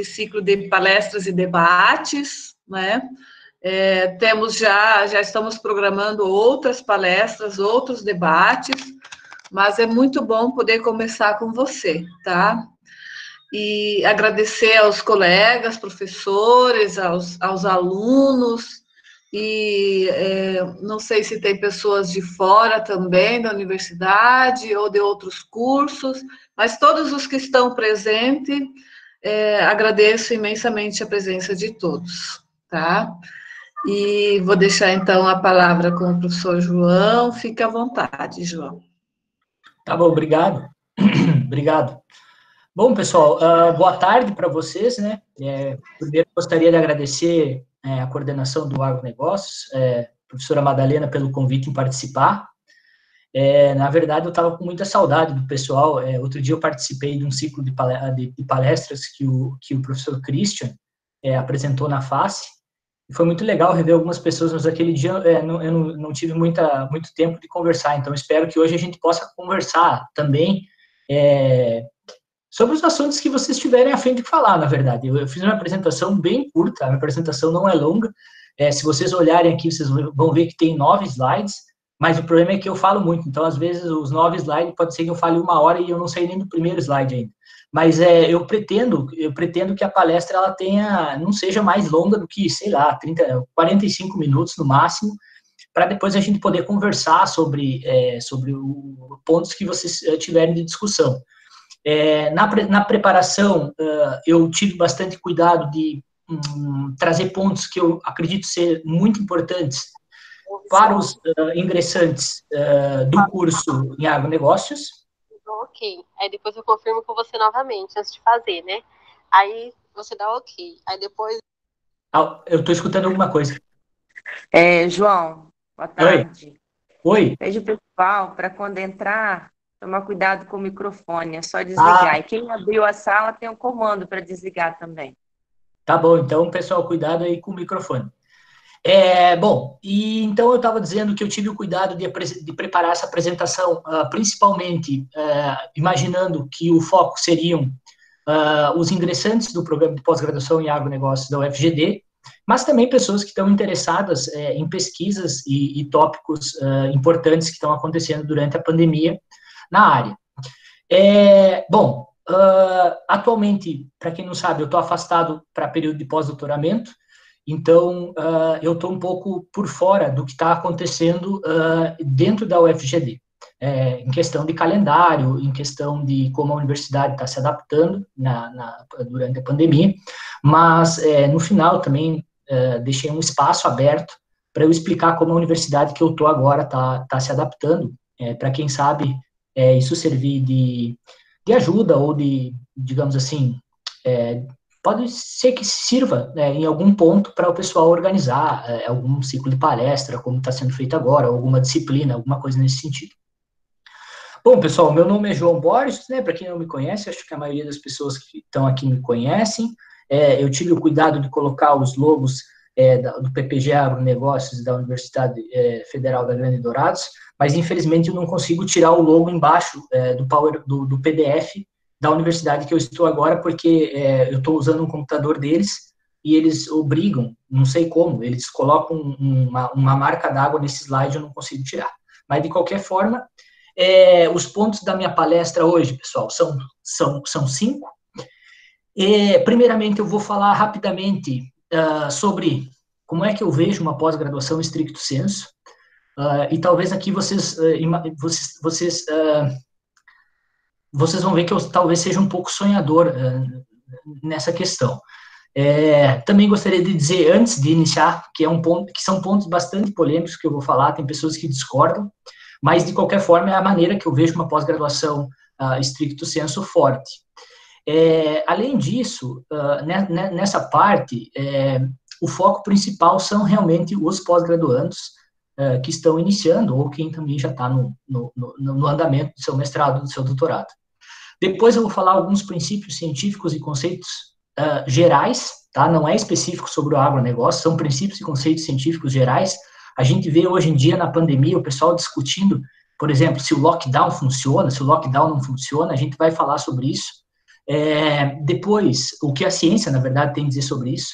esse ciclo de palestras e debates, né? É, temos já, já estamos programando outras palestras, outros debates, mas é muito bom poder começar com você, tá? E agradecer aos colegas, professores, aos, aos alunos, e é, não sei se tem pessoas de fora também da universidade ou de outros cursos, mas todos os que estão presentes, é, agradeço imensamente a presença de todos, tá? E vou deixar então a palavra com o professor João, fique à vontade, João. Tá bom, obrigado. obrigado. Bom, pessoal, uh, boa tarde para vocês, né? É, primeiro, gostaria de agradecer é, a coordenação do Agronegócios, é, professora Madalena, pelo convite em participar. É, na verdade, eu estava com muita saudade do pessoal. É, outro dia eu participei de um ciclo de, palestras que o, que o professor Christian é, apresentou na face. E foi muito legal rever algumas pessoas, mas aquele dia é, não, eu não, não, tive muita, muito tempo de conversar. Então, espero que hoje a gente possa conversar também é, sobre os assuntos que vocês tiverem a fim de falar, na verdade. Eu, eu fiz uma apresentação bem curta, a minha apresentação não é longa. É, se vocês olharem aqui, vocês vão ver que tem nove slides, mas o problema é que eu falo muito, então às vezes os nove slides pode ser que eu fale uma hora e eu não saí nem do primeiro slide ainda. Mas é, eu pretendo, eu pretendo que a palestra ela tenha, não seja mais longa do que, sei lá, 30, 45 minutos no máximo, para depois a gente poder conversar sobre, é, sobre os pontos que vocês eh, tiverem de discussão. É, na, na preparação, uh, eu tive bastante cuidado de um, trazer pontos que eu acredito ser muito importantes para os uh, ingressantes uh, do curso em agronegócios. Ok. Aí depois eu confirmo com você novamente, antes de fazer, né? Aí você dá ok. Aí depois. Ah, eu estou escutando alguma coisa. É, João, boa tarde. Oi. Oi. Pede o pessoal para quando entrar tomar cuidado com o microfone, é só desligar. Ah. E quem abriu a sala tem um comando para desligar também. Tá bom, então, pessoal, cuidado aí com o microfone. É, bom, e então eu estava dizendo que eu tive o cuidado de, de preparar essa apresentação, uh, principalmente uh, imaginando que o foco seriam uh, os ingressantes do programa de pós-graduação em agronegócios da UFGD, mas também pessoas que estão interessadas é, em pesquisas e, e tópicos importantes que estão acontecendo durante a pandemia na área. É, bom, atualmente, para quem não sabe, eu estou afastado para período de pós-doutoramento, então uh, eu estou um pouco por fora do que está acontecendo uh, dentro da UFGD, é, em questão de calendário, em questão de como a universidade está se adaptando na, na, durante a pandemia, mas é, no final também é, deixei um espaço aberto para eu explicar como a universidade que eu estou agora está tá se adaptando, é, para quem sabe é, isso servir de, de ajuda ou de, digamos assim, é, pode ser que sirva né, em algum ponto para o pessoal organizar é, algum ciclo de palestra, como está sendo feito agora, alguma disciplina, alguma coisa nesse sentido. Bom, pessoal, meu nome é João Borges, né, para quem não me conhece, acho que a maioria das pessoas que estão aqui me conhecem, é, eu tive o cuidado de colocar os logos é, do PPG Agronegócios da Universidade é, Federal da Grande Dourados, mas infelizmente eu não consigo tirar o logo embaixo é, do, power, do, do, PDF da universidade que eu estou agora, porque é, eu estou usando um computador deles e eles obrigam, não sei como, eles colocam uma, uma marca d'água nesse slide, eu não consigo tirar. Mas, de qualquer forma, é, os pontos da minha palestra hoje, pessoal, são, são, são cinco. É, primeiramente, eu vou falar rapidamente uh, sobre como é que eu vejo uma pós-graduação estricto senso, Uh, e talvez aqui vocês, uh, vocês, vocês, vocês vão ver que eu talvez seja um pouco sonhador nessa questão. É, também gostaria de dizer antes de iniciar que é um ponto que são pontos bastante polêmicos que eu vou falar. Tem pessoas que discordam, mas de qualquer forma é a maneira que eu vejo uma pós-graduação estricto senso forte. É, além disso, nessa parte, é, o foco principal são realmente os pós-graduandos é, que estão iniciando, ou quem também já está no, no, no, no, andamento do seu mestrado, do seu doutorado. Depois eu vou falar alguns princípios científicos e conceitos uh, gerais, tá? não é específico sobre o agronegócio, são princípios e conceitos científicos gerais. A gente vê hoje em dia na pandemia o pessoal discutindo, por exemplo, se o lockdown funciona, se o lockdown não funciona, a gente vai falar sobre isso. É, depois, o que a ciência, na verdade, tem a dizer sobre isso.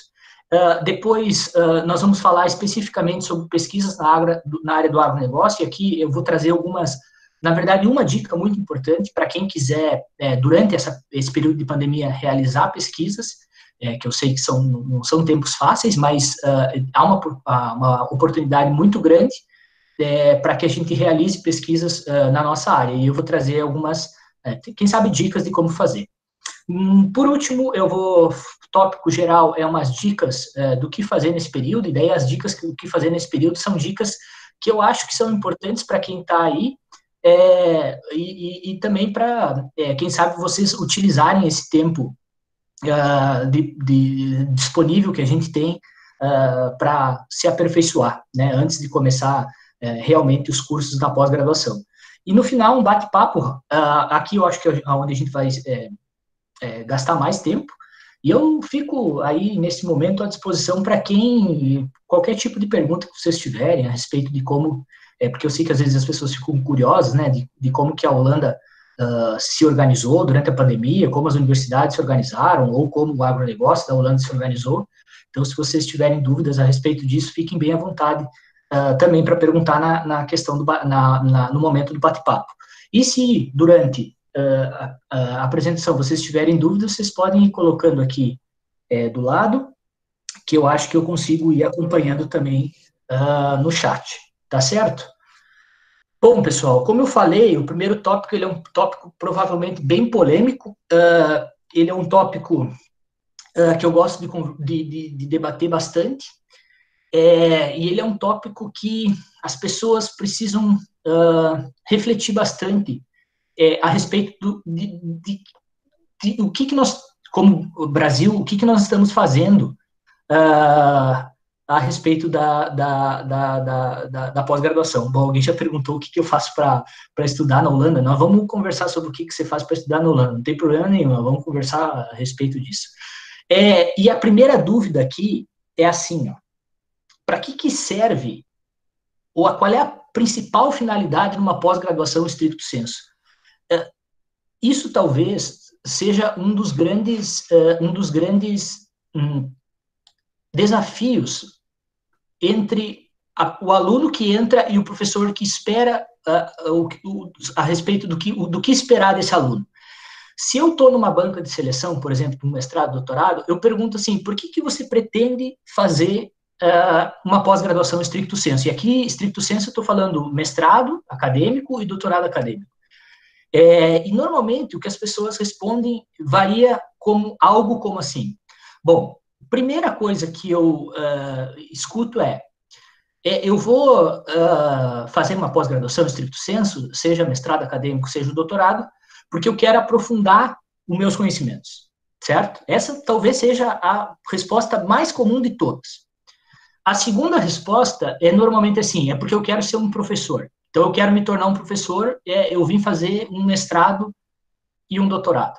Uh, depois, uh, nós vamos falar especificamente sobre pesquisas na área, na área do agronegócio, e aqui eu vou trazer algumas, na verdade, uma dica muito importante para quem quiser, é, durante essa, esse período de pandemia, realizar pesquisas, é, que eu sei que são, não são tempos fáceis, mas uh, há uma, uma oportunidade muito grande é, para que a gente realize pesquisas na nossa área, e eu vou trazer algumas, é, quem sabe, dicas de como fazer. Hum, por último, eu vou tópico geral é umas dicas é, do que fazer nesse período, e daí as dicas do que fazer nesse período são dicas que eu acho que são importantes para quem está aí, é, e, e, também para, é, quem sabe, vocês utilizarem esse tempo uh, de, de, disponível que a gente tem uh, ah, para se aperfeiçoar, né, antes de começar uh, realmente os cursos da pós-graduação. E no final, um bate-papo, ah, aqui eu acho que é onde a gente vai é, é, gastar mais tempo, e eu fico aí, nesse momento, à disposição para quem, qualquer tipo de pergunta que vocês tiverem a respeito de como, é, porque eu sei que às vezes as pessoas ficam curiosas, né, de, de como que a Holanda uh, se organizou durante a pandemia, como as universidades se organizaram, ou como o agronegócio da Holanda se organizou. Então, se vocês tiverem dúvidas a respeito disso, fiquem bem à vontade uh, também para perguntar na, na questão do, na, na, no momento do bate-papo. E se durante uh, a, apresentação vocês tiverem dúvidas, vocês podem ir colocando aqui é, do lado, que eu acho que eu consigo ir acompanhando também uh, no chat, tá certo? Bom, pessoal, como eu falei, o primeiro tópico ele é um tópico provavelmente bem polêmico, uh, ele é um tópico uh, que eu gosto de, de, de debater bastante, é, e ele é um tópico que as pessoas precisam uh, refletir bastante é, a respeito do, de, de, de, o que, que nós, como Brasil, o que, que nós estamos fazendo uh, a respeito da, da, da, da, da pós-graduação. Bom, alguém já perguntou o que, que eu faço para estudar na Holanda. Nós vamos conversar sobre o que, que você faz para estudar na Holanda. Não tem problema nenhum, vamos conversar a respeito disso. É, e a primeira dúvida aqui é assim, ó. Para que, que serve, ou a, qual é a principal finalidade numa pós-graduação estricto senso? É, isso talvez seja um dos grandes, uh, um dos grandes um, desafios entre a, o aluno que entra e o professor que espera uh, a respeito do que, do que esperar desse aluno. Se eu estou numa banca de seleção, por exemplo, um mestrado, doutorado, eu pergunto assim, por que, que você pretende fazer uh, uma pós-graduação estricto senso? E aqui, estricto senso, eu estou falando mestrado acadêmico e doutorado acadêmico. É, e normalmente o que as pessoas respondem varia como algo como assim. Bom, primeira coisa que eu uh, escuto é, é, eu vou uh, fazer uma pós-graduação estricto senso, seja mestrado acadêmico, seja doutorado, porque eu quero aprofundar os meus conhecimentos, certo? Essa talvez seja a resposta mais comum de todas. A segunda resposta é normalmente assim, é porque eu quero ser um professor. Então, eu quero me tornar um professor, é, eu vim fazer um mestrado e um doutorado.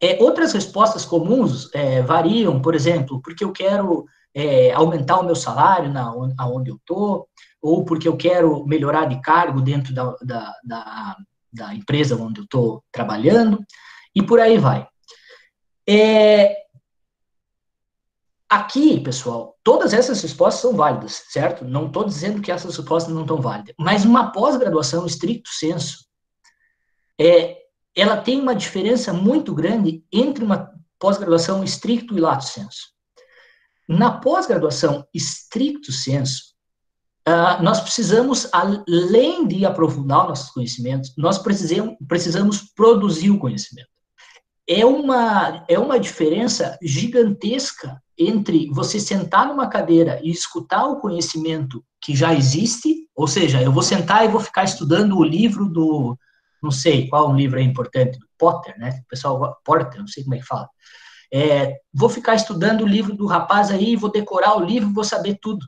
É, outras respostas comuns é, variam, por exemplo, porque eu quero é, aumentar o meu salário na onde eu estou, ou porque eu quero melhorar de cargo dentro da, da, da, da empresa onde eu estou trabalhando, e por aí vai. É, Aqui, pessoal, todas essas respostas são válidas, certo? Não estou dizendo que essas respostas não estão válidas, mas uma pós-graduação estricto senso, é, ela tem uma diferença muito grande entre uma pós-graduação estricto e lato senso. Na pós-graduação estricto senso, uh, nós precisamos, além de aprofundar nossos conhecimentos, nós precisamos, precisamos produzir o conhecimento. É uma, é uma diferença gigantesca entre você sentar numa cadeira e escutar o conhecimento que já existe, ou seja, eu vou sentar e vou ficar estudando o livro do, não sei qual livro é importante, do Potter, né? O pessoal, Porter, não sei como é que fala. É, vou ficar estudando o livro do rapaz aí, vou decorar o livro, vou saber tudo.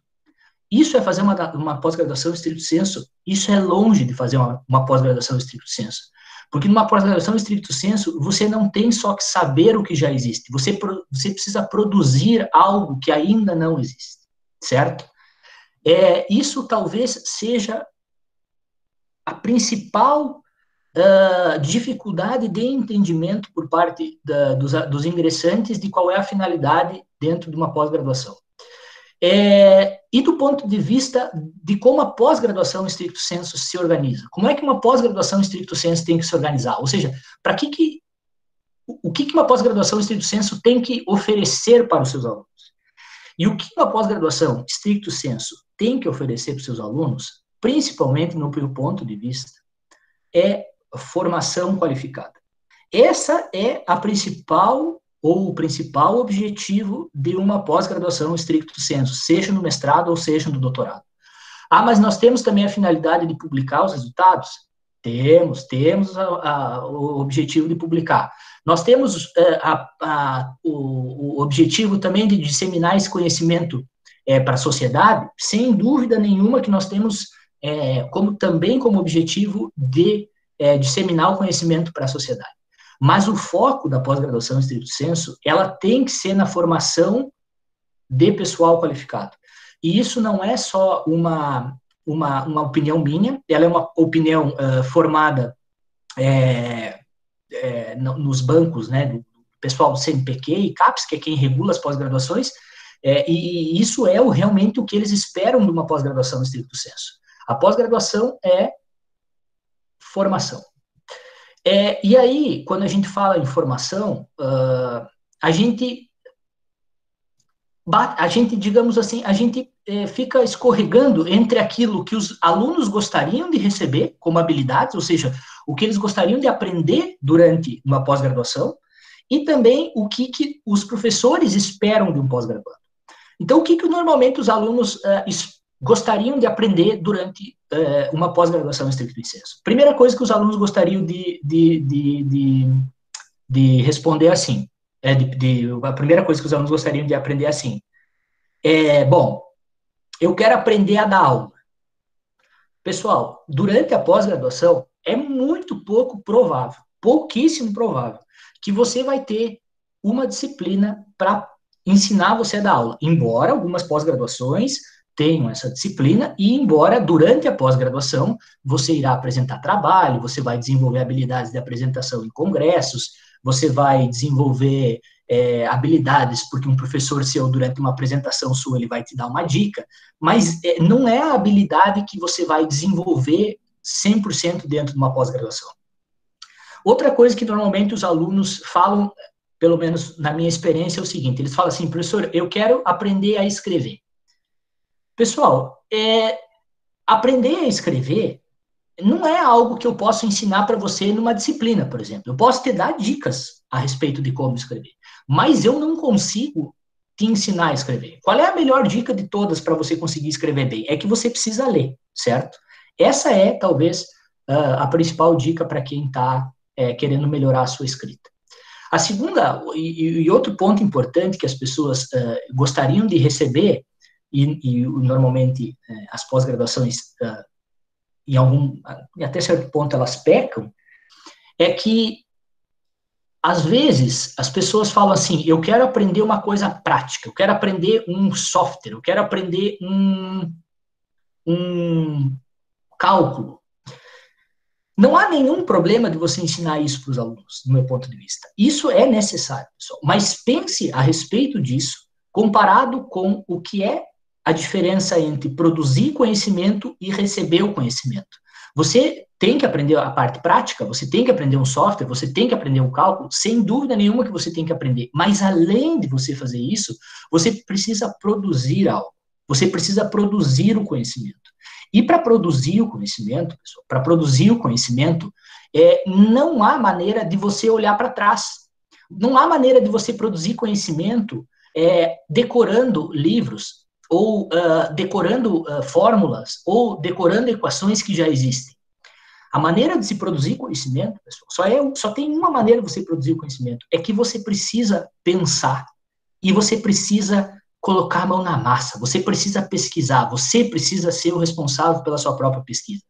Isso é fazer uma, uma pós-graduação estrito senso? Isso é longe de fazer uma, uma pós-graduação estrito senso. Porque numa pós-graduação estricto senso, você não tem só que saber o que já existe, você, você precisa produzir algo que ainda não existe, certo? É, isso talvez seja a principal uh, dificuldade de entendimento por parte da, dos, dos ingressantes de qual é a finalidade dentro de uma pós-graduação. É, e do ponto de vista de como a pós-graduação estricto senso se organiza. Como é que uma pós-graduação estricto senso tem que se organizar? Ou seja, para que que o que, uma pós-graduação estricto senso tem que oferecer para os seus alunos? E o que uma pós-graduação estricto senso tem que oferecer para os seus alunos, principalmente no meu ponto de vista, é formação qualificada. Essa é a principal ou o principal objetivo de uma pós-graduação estricto senso, seja no mestrado ou seja no doutorado. Ah, mas nós temos também a finalidade de publicar os resultados? Temos, temos a, a, o objetivo de publicar. Nós temos é, a, o, o, objetivo também de disseminar esse conhecimento é, para a sociedade? Sem dúvida nenhuma que nós temos é, como também como objetivo de é, disseminar o conhecimento para a sociedade. Mas o foco da pós-graduação em estrito senso, ela tem que ser na formação de pessoal qualificado. E isso não é só uma, uma, uma opinião minha, ela é uma opinião uh, formada é, é, nos bancos, né, do pessoal do CNPq e CAPES, que é quem regula as pós-graduações, é, e isso é o, realmente o que eles esperam de uma pós-graduação em estrito senso. A pós-graduação é formação. É, e aí, quando a gente fala em formação, uh, a gente a gente, digamos assim, a gente é, fica escorregando entre aquilo que os alunos gostariam de receber como habilidades, ou seja, o que eles gostariam de aprender durante uma pós-graduação, e também o que, que os professores esperam de um pós-graduado. Então, o que, que normalmente os alunos uh, gostariam de aprender durante uh, uma pós-graduação em estricto senso? Primeira coisa que os alunos gostariam de, de, de, de, de responder assim, é de, de, a primeira coisa que os alunos gostariam de aprender assim, é, bom, eu quero aprender a dar aula. Pessoal, durante a pós-graduação, é muito pouco provável, pouquíssimo provável, que você vai ter uma disciplina para ensinar você a dar aula. Embora algumas pós-graduações tenham essa disciplina e embora durante a pós-graduação você irá apresentar trabalho, você vai desenvolver habilidades de apresentação em congressos, você vai desenvolver é, habilidades, porque um professor seu, durante uma apresentação sua, ele vai te dar uma dica, mas é, não é a habilidade que você vai desenvolver 100% dentro de uma pós-graduação. Outra coisa que normalmente os alunos falam, pelo menos na minha experiência, é o seguinte: eles falam assim, professor, eu quero aprender a escrever. Pessoal, é, aprender a escrever não é algo que eu posso ensinar para você numa disciplina, por exemplo. Eu posso te dar dicas a respeito de como escrever, mas eu não consigo te ensinar a escrever. Qual é a melhor dica de todas para você conseguir escrever bem? É que você precisa ler, certo? Essa é, talvez, a principal dica para quem está é, querendo melhorar a sua escrita. A segunda, e, e, outro ponto importante que as pessoas uh, gostariam de receber e, e normalmente é, as pós-graduações, uh, em algum, até certo ponto, elas pecam, é que, às vezes, as pessoas falam assim, eu quero aprender uma coisa prática, eu quero aprender um software, eu quero aprender um, um cálculo. Não há nenhum problema de você ensinar isso para os alunos, do meu ponto de vista. Isso é necessário, pessoal. Mas pense a respeito disso, comparado com o que é a diferença entre produzir conhecimento e receber o conhecimento. Você tem que aprender a parte prática, você tem que aprender um software, você tem que aprender um cálculo, sem dúvida nenhuma que você tem que aprender. Mas além de você fazer isso, você precisa produzir algo. Você precisa produzir o conhecimento. E para produzir o conhecimento, para produzir o conhecimento, é, não há maneira de você olhar para trás. Não há maneira de você produzir conhecimento é, decorando livros, ou uh, decorando uh, fórmulas, ou decorando equações que já existem. A maneira de se produzir conhecimento, pessoal, só, é, só tem uma maneira de você produzir conhecimento, é que você precisa pensar e você precisa colocar a mão na massa, você precisa pesquisar, você precisa ser o responsável pela sua própria pesquisa.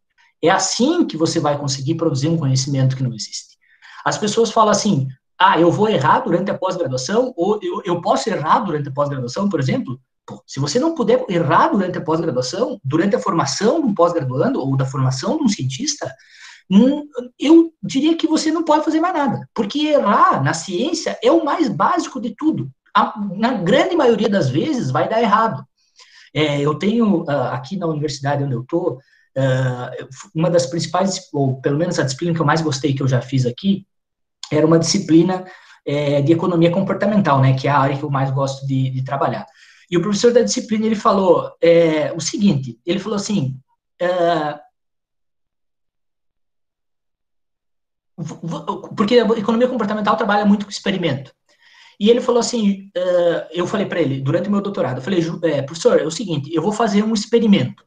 É assim que você vai conseguir produzir um conhecimento que não existe. As pessoas falam assim, ah, eu vou errar durante a pós-graduação, ou eu, eu posso errar durante a pós-graduação, por exemplo? Se você não puder errar durante a pós-graduação, durante a formação de um pós-graduando ou da formação de um cientista, hum, eu diria que você não pode fazer mais nada, porque errar na ciência é o mais básico de tudo. Na grande maioria das vezes vai dar errado. É, eu tenho uh, aqui na universidade onde eu estou, uh, uma das principais, ou pelo menos a disciplina que eu mais gostei que eu já fiz aqui, era uma disciplina é, de economia comportamental, né, que é a área que eu mais gosto de, de trabalhar. E o professor da disciplina ele falou é, o seguinte: ele falou assim, uh, porque a economia comportamental trabalha muito com experimento. E ele falou assim, uh, eu falei para ele, durante o meu doutorado, eu falei, é, professor, é o seguinte, eu vou fazer um experimento.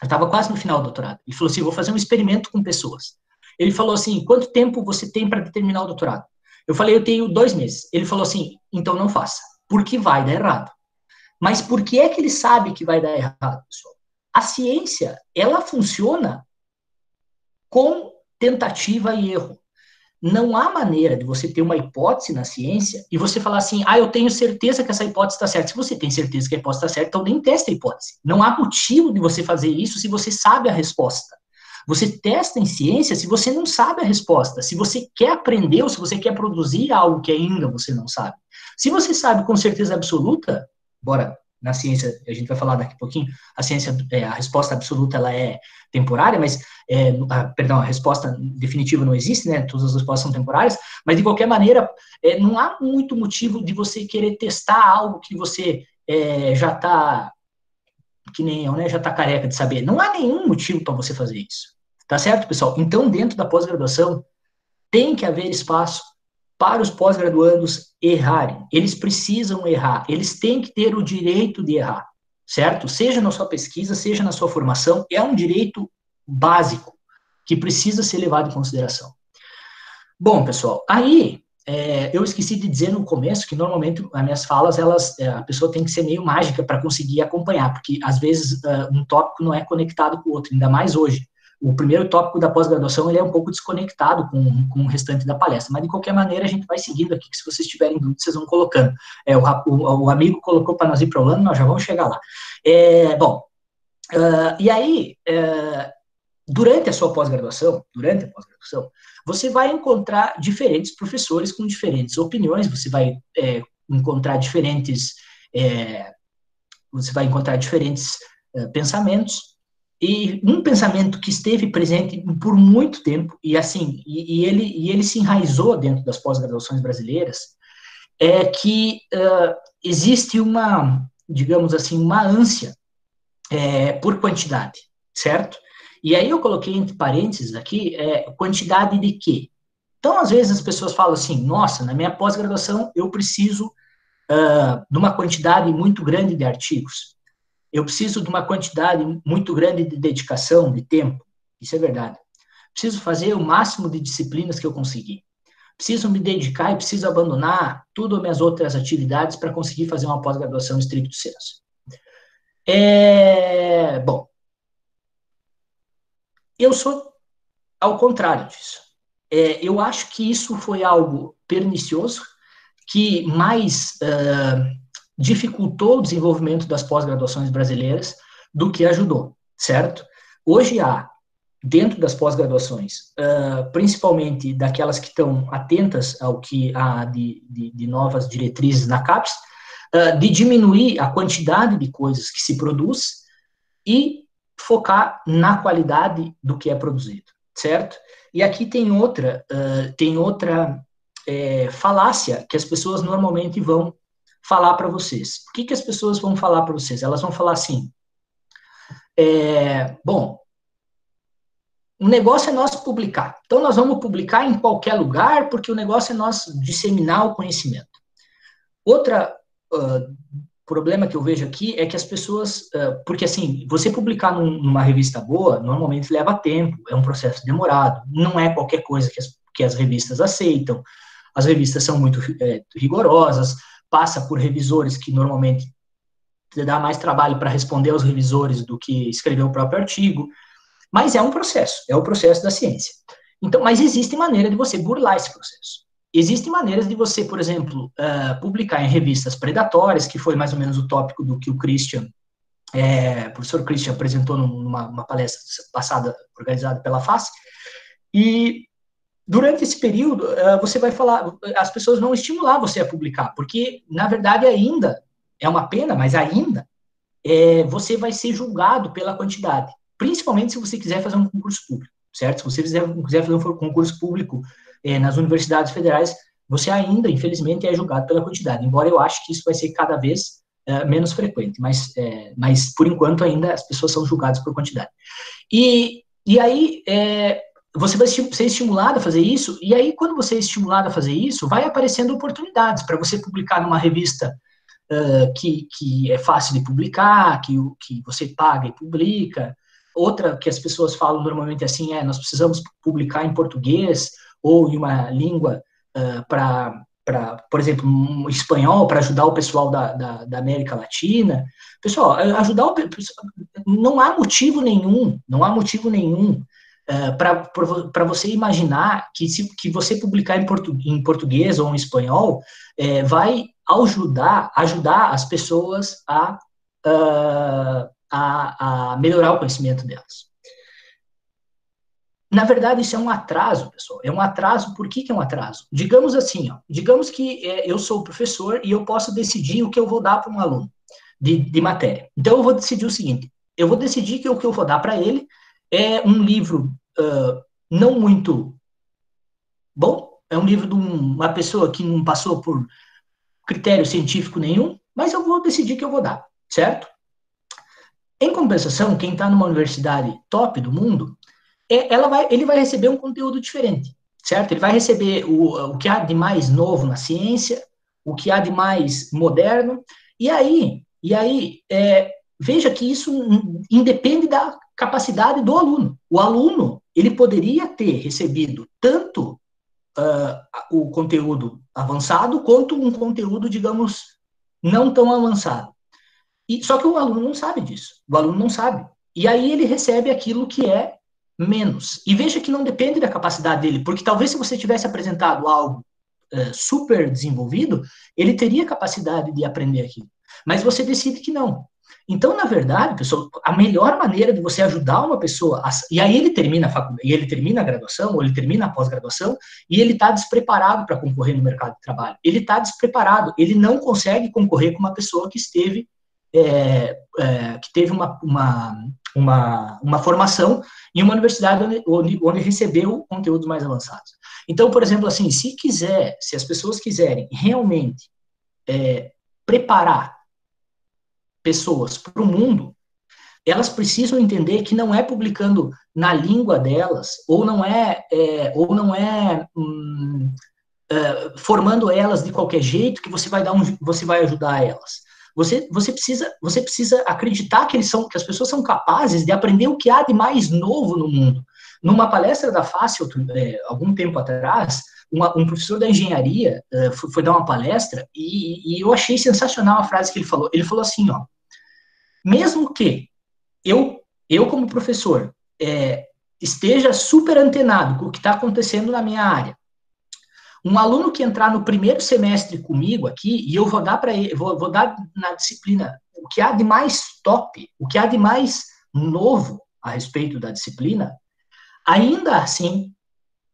Eu estava quase no final do doutorado. Ele falou assim, eu vou fazer um experimento com pessoas. Ele falou assim, quanto tempo você tem para terminar o doutorado? Eu falei, eu tenho dois meses. Ele falou assim, então não faça, porque vai dar errado. Mas por que é que ele sabe que vai dar errado, pessoal? A ciência, ela funciona com tentativa e erro. Não há maneira de você ter uma hipótese na ciência e você falar assim, ah, eu tenho certeza que essa hipótese está certa. Se você tem certeza que a hipótese está certa, então nem testa a hipótese. Não há motivo de você fazer isso se você sabe a resposta. Você testa em ciência se você não sabe a resposta, se você quer aprender ou se você quer produzir algo que ainda você não sabe. Se você sabe com certeza absoluta, bora na ciência, a gente vai falar daqui a pouquinho, a ciência, é, a resposta absoluta, ela é temporária, mas, é, a, perdão, a resposta definitiva não existe, né, todas as respostas são temporárias, mas, de qualquer maneira, é, não há muito motivo de você querer testar algo que você é, já está, que nem eu, né, já está careca de saber. Não há nenhum motivo para você fazer isso, tá certo, pessoal? Então, dentro da pós-graduação, tem que haver espaço para os pós-graduandos errarem. Eles precisam errar, eles têm que ter o direito de errar, certo? Seja na sua pesquisa, seja na sua formação, é um direito básico que precisa ser levado em consideração. Bom, pessoal, aí é, eu esqueci de dizer no começo que normalmente as minhas falas, elas, é, a pessoa tem que ser meio mágica para conseguir acompanhar, porque às vezes uh, um tópico não é conectado com o outro, ainda mais hoje o primeiro tópico da pós-graduação ele é um pouco desconectado com, com o restante da palestra, mas de qualquer maneira a gente vai seguindo aqui, que se vocês tiverem dúvidas, vocês vão colocando. É, o, o, o amigo colocou para nós ir para o ano, nós já vamos chegar lá. É, bom, uh, e aí, uh, durante a sua pós-graduação, durante a pós-graduação, você vai encontrar diferentes professores com diferentes opiniões, você vai é, encontrar diferentes, é, você vai encontrar diferentes uh, pensamentos, e um pensamento que esteve presente por muito tempo, e assim, e, e ele, e ele se enraizou dentro das pós-graduações brasileiras, é que uh, existe uma, digamos assim, uma ânsia é, por quantidade, certo? E aí eu coloquei entre parênteses aqui, é, quantidade de quê? Então, às vezes as pessoas falam assim, nossa, na minha pós-graduação eu preciso uh, de uma quantidade muito grande de artigos eu preciso de uma quantidade muito grande de dedicação, de tempo. Isso é verdade. Preciso fazer o máximo de disciplinas que eu conseguir. Preciso me dedicar e preciso abandonar tudo as minhas outras atividades para conseguir fazer uma pós-graduação estricto senso. É, bom, eu sou ao contrário disso. É, eu acho que isso foi algo pernicioso, que mais uh, dificultou o desenvolvimento das pós-graduações brasileiras do que ajudou, certo? Hoje há, dentro das pós-graduações, uh, principalmente daquelas que estão atentas ao que há de, de, de novas diretrizes na CAPES, uh, de diminuir a quantidade de coisas que se produz e focar na qualidade do que é produzido, certo? E aqui tem outra, uh, tem outra é, falácia que as pessoas normalmente vão falar para vocês. O que, que as pessoas vão falar para vocês? Elas vão falar assim: é, bom, o negócio é nós publicar. Então, nós vamos publicar em qualquer lugar, porque o negócio é nós disseminar o conhecimento. Outra uh, problema que eu vejo aqui é que as pessoas, porque assim, você publicar num, numa revista boa, normalmente leva tempo, é um processo demorado, não é qualquer coisa que as, que as revistas aceitam, as revistas são muito é, rigorosas, passa por revisores que normalmente dá mais trabalho para responder aos revisores do que escrever o próprio artigo, mas é um processo, é o processo da ciência. Então, mas existe maneira de você burlar esse processo. Existem maneiras de você, por exemplo, uh, publicar em revistas predatórias, que foi mais ou menos o tópico do que o Christian, é, o professor Christian apresentou numa palestra passada organizada pela FACE, E durante esse período, uh, você vai falar, as pessoas vão estimular você a publicar, porque, na verdade, ainda, é uma pena, mas ainda, é, você vai ser julgado pela quantidade, principalmente se você quiser fazer um concurso público, certo? Se você quiser, quiser fazer um concurso público é, nas universidades federais, você ainda, infelizmente, é julgado pela quantidade, embora eu acho que isso vai ser cada vez é, menos frequente, mas, mas por enquanto ainda as pessoas são julgadas por quantidade. E, e aí, você vai ser estimulado a fazer isso, e aí, quando você é estimulado a fazer isso, vai aparecendo oportunidades para você publicar numa revista uh, que, que é fácil de publicar, que, que você paga e publica. Outra que as pessoas falam normalmente assim é: nós precisamos publicar em português ou em uma língua uh, para para, por exemplo, um espanhol para ajudar o pessoal da, da, da, América Latina. Pessoal, ajudar o, não há motivo nenhum, não há motivo nenhum uh, para você imaginar que se que você publicar em, portu, em português ou em espanhol é, vai ajudar, ajudar as pessoas a, uh, a, a melhorar o conhecimento delas. Na verdade, isso é um atraso, pessoal. É um atraso. Por que, que é um atraso? Digamos assim, ó, digamos que é, eu sou professor e eu posso decidir o que eu vou dar para um aluno de, de matéria. Então, eu vou decidir o seguinte: eu vou decidir que o que eu vou dar para ele é um livro uh, não muito bom, é um livro de uma pessoa que não passou por critério científico nenhum, mas eu vou decidir que eu vou dar, certo? Em compensação, quem está numa universidade top do mundo, é, ela vai, ele vai receber um conteúdo diferente, certo? Ele vai receber o, o que há de mais novo na ciência, o que há de mais moderno, e aí, e aí é, veja que isso independe da capacidade do aluno. O aluno, ele poderia ter recebido tanto uh, o conteúdo avançado quanto um conteúdo, digamos, não tão avançado. E, só que o aluno não sabe disso. O aluno não sabe. E aí ele recebe aquilo que é menos. E veja que não depende da capacidade dele, porque talvez se você tivesse apresentado algo uh, super desenvolvido, ele teria capacidade de aprender aquilo. Mas você decide que não. Então, na verdade, pessoal, a melhor maneira de você ajudar uma pessoa, a, e aí ele termina a faculdade, ele termina a graduação, ou ele termina a pós-graduação, e ele está despreparado para concorrer no mercado de trabalho. Ele está despreparado, ele não consegue concorrer com uma pessoa que esteve, é, é, que teve uma, uma, uma, uma, formação em uma universidade onde, onde, onde recebeu conteúdos mais avançados. Então, por exemplo, assim, se quiser, se as pessoas quiserem realmente é, preparar pessoas para o mundo, elas precisam entender que não é publicando na língua delas, ou não é, é ou não é hum, é, formando elas de qualquer jeito que você vai dar um, você vai ajudar elas. Você, você precisa, você precisa acreditar que eles são, que as pessoas são capazes de aprender o que há de mais novo no mundo. Numa palestra da Fácil, é, algum tempo atrás, uma, um professor da engenharia uh, foi, foi, dar uma palestra e, e, eu achei sensacional a frase que ele falou. Ele falou assim, ó, mesmo que eu, eu como professor, é, esteja super antenado com o que está acontecendo na minha área, um aluno que entrar no primeiro semestre comigo aqui, e eu vou dar para ele, vou, vou dar na disciplina o que há de mais top, o que há de mais novo a respeito da disciplina, ainda assim,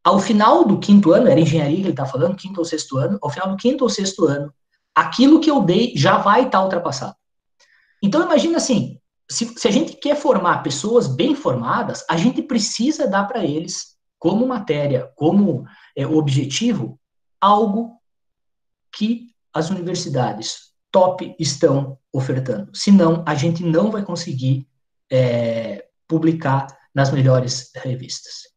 ao final do quinto ano, era engenharia que ele está falando, quinto ou sexto ano, ao final do quinto ou sexto ano, aquilo que eu dei já vai estar tá ultrapassado. Então, imagina assim, se, se a gente quer formar pessoas bem formadas, a gente precisa dar para eles, como matéria, como é, objetivo, algo que as universidades top estão ofertando. Senão, a gente não vai conseguir é, publicar nas melhores revistas.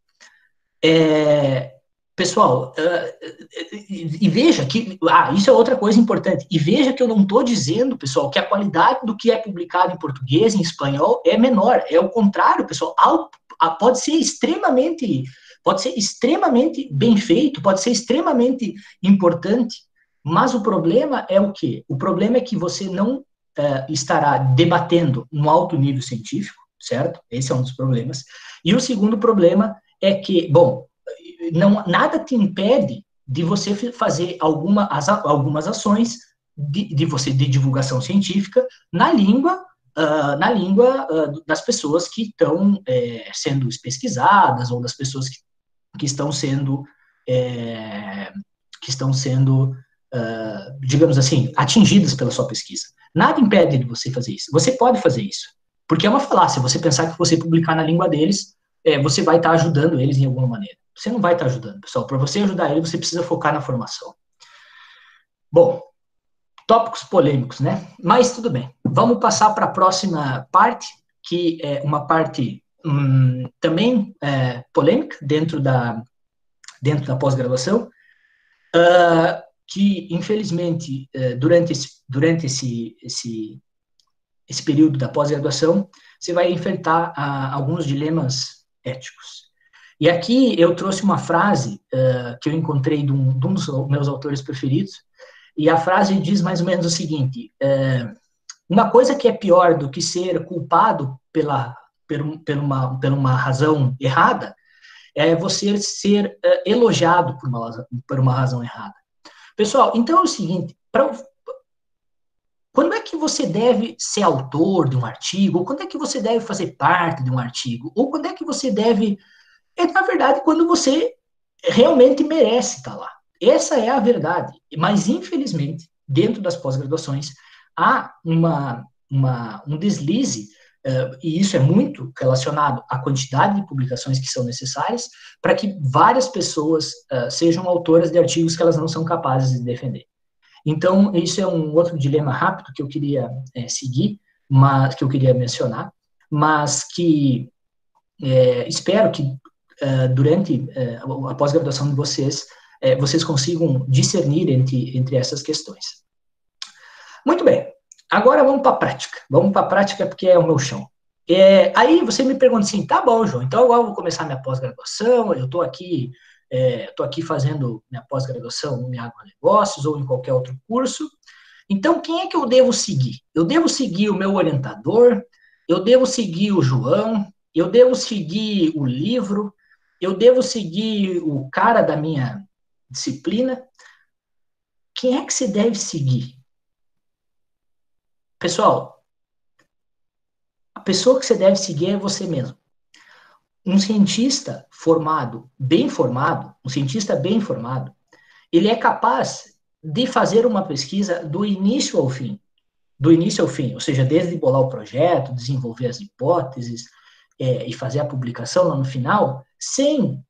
É, Pessoal, uh, e, e, veja que. Ah, isso é outra coisa importante. E veja que eu não estou dizendo, pessoal, que a qualidade do que é publicado em português, em espanhol, é menor. É o contrário, pessoal. Ao, a, pode ser extremamente. Pode ser extremamente bem feito, pode ser extremamente importante, mas o problema é o quê? O problema é que você não uh, estará debatendo no alto nível científico, certo? Esse é um dos problemas. E o segundo problema é que, bom, não, nada te impede de você fazer alguma, as, algumas ações de, de, você de divulgação científica na língua uh, na língua uh, das pessoas que estão é, sendo pesquisadas ou das pessoas que que estão sendo, é, que estão sendo, uh, digamos assim, atingidas pela sua pesquisa. Nada impede de você fazer isso. Você pode fazer isso, porque é uma falácia. Você pensar que você publicar na língua deles, é, você vai estar ajudando eles em alguma maneira. Você não vai estar ajudando, pessoal. Para você ajudar eles, você precisa focar na formação. Bom, tópicos polêmicos, né? Mas tudo bem. Vamos passar para a próxima parte, que é uma parte hum, também é, polêmica dentro da dentro da pós-graduação, uh, que infelizmente uh, durante esse, durante esse, esse esse período da pós-graduação você vai enfrentar uh, alguns dilemas éticos. E aqui eu trouxe uma frase uh, que eu encontrei de um, de um dos meus autores preferidos, e a frase diz mais ou menos o seguinte: é, uma coisa que é pior do que ser culpado pela, por, por, uma, por uma razão errada é você ser é, elogiado por uma, por uma razão errada. Pessoal, então é o seguinte: pra, quando é que você deve ser autor de um artigo? Ou quando é que você deve fazer parte de um artigo? Ou quando é que você deve. É, na verdade, quando você realmente merece estar lá. Essa é a verdade. Mas, infelizmente, dentro das pós-graduações, há uma, uma, um deslize, uh, e isso é muito relacionado à quantidade de publicações que são necessárias, para que várias pessoas uh, sejam autoras de artigos que elas não são capazes de defender. Então, isso é um outro dilema rápido que eu queria é, seguir, mas que eu queria mencionar, mas que é, espero que uh, durante uh, a pós-graduação de vocês é, vocês consigam discernir entre, entre essas questões. Muito bem, agora vamos para a prática. Vamos para a prática porque é o meu chão. É, aí você me pergunta assim, tá bom, João, então agora eu vou começar minha pós-graduação, eu estou aqui, é, aqui fazendo minha pós-graduação no Negócios ou em qualquer outro curso. Então, quem é que eu devo seguir? Eu devo seguir o meu orientador, eu devo seguir o João, eu devo seguir o livro, eu devo seguir o cara da minha disciplina, quem é que se deve seguir? Pessoal, a pessoa que você deve seguir é você mesmo. Um cientista formado, bem formado, um cientista bem formado, ele é capaz de fazer uma pesquisa do início ao fim. Do início ao fim, ou seja, desde bolar o projeto, desenvolver as hipóteses é, e fazer a publicação lá no final, sem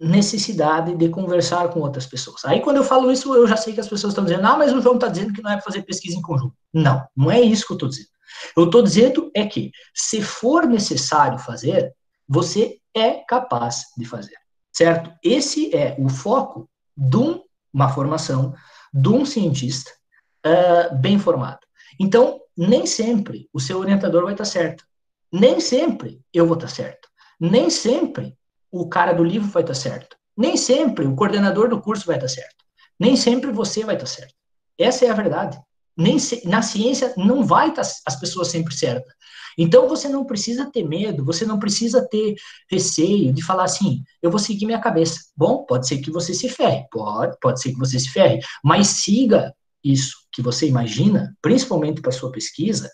necessidade de conversar com outras pessoas. Aí, quando eu falo isso, eu já sei que as pessoas estão dizendo, ah, mas o João está dizendo que não é para fazer pesquisa em conjunto. Não, não é isso que eu estou dizendo. Eu estou dizendo é que, se for necessário fazer, você é capaz de fazer, certo? Esse é o foco de uma formação de um cientista uh, bem formado. Então, nem sempre o seu orientador vai estar certo. Nem sempre eu vou estar certo. Nem sempre o cara do livro vai estar certo. Nem sempre o coordenador do curso vai estar certo. Nem sempre você vai estar certo. Essa é a verdade. Nem se, na ciência não vai estar as pessoas sempre certas. Então você não precisa ter medo, você não precisa ter receio de falar assim, eu vou seguir minha cabeça. Bom, pode ser que você se ferre, pode, pode ser que você se ferre, mas siga isso que você imagina, principalmente para sua pesquisa,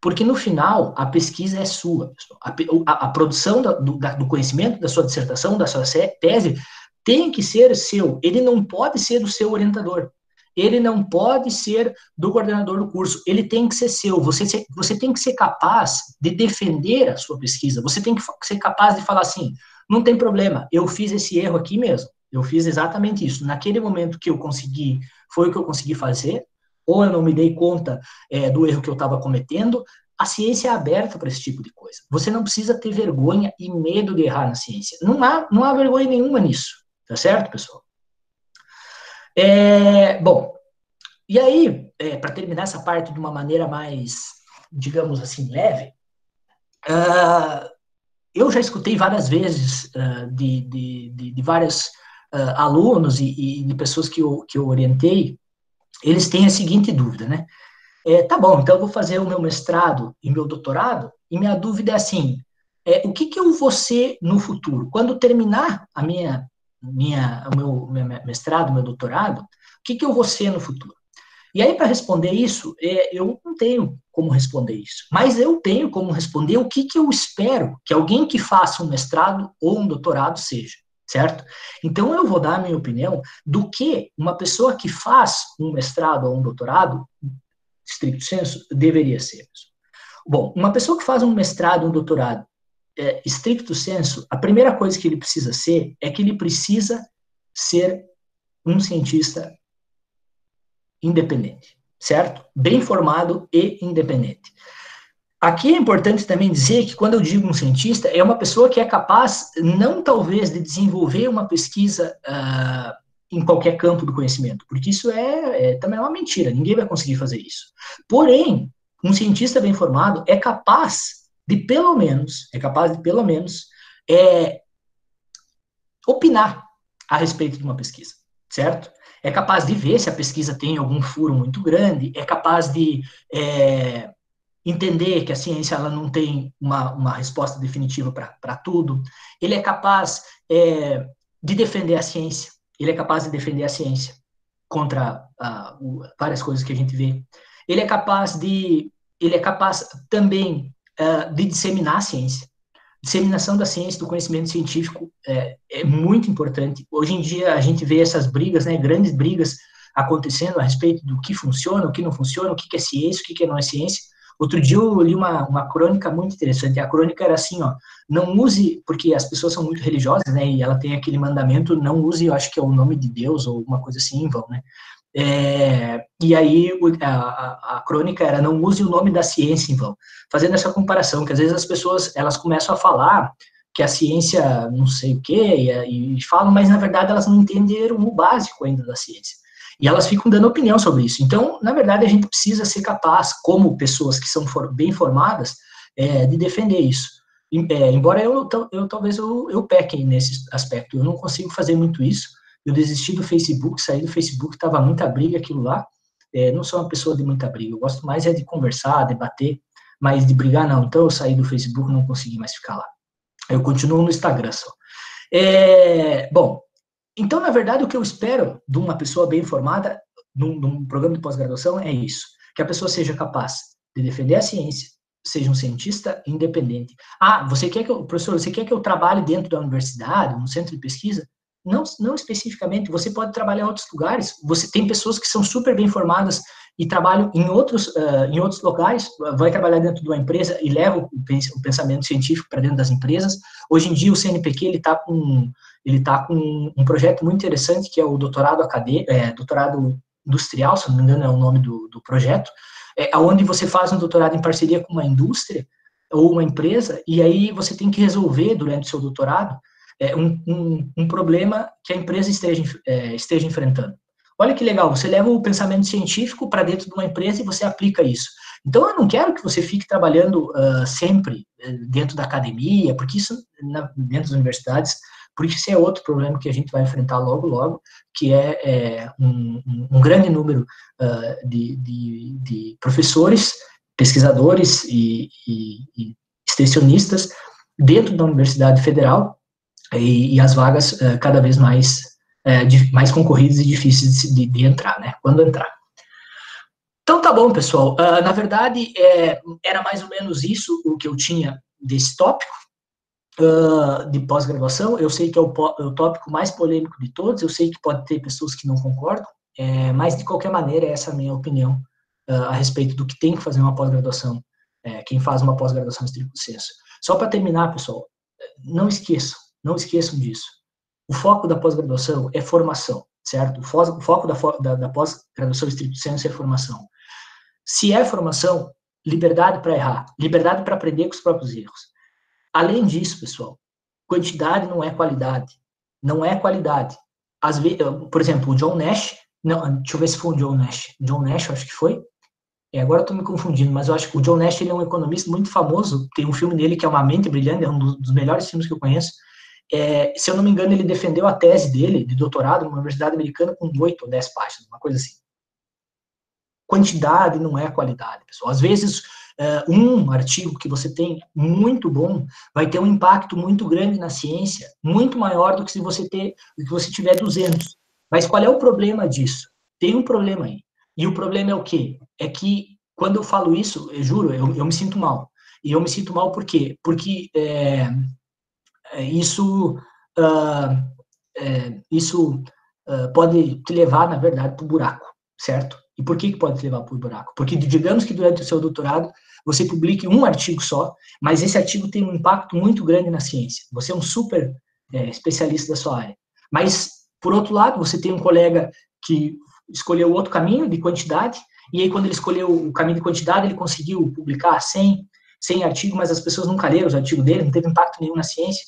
porque no final, a pesquisa é sua. A, a, a produção da, do, da, do, conhecimento da sua dissertação, da sua tese, tem que ser seu. Ele não pode ser do seu orientador. Ele não pode ser do coordenador do curso. Ele tem que ser seu. Você, você tem que ser capaz de defender a sua pesquisa. Você tem que ser capaz de falar assim: não tem problema, eu fiz esse erro aqui mesmo. Eu fiz exatamente isso. Naquele momento que eu consegui, foi o que eu consegui fazer ou eu não me dei conta é, do erro que eu estava cometendo. A ciência é aberta para esse tipo de coisa. Você não precisa ter vergonha e medo de errar na ciência. Não há, não há vergonha nenhuma nisso. Tá certo, pessoal? É, bom, e aí, é, para terminar essa parte de uma maneira mais, digamos assim, leve, uh, eu já escutei várias vezes uh, de, de, de, de vários uh, alunos e, e, de pessoas que eu, que eu orientei eles têm a seguinte dúvida, né? É, tá bom, então eu vou fazer o meu mestrado e meu doutorado, e minha dúvida é assim, é, o que, que eu vou ser no futuro? Quando terminar a minha, minha, o meu, meu mestrado, meu doutorado, o que, que eu vou ser no futuro? E aí, para responder isso, é, eu não tenho como responder isso, mas eu tenho como responder o que, que eu espero que alguém que faça um mestrado ou um doutorado seja. Certo? Então eu vou dar a minha opinião do que uma pessoa que faz um mestrado ou um doutorado, estricto senso, deveria ser. Bom, uma pessoa que faz um mestrado, um doutorado, é, estricto senso, a primeira coisa que ele precisa ser é que ele precisa ser um cientista independente, certo? Bem formado e independente. Aqui é importante também dizer que quando eu digo um cientista, é uma pessoa que é capaz, não talvez, de desenvolver uma pesquisa uh, em qualquer campo do conhecimento, porque isso é, é, também é uma mentira, ninguém vai conseguir fazer isso. Porém, um cientista bem formado é capaz de, pelo menos, é capaz de, pelo menos, é, opinar a respeito de uma pesquisa, certo? É capaz de ver se a pesquisa tem algum furo muito grande, é capaz de é, entender que a ciência ela não tem uma, uma resposta definitiva para tudo, ele é capaz é, de defender a ciência, ele é capaz de defender a ciência contra uh, várias coisas que a gente vê. Ele é capaz de, ele é capaz também uh, de disseminar a ciência. Disseminação da ciência, do conhecimento científico é, é muito importante. Hoje em dia a gente vê essas brigas, né, grandes brigas acontecendo a respeito do que funciona, o que não funciona, o que é ciência, o que não é ciência. Outro dia eu li uma, uma crônica muito interessante. A crônica era assim, ó, não use, porque as pessoas são muito religiosas, né, e ela tem aquele mandamento, não use, eu acho que é o nome de Deus ou alguma coisa assim em vão, né. É, e aí a, a, a, crônica era não use o nome da ciência em vão, fazendo essa comparação, que às vezes as pessoas elas começam a falar que a ciência não sei o que e, e falam, mas na verdade elas não entenderam o básico ainda da ciência. E elas ficam dando opinião sobre isso. Então, na verdade, a gente precisa ser capaz, como pessoas que são for, bem formadas, é, de defender isso. É, embora eu, eu talvez eu, eu peque nesse aspecto, eu não consigo fazer muito isso. Eu desisti do Facebook, saí do Facebook, estava muita briga aquilo lá. É, não sou uma pessoa de muita briga, eu gosto mais é de conversar, debater, mas de brigar não. Então eu saí do Facebook, não consegui mais ficar lá. Eu continuo no Instagram só. É, bom, então, na verdade, o que eu espero de uma pessoa bem formada, num, num programa de pós-graduação, é isso: que a pessoa seja capaz de defender a ciência, seja um cientista independente. Ah, você quer que eu, professor, você quer que eu trabalhe dentro da universidade, no centro de pesquisa? Não, não especificamente, você pode trabalhar em outros lugares. Você tem pessoas que são super bem formadas e trabalham em outros, uh, em outros locais, vai trabalhar dentro de uma empresa e leva o pensamento científico para dentro das empresas. Hoje em dia, o CNPq ele está com ele está com um projeto muito interessante que é o doutorado acadêmico, é, doutorado industrial, se não me engano é o nome do, do projeto, é onde você faz um doutorado em parceria com uma indústria ou uma empresa e aí você tem que resolver durante o seu doutorado é, um, um, um, problema que a empresa esteja, é, esteja enfrentando. Olha que legal, você leva o pensamento científico para dentro de uma empresa e você aplica isso. Então, eu não quero que você fique trabalhando uh, sempre uh, dentro da academia, porque isso, na, dentro das universidades, por isso é outro problema que a gente vai enfrentar logo, logo, que é, é um, um, grande número uh, de, de, de, professores, pesquisadores e, e, e, extensionistas dentro da Universidade Federal e, e as vagas uh, cada vez mais, uh, de, mais concorridas e difíceis de, de, entrar, né? Quando entrar. Então tá bom, pessoal. Uh, na verdade, é, era mais ou menos isso o que eu tinha desse tópico uh, de pós-graduação. Eu sei que é o, o, tópico mais polêmico de todos, eu sei que pode ter pessoas que não concordam, é, mas de qualquer maneira, essa é a minha opinião uh, a respeito do que tem que fazer uma pós-graduação, é, quem faz uma pós-graduação estricto senso. Só para terminar, pessoal, não esqueçam, não esqueçam disso. O foco da pós-graduação é formação, certo? O, foco da, da, da pós-graduação estricto senso é formação. Se é formação, liberdade para errar, liberdade para aprender com os próprios erros. Além disso, pessoal, quantidade não é qualidade. Não é qualidade. Às vezes, por exemplo, o John Nash, não, deixa eu ver se foi o John Nash. John Nash, acho que foi. É, agora eu estou me confundindo, mas eu acho que o John Nash ele é um economista muito famoso. Tem um filme dele que é Uma Mente Brilhante, é um dos melhores filmes que eu conheço. É, se eu não me engano, ele defendeu a tese dele de doutorado numa universidade americana com oito ou dez páginas, uma coisa assim. Quantidade não é qualidade, pessoal. Às vezes uh, um artigo que você tem muito bom vai ter um impacto muito grande na ciência, muito maior do que se você ter, que você tiver 200. Mas qual é o problema disso? Tem um problema aí. E o problema é o quê? É que quando eu falo isso, eu juro, eu, eu me sinto mal. E eu me sinto mal por quê? Porque é, isso uh, é, isso uh, pode te levar, na verdade, para o buraco, certo? E por que, que pode te levar para o buraco? Porque digamos que durante o seu doutorado você publique um artigo só, mas esse artigo tem um impacto muito grande na ciência. Você é um super é, especialista da sua área. Mas, por outro lado, você tem um colega que escolheu outro caminho de quantidade, e aí quando ele escolheu o caminho de quantidade, ele conseguiu publicar 100, 100 artigos, mas as pessoas nunca leram os artigos dele, não teve impacto nenhum na ciência.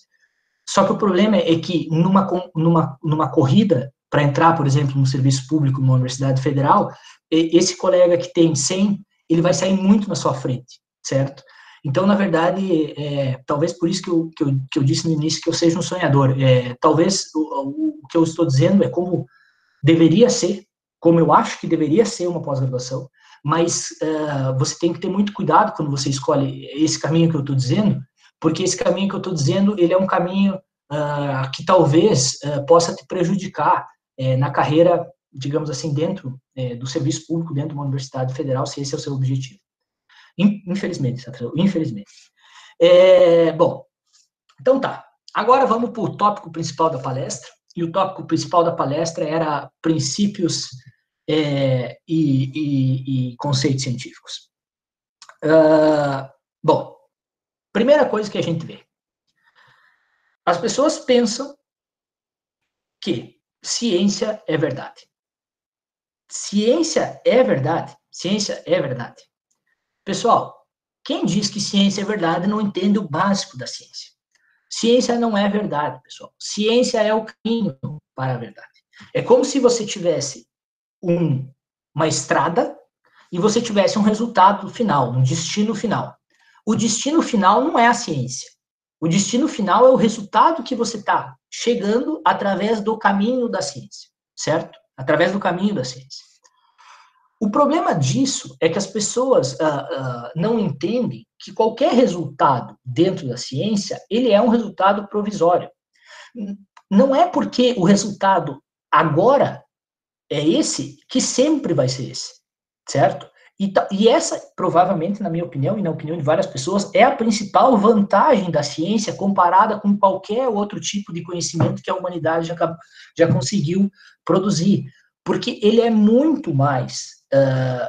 Só que o problema é que numa, numa, numa corrida para entrar, por exemplo, no serviço público numa universidade federal, esse colega que tem 100, ele vai sair muito na sua frente, certo? Então, na verdade, é, talvez por isso que eu, que, eu, que eu disse no início que eu seja um sonhador. É, talvez o, o, que eu estou dizendo é como deveria ser, como eu acho que deveria ser uma pós-graduação, mas uh, você tem que ter muito cuidado quando você escolhe esse caminho que eu estou dizendo, porque esse caminho que eu estou dizendo, ele é um caminho uh, que talvez uh, possa te prejudicar na carreira digamos assim, dentro é, do serviço público, dentro de uma universidade federal, se esse é o seu objetivo. Infelizmente, infelizmente. É, bom, então tá. Agora vamos para o tópico principal da palestra. E o tópico principal da palestra era princípios é, e, e, e, conceitos científicos. Uh, bom, primeira coisa que a gente vê. As pessoas pensam que ciência é verdade. Ciência é verdade. Ciência é verdade. Pessoal, quem diz que ciência é verdade não entende o básico da ciência. Ciência não é verdade, pessoal. Ciência é o caminho para a verdade. É como se você tivesse um, uma estrada e você tivesse um resultado final, um destino final. O destino final não é a ciência. O destino final é o resultado que você está chegando através do caminho da ciência, certo? Através do caminho da ciência. O problema disso é que as pessoas uh, uh, não entendem que qualquer resultado dentro da ciência ele é um resultado provisório. Não é porque o resultado agora é esse que sempre vai ser esse, certo? E, e, essa, provavelmente, na minha opinião e na opinião de várias pessoas, é a principal vantagem da ciência comparada com qualquer outro tipo de conhecimento que a humanidade já, já conseguiu produzir. Porque ele é muito mais uh,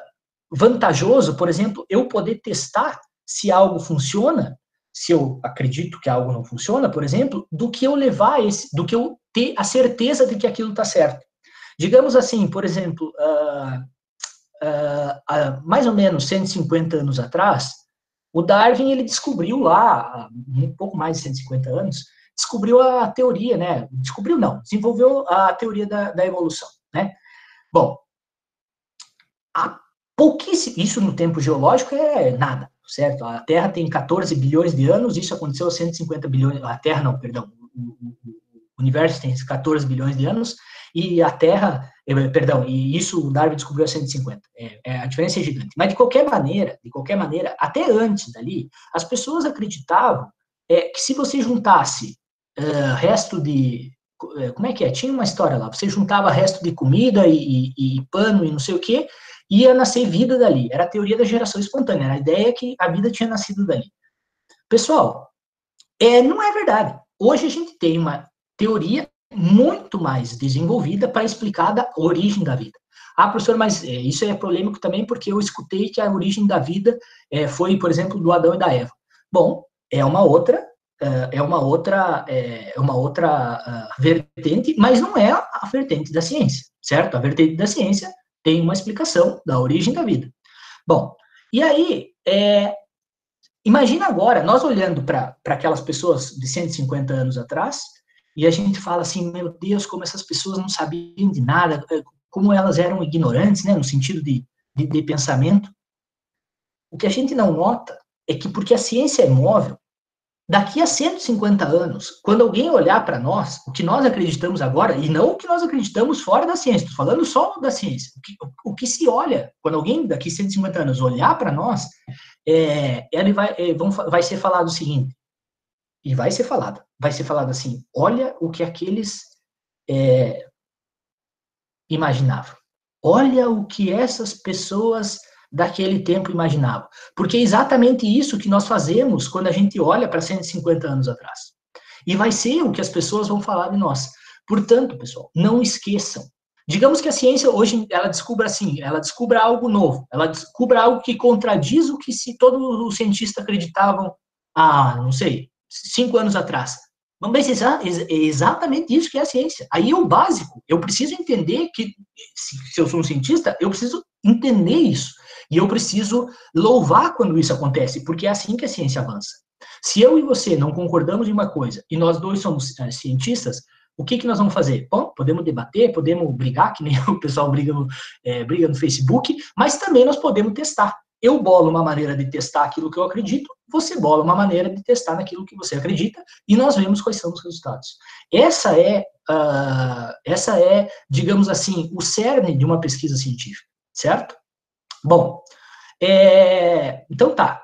vantajoso, por exemplo, eu poder testar se algo funciona, se eu acredito que algo não funciona, por exemplo, do que eu levar esse, do que eu ter a certeza de que aquilo está certo. Digamos assim, por exemplo, uh, uh, mais ou menos 150 anos atrás, o Darwin ele descobriu lá, um pouco mais de 150 anos, descobriu a teoria, né? Descobriu não, desenvolveu a teoria da, da evolução, né? Bom, há pouquíssimo, isso no tempo geológico é nada, certo? A Terra tem 14 bilhões de anos, isso aconteceu há 150 bilhões, a Terra não, perdão, o, o, o universo tem 14 bilhões de anos, e a Terra, eh, perdão, e isso o Darwin descobriu a 150. É, é, a diferença é gigante. Mas de qualquer maneira, de qualquer maneira, até antes dali, as pessoas acreditavam é, que se você juntasse uh, resto de eh, como é que é? Tinha uma história lá. Você juntava resto de comida e, e, e pano e não sei o que, ia nascer vida dali. Era a teoria da geração espontânea. Era a ideia que a vida tinha nascido dali. Pessoal, é, não é verdade. Hoje a gente tem uma teoria muito mais desenvolvida para explicar a origem da vida. Ah, professor, mas é, isso é polêmico também porque eu escutei que a origem da vida é, foi, por exemplo, do Adão e da Eva. Bom, é uma outra é, é uma outra é uma outra uh, vertente, mas não é a vertente da ciência, certo? A vertente da ciência tem uma explicação da origem da vida. Bom, e aí é, imagina agora nós olhando para aquelas pessoas de 150 anos atrás e a gente fala assim, meu Deus, como essas pessoas não sabiam de nada, é, como elas eram ignorantes, né, no sentido de, de, de pensamento. O que a gente não nota é que porque a ciência é móvel, daqui a 150 anos, quando alguém olhar para nós, o que nós acreditamos agora, e não o que nós acreditamos fora da ciência, estou falando só da ciência, o que, o que, se olha, quando alguém daqui a 150 anos olhar para nós, é, ele vai, é, vão, vai ser falado o seguinte, e vai ser falado, vai ser falado assim, olha o que aqueles é, imaginavam, olha o que essas pessoas daquele tempo imaginavam. Porque é exatamente isso que nós fazemos quando a gente olha para 150 anos atrás. E vai ser o que as pessoas vão falar de nós. Portanto, pessoal, não esqueçam. Digamos que a ciência hoje ela descubra assim, ela descubra algo novo, ela descubra algo que contradiz o que se todos os cientistas acreditavam há, não sei, cinco anos atrás. Mas é exatamente isso que é a ciência. Aí é o básico. Eu preciso entender que, se eu sou um cientista, eu preciso entender isso. E eu preciso louvar quando isso acontece, porque é assim que a ciência avança. Se eu e você não concordamos em uma coisa e nós dois somos uh, cientistas, o que, que nós vamos fazer? Bom, podemos debater, podemos brigar, que nem o pessoal briga no, é, briga no Facebook, mas também nós podemos testar. Eu bolo uma maneira de testar aquilo que eu acredito, você bola uma maneira de testar naquilo que você acredita, e nós vemos quais são os resultados. Essa é, uh, essa é, digamos assim, o cerne de uma pesquisa científica, certo? Bom, é, então tá.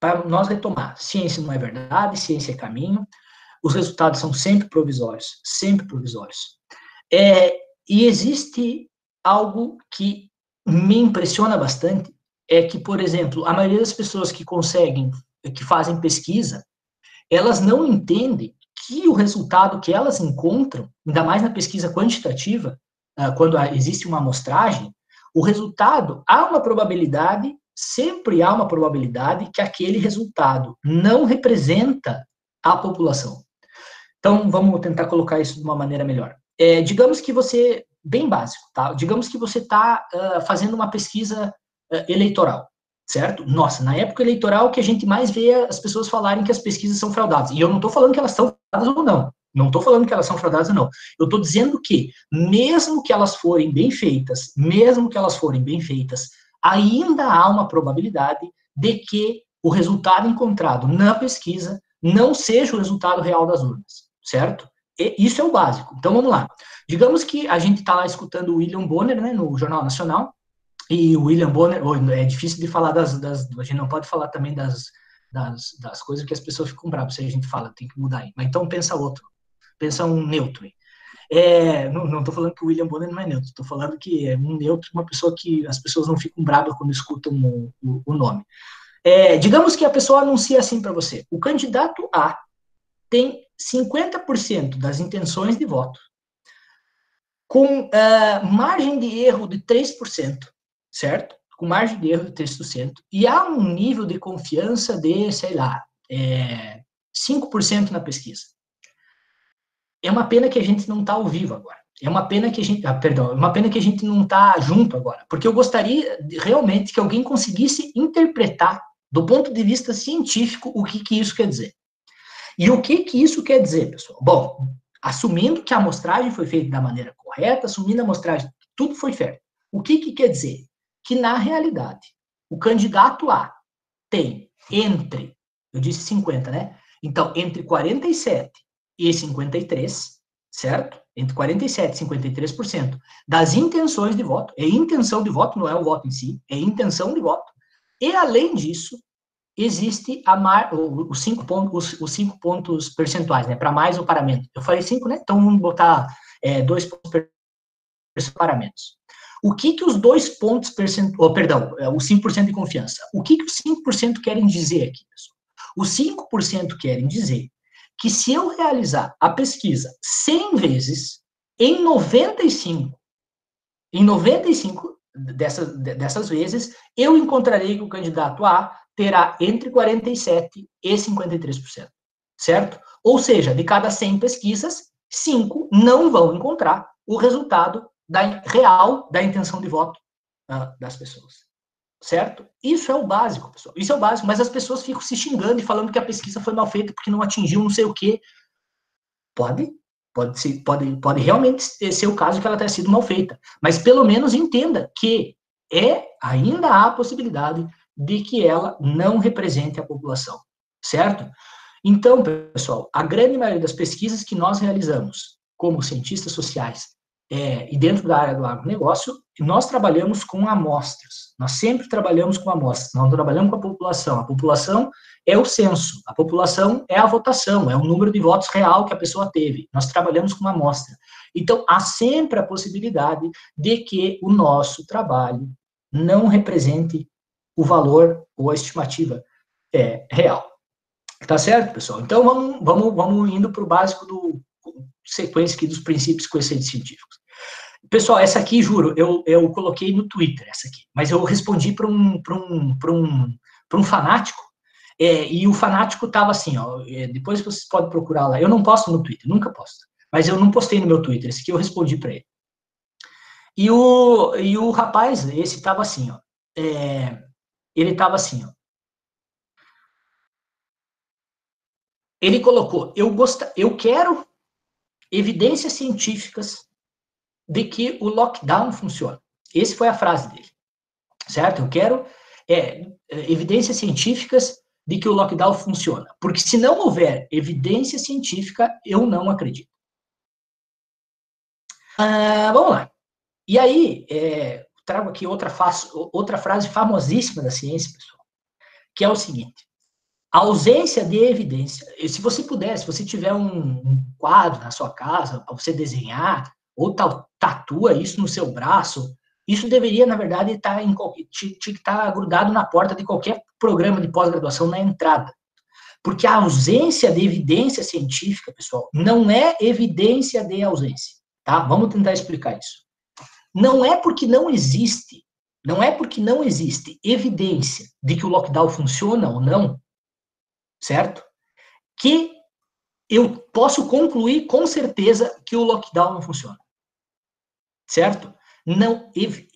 Para nós retomar, ciência não é verdade, ciência é caminho, os resultados são sempre provisórios, sempre provisórios. É, e existe algo que me impressiona bastante, é que, por exemplo, a maioria das pessoas que conseguem, que fazem pesquisa, elas não entendem que o resultado que elas encontram, ainda mais na pesquisa quantitativa, ah, quando existe uma amostragem, o resultado, há uma probabilidade, sempre há uma probabilidade que aquele resultado não representa a população. Então, vamos tentar colocar isso de uma maneira melhor. É, digamos que você, bem básico, tá? Digamos que você está uh, fazendo uma pesquisa eleitoral, certo? Nossa, na época eleitoral que a gente mais vê as pessoas falarem que as pesquisas são fraudadas. E eu não estou falando que elas são fraudadas ou não. Não estou falando que elas são fraudadas ou não. Eu estou dizendo que, mesmo que elas forem bem feitas, mesmo que elas forem bem feitas, ainda há uma probabilidade de que o resultado encontrado na pesquisa não seja o resultado real das urnas, certo? E isso é o básico. Então vamos lá. Digamos que a gente está lá escutando o William Bonner, né, no Jornal Nacional, e o William Bonner, é difícil de falar das, das, a gente não pode falar também das, das, das coisas que as pessoas ficam bravas, se a gente fala, tem que mudar aí. Mas então pensa outro pensa um neutro. É, não estou falando que o William Bonner não é neutro, estou falando que é um neutro, uma pessoa que as pessoas não ficam bravas quando escutam o, o, o nome. É, digamos que a pessoa anuncia assim para você: o candidato A tem 50% das intenções de voto, com uh, margem de erro de 3%, certo? Com margem de erro de 3%, e há um nível de confiança de, sei lá, é, 5% na pesquisa. É uma pena que a gente não está ao vivo agora. É uma pena que a gente, ah, perdão, é uma pena que a gente não está junto agora, porque eu gostaria realmente que alguém conseguisse interpretar do ponto de vista científico o que, que isso quer dizer. E o que que isso quer dizer, pessoal? Bom, assumindo que a amostragem foi feita da maneira correta, assumindo a amostragem, tudo foi certo. O que que quer dizer? Que na realidade, o candidato A tem entre, eu disse 50, né? Então, entre 47 e 53, certo? Entre 47 e 53% das intenções de voto. É intenção de voto, não é o voto em si, é intenção de voto. E, além disso, existe a mar, os, cinco pontos, os, os cinco pontos percentuais, né? Para mais ou para menos. Eu falei cinco, né? Então, vamos botar é, dois pontos para menos. O que, que os dois pontos percentuais, oh, perdão, é, os 5% de confiança, o que, que os 5% querem dizer aqui, pessoal? Os 5% querem dizer que se eu realizar a pesquisa 100 vezes, em 95, em 95 dessas, dessas vezes, eu encontrarei que o candidato A terá entre 47% e 53%, certo? Ou seja, de cada 100 pesquisas, 5 não vão encontrar o resultado da, real da intenção de voto uh, das pessoas certo? Isso é o básico, pessoal. Isso é o básico, mas as pessoas ficam se xingando e falando que a pesquisa foi mal feita porque não atingiu não sei o quê. Pode, pode ser, pode, pode realmente ser o caso que ela tenha sido mal feita, mas pelo menos entenda que é ainda há a possibilidade de que ela não represente a população, certo? Então, pessoal, a grande maioria das pesquisas que nós realizamos como cientistas sociais é, e dentro da área do agronegócio, nós trabalhamos com amostras. Nós sempre trabalhamos com amostras. Nós trabalhamos com a população. A população é o censo. A população é a votação, é o número de votos real que a pessoa teve. Nós trabalhamos com amostra. Então, há sempre a possibilidade de que o nosso trabalho não represente o valor ou a estimativa é, real. Tá certo, pessoal? Então, vamos, vamos, vamos indo para o básico do sequência aqui dos princípios conhecidos científicos. Pessoal, essa aqui, juro, eu, eu coloquei no Twitter, essa aqui, mas eu respondi para um, um, um, um fanático, é, e o fanático estava assim, ó, é, depois vocês podem procurar lá, eu não posto no Twitter, nunca posto, mas eu não postei no meu Twitter, esse aqui eu respondi para ele. E o, e o rapaz, esse estava assim, ó, é, ele estava assim, ó, ele colocou, eu, gost... eu quero evidências científicas de que o lockdown funciona. Essa foi a frase dele, certo? Eu quero é, é, evidências científicas de que o lockdown funciona. Porque se não houver evidência científica, eu não acredito. Ah, vamos lá. E aí, é, trago aqui outra, outra frase famosíssima da ciência, pessoal, que é o seguinte: a ausência de evidência. Se você puder, se você tiver um, um quadro na sua casa para você desenhar, ou tatua isso no seu braço, isso deveria, na verdade, estar tá estar tá grudado na porta de qualquer programa de pós-graduação na entrada. Porque a ausência de evidência científica, pessoal, não é evidência de ausência, tá? Vamos tentar explicar isso. Não é porque não existe, não é porque não existe evidência de que o lockdown funciona ou não, certo? Que eu posso concluir com certeza que o lockdown não funciona. Certo? Não,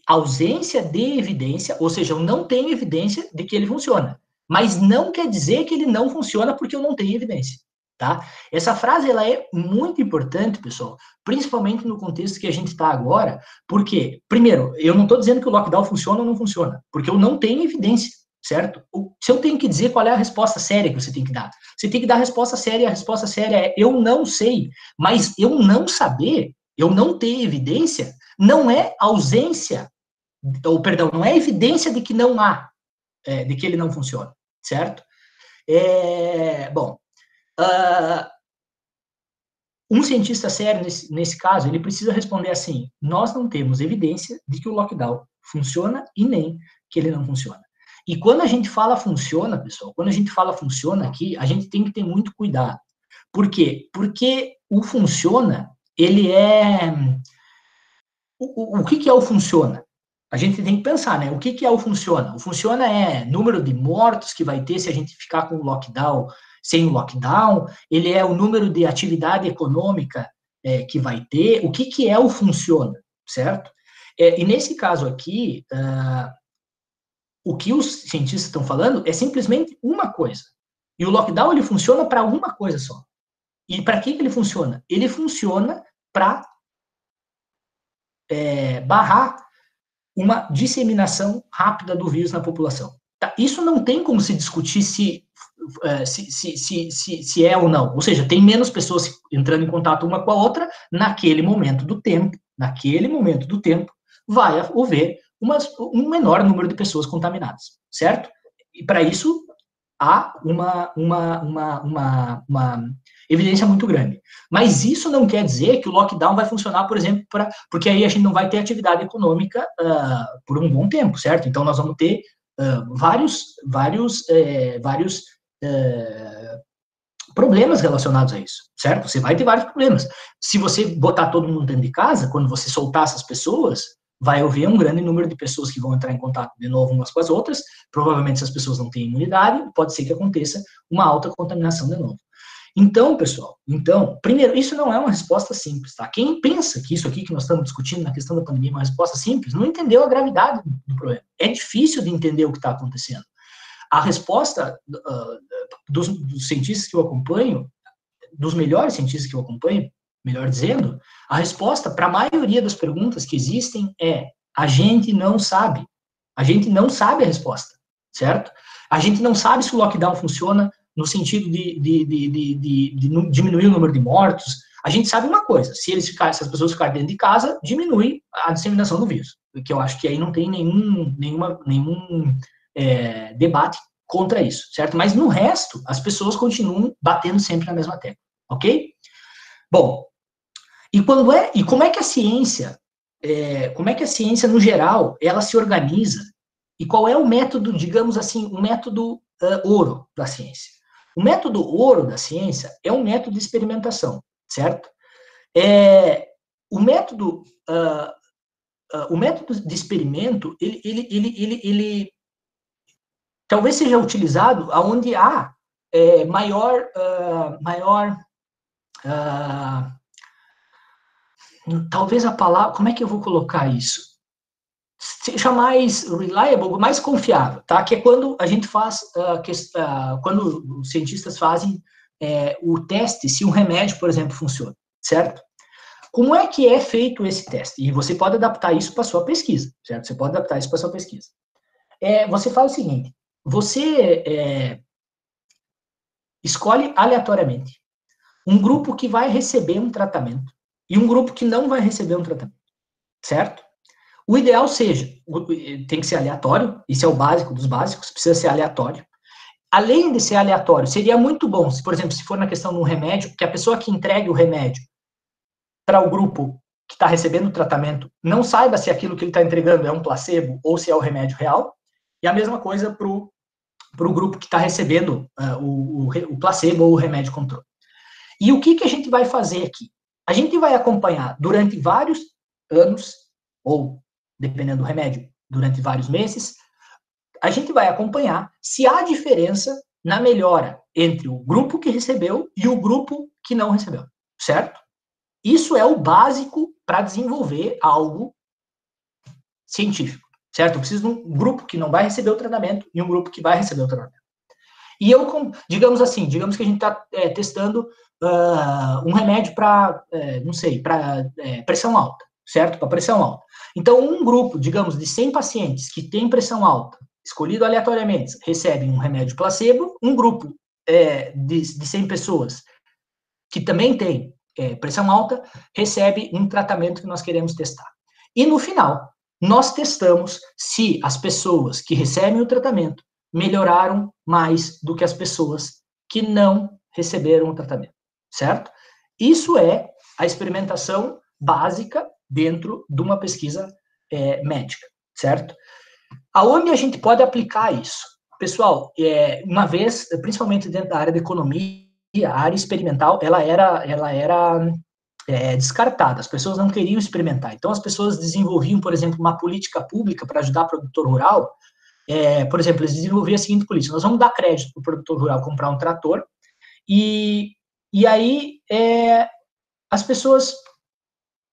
ausência de evidência, ou seja, eu não tenho evidência de que ele funciona. Mas não quer dizer que ele não funciona porque eu não tenho evidência, tá? Essa frase ela é muito importante, pessoal, principalmente no contexto que a gente está agora, porque, primeiro, eu não estou dizendo que o lockdown funciona ou não funciona, porque eu não tenho evidência certo? Se eu tenho que dizer qual é a resposta séria que você tem que dar, você tem que dar a resposta séria, a resposta séria é eu não sei, mas eu não saber, eu não ter evidência, não é ausência, ou perdão, não é evidência de que não há, é, de que ele não funciona, certo? É, bom, uh, um cientista sério, nesse, nesse caso, ele precisa responder assim: nós não temos evidência de que o lockdown funciona e nem que ele não funciona. E quando a gente fala funciona, pessoal, quando a gente fala funciona aqui, a gente tem que ter muito cuidado. Por quê? Porque o funciona, ele é. O, o, o que, que é o funciona? A gente tem que pensar, né? O que, que é o funciona? O funciona é número de mortos que vai ter se a gente ficar com o lockdown, sem o lockdown, ele é o número de atividade econômica é, que vai ter, o que, que é o funciona, certo? É, e nesse caso aqui, uh, o que os cientistas estão falando é simplesmente uma coisa. E o lockdown ele funciona para uma coisa só. E para que, ele funciona? Ele funciona para é, barrar uma disseminação rápida do vírus na população. Tá? Isso não tem como se discutir se, é, se, se, se, se, se é ou não. Ou seja, tem menos pessoas entrando em contato uma com a outra naquele momento do tempo. Naquele momento do tempo, vai haver uma, um menor número de pessoas contaminadas, certo? E para isso há uma, uma, uma, uma, uma evidência muito grande. Mas isso não quer dizer que o lockdown vai funcionar, por exemplo, pra, porque aí a gente não vai ter atividade econômica uh, por um bom tempo, certo? Então nós vamos ter uh, vários, vários, eh, vários eh, problemas relacionados a isso, certo? Você vai ter vários problemas. Se você botar todo mundo dentro de casa, quando você soltar essas pessoas, vai haver um grande número de pessoas que vão entrar em contato de novo umas com as outras. Provavelmente, se as pessoas não têm imunidade, pode ser que aconteça uma alta contaminação de novo. Então, pessoal, então, primeiro, isso não é uma resposta simples, tá? Quem pensa que isso aqui que nós estamos discutindo na questão da pandemia é uma resposta simples, não entendeu a gravidade do problema. É difícil de entender o que está acontecendo. A resposta uh, dos, dos cientistas que eu acompanho, dos melhores cientistas que eu acompanho, melhor dizendo, a resposta para a maioria das perguntas que existem é: a gente não sabe. A gente não sabe a resposta, certo? A gente não sabe se o lockdown funciona no sentido de, de, de, de, diminuir o número de mortos. A gente sabe uma coisa: se eles ficarem, se as pessoas ficarem dentro de casa, diminui a disseminação do vírus. Que eu acho que aí não tem nenhum, nenhuma, nenhum é, debate contra isso, certo? Mas no resto, as pessoas continuam batendo sempre na mesma tecla, ok? Bom, e quando é e como é que a ciência, é, como é que a ciência no geral, ela se organiza? E qual é o método, digamos assim, o método uh, ouro da ciência? O método ouro da ciência é um método de experimentação, certo? É, o método, uh, uh, o método de experimento, ele, ele, ele, ele, ele talvez seja utilizado aonde há é, maior, maior, talvez a palavra, como é que eu vou colocar isso? seja mais reliable, mais confiável, tá? Que é quando a gente faz, uh, que, uh, quando os cientistas fazem é, o teste se um remédio, por exemplo, funciona, certo? Como é que é feito esse teste? E você pode adaptar isso para sua pesquisa, certo? Você pode adaptar isso para sua pesquisa. É, você faz o seguinte: você é, escolhe aleatoriamente um grupo que vai receber um tratamento e um grupo que não vai receber um tratamento, certo? O ideal seja, tem que ser aleatório, isso é o básico dos básicos, precisa ser aleatório. Além de ser aleatório, seria muito bom, se, por exemplo, se for na questão de um remédio, que a pessoa que entregue o remédio para o grupo que está recebendo o tratamento não saiba se aquilo que ele está entregando é um placebo ou se é o remédio real, e a mesma coisa para o grupo que está recebendo uh, o, o, placebo ou o remédio controle. E o que, que a gente vai fazer aqui? A gente vai acompanhar durante vários anos, ou dependendo do remédio, durante vários meses, a gente vai acompanhar se há diferença na melhora entre o grupo que recebeu e o grupo que não recebeu, certo? Isso é o básico para desenvolver algo científico, certo? Eu preciso de um grupo que não vai receber o tratamento e um grupo que vai receber o tratamento. E eu, digamos assim, digamos que a gente está é, testando uh, um remédio para, é, não sei, para é, pressão alta, certo? Para pressão alta. Então, um grupo, digamos, de 100 pacientes que tem pressão alta, escolhido aleatoriamente, recebe um remédio placebo, um grupo é, de, de 100 pessoas que também tem é, pressão alta, recebe um tratamento que nós queremos testar. E no final, nós testamos se as pessoas que recebem o tratamento melhoraram mais do que as pessoas que não receberam o tratamento, certo? Isso é a experimentação básica dentro de uma pesquisa é, médica, certo? Aonde a gente pode aplicar isso? Pessoal, é, uma vez, principalmente dentro da área da economia, a área experimental, ela era, ela era é, descartada, as pessoas não queriam experimentar. Então, as pessoas desenvolviam, por exemplo, uma política pública para ajudar o produtor rural. É, por exemplo, eles desenvolviam a seguinte política: nós vamos dar crédito para o produtor rural comprar um trator, e, e aí é, as pessoas.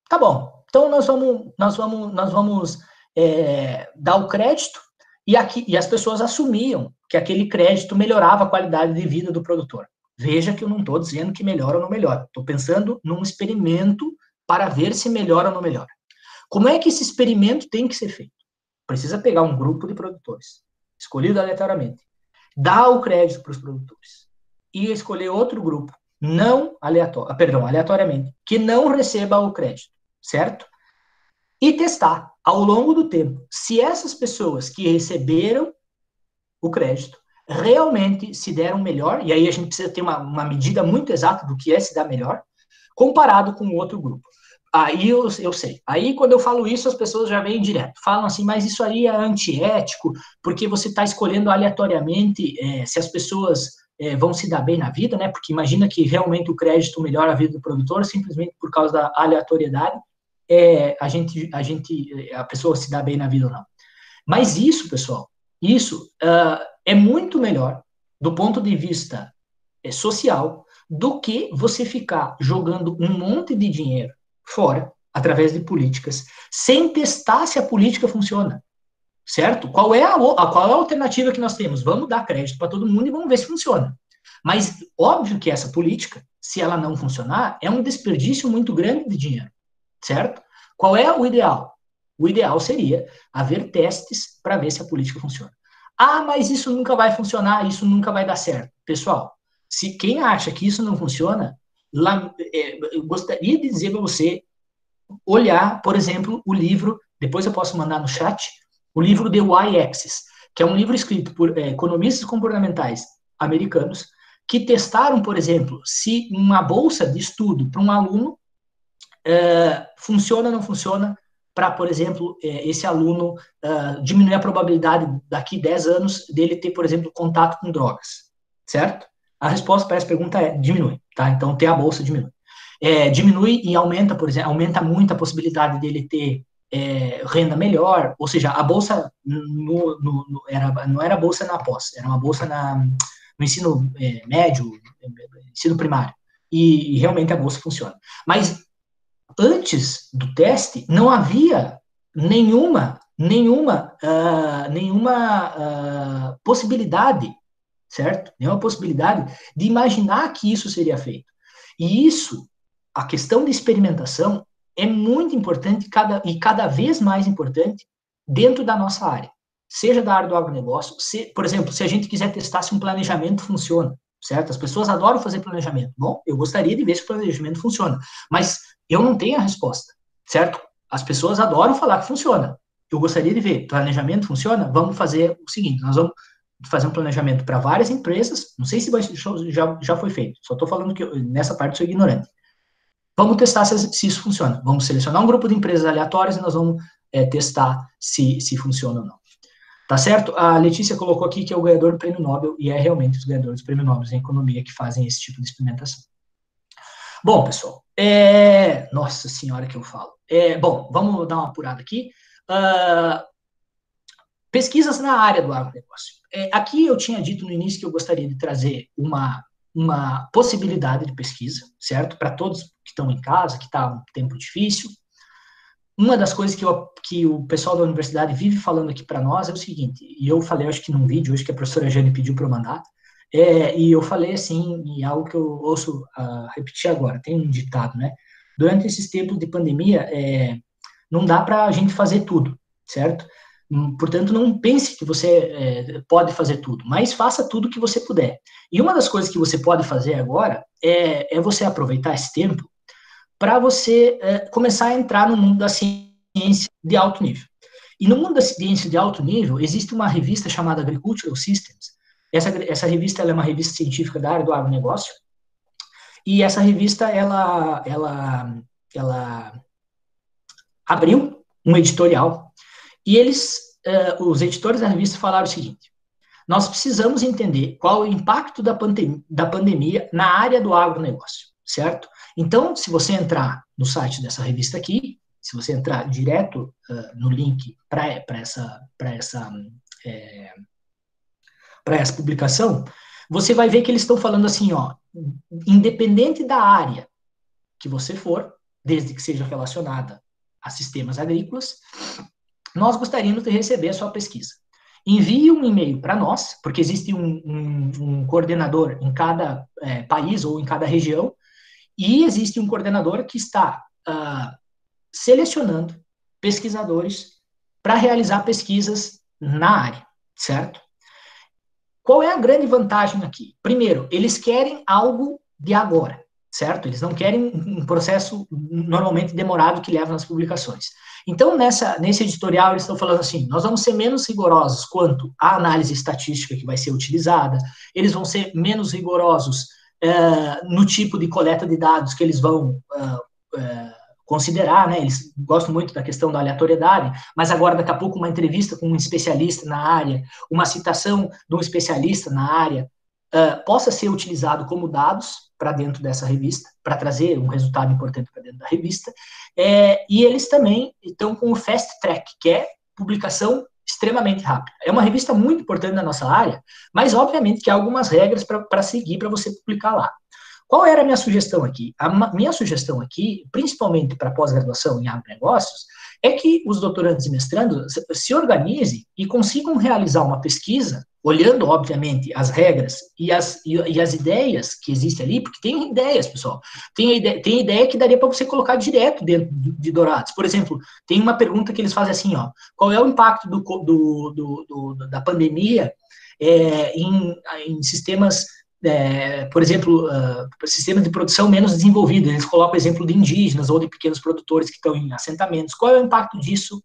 Tá bom, então nós vamos, nós vamos, nós vamos é, dar o crédito e, aqui, e as pessoas assumiam que aquele crédito melhorava a qualidade de vida do produtor. Veja que eu não estou dizendo que melhora ou não melhora. Estou pensando num experimento para ver se melhora ou não melhora. Como é que esse experimento tem que ser feito? Precisa pegar um grupo de produtores, escolhido aleatoriamente, dar o crédito para os produtores e escolher outro grupo, não aleatório, perdão, aleatoriamente, que não receba o crédito certo? E testar ao longo do tempo se essas pessoas que receberam o crédito realmente se deram melhor, e aí a gente precisa ter uma, uma medida muito exata do que é se dar melhor, comparado com o outro grupo. Aí eu, eu sei. Aí quando eu falo isso, as pessoas já vêm direto. Falam assim, mas isso aí é antiético, porque você está escolhendo aleatoriamente é, se as pessoas é, vão se dar bem na vida, né? Porque imagina que realmente o crédito melhora a vida do produtor simplesmente por causa da aleatoriedade é, a gente, a gente, a pessoa se dá bem na vida ou não. Mas isso, pessoal, isso uh, é muito melhor do ponto de vista é, social do que você ficar jogando um monte de dinheiro fora através de políticas sem testar se a política funciona. Certo? Qual é a, qual é a alternativa que nós temos? Vamos dar crédito para todo mundo e vamos ver se funciona. Mas óbvio que essa política, se ela não funcionar, é um desperdício muito grande de dinheiro certo? Qual é o ideal? O ideal seria haver testes para ver se a política funciona. Ah, mas isso nunca vai funcionar, isso nunca vai dar certo. Pessoal, se quem acha que isso não funciona, lá, é, eu gostaria de dizer para você olhar, por exemplo, o livro, depois eu posso mandar no chat, o livro The Y-Axis, que é um livro escrito por é, economistas comportamentais americanos, que testaram, por exemplo, se uma bolsa de estudo para um aluno é, funciona ou não funciona para, por exemplo, é, esse aluno uh, diminuir a probabilidade daqui 10 anos dele ter, por exemplo, contato com drogas, certo? A resposta para essa pergunta é diminui, tá? Então, ter a bolsa diminui. é, diminui e aumenta, por exemplo, aumenta muito a possibilidade dele ter é, renda melhor, ou seja, a bolsa no, no, no, era, não era bolsa na pós, era uma bolsa na, no ensino é, médio, ensino primário, e, e, realmente a bolsa funciona. Mas antes do teste, não havia nenhuma, nenhuma, uh, nenhuma uh, possibilidade, certo? Nenhuma possibilidade de imaginar que isso seria feito. E isso, a questão de experimentação, é muito importante cada, e cada vez mais importante dentro da nossa área. Seja da área do agronegócio, se, por exemplo, se a gente quiser testar se um planejamento funciona, certo? As pessoas adoram fazer planejamento. Bom, eu gostaria de ver se o planejamento funciona, mas eu não tenho a resposta, certo? As pessoas adoram falar que funciona. Eu gostaria de ver, planejamento funciona? Vamos fazer o seguinte, nós vamos fazer um planejamento para várias empresas, não sei se já, já foi feito, só estou falando que eu, nessa parte sou ignorante. Vamos testar se, se, isso funciona. Vamos selecionar um grupo de empresas aleatórias e nós vamos é, testar se, se funciona ou não. Tá certo? A Letícia colocou aqui que é o ganhador do prêmio Nobel, e é realmente os ganhadores do prêmio Nobel em economia que fazem esse tipo de experimentação. Bom, pessoal, é... nossa senhora que eu falo. É, bom, vamos dar uma apurada aqui. Uh, pesquisas na área do agronegócio. É, aqui eu tinha dito no início que eu gostaria de trazer uma, uma possibilidade de pesquisa, certo? Para todos que estão em casa, que está um tempo difícil. Uma das coisas que, eu, que o pessoal da universidade vive falando aqui para nós é o seguinte, e eu falei, acho que num vídeo hoje que a professora Jane pediu para eu mandar, é, e eu falei assim, e algo que eu ouço uh, repetir agora, tem um ditado, né? Durante esses tempos de pandemia, é, não dá para a gente fazer tudo, certo? Hum, portanto, não pense que você é, pode fazer tudo, mas faça tudo que você puder. E uma das coisas que você pode fazer agora é, é você aproveitar esse tempo para você é, começar a entrar no mundo da ciência de alto nível. E no mundo da ciência de alto nível, existe uma revista chamada Agricultural Systems. Essa, essa revista é uma revista científica da área do agronegócio. E essa revista, ela, ela, ela abriu um editorial e eles, uh, os editores da revista falaram o seguinte: nós precisamos entender qual é o impacto da, pandem da pandemia na área do agronegócio, certo? Então, se você entrar no site dessa revista aqui, se você entrar direto uh, no link para essa, essa, é, essa publicação, você vai ver que eles estão falando assim, ó, independente da área que você for, desde que seja relacionada a sistemas agrícolas, nós gostaríamos de receber a sua pesquisa. Envie um e-mail para nós, porque existe um, um, um coordenador em cada é, país ou em cada região, e existe um coordenador que está uh, selecionando pesquisadores para realizar pesquisas na área, certo? Qual é a grande vantagem aqui? Primeiro, eles querem algo de agora certo? Eles não querem um processo normalmente demorado que leva nas publicações. Então, nessa, nesse editorial, eles estão falando assim: nós vamos ser menos rigorosos quanto à análise estatística que vai ser utilizada, eles vão ser menos rigorosos uh, no tipo de coleta de dados que eles vão uh, uh, considerar, né? Eles gostam muito da questão da aleatoriedade, mas agora, daqui a pouco, uma entrevista com um especialista na área, uma citação de um especialista na área, possa ser utilizado como dados para dentro dessa revista, para trazer um resultado importante para dentro da revista. É, e eles também estão com o Fast Track, que é publicação extremamente rápida. É uma revista muito importante na nossa área, mas obviamente que há algumas regras para seguir para você publicar lá. Qual era a minha sugestão aqui? A minha sugestão aqui, principalmente para pós-graduação em agronegócios, é que os doutorandos e mestrandos se organizem e consigam realizar uma pesquisa, olhando, obviamente, as regras e as, e, e as ideias que existem ali, porque tem ideias, pessoal. Tem ideia, tem ideia que daria para você colocar direto dentro de Dourados. Por exemplo, tem uma pergunta que eles fazem assim, ó, qual é o impacto do, do, do, do da pandemia é, em, em sistemas é, por exemplo, uh, sistemas de produção menos desenvolvidos. Eles colocam o exemplo de indígenas ou de pequenos produtores que estão em assentamentos. Qual é o impacto disso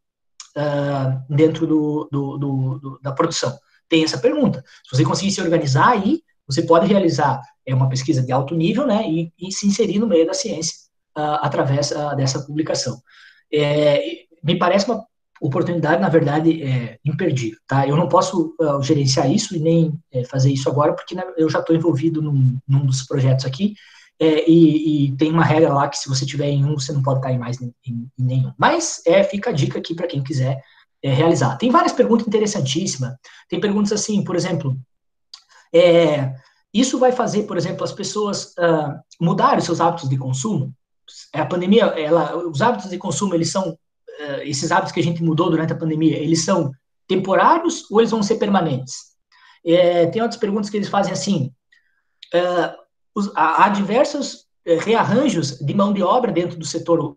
uh, dentro do, do, do, da produção? Tem essa pergunta. Se você conseguir se organizar aí, você pode realizar é, uma pesquisa de alto nível né, e, e se inserir no meio da ciência uh, através dessa publicação. É, me parece uma oportunidade, na verdade, é imperdível, tá? Eu não posso uh, gerenciar isso e nem é, fazer isso agora, porque né, eu já estou envolvido num, num, dos projetos aqui, é, e, e, tem uma regra lá que se você tiver em um, você não pode estar em mais em, em nenhum. Mas é, fica a dica aqui para quem quiser é, realizar. Tem várias perguntas interessantíssimas. Tem perguntas assim, por exemplo, é, isso vai fazer, por exemplo, as pessoas uh, mudarem seus hábitos de consumo? A pandemia, ela, os hábitos de consumo, eles são, uh, esses hábitos que a gente mudou durante a pandemia, eles são temporários ou eles vão ser permanentes? É, tem outras perguntas que eles fazem assim, uh, os, há, diversos eh, rearranjos de mão de obra dentro do setor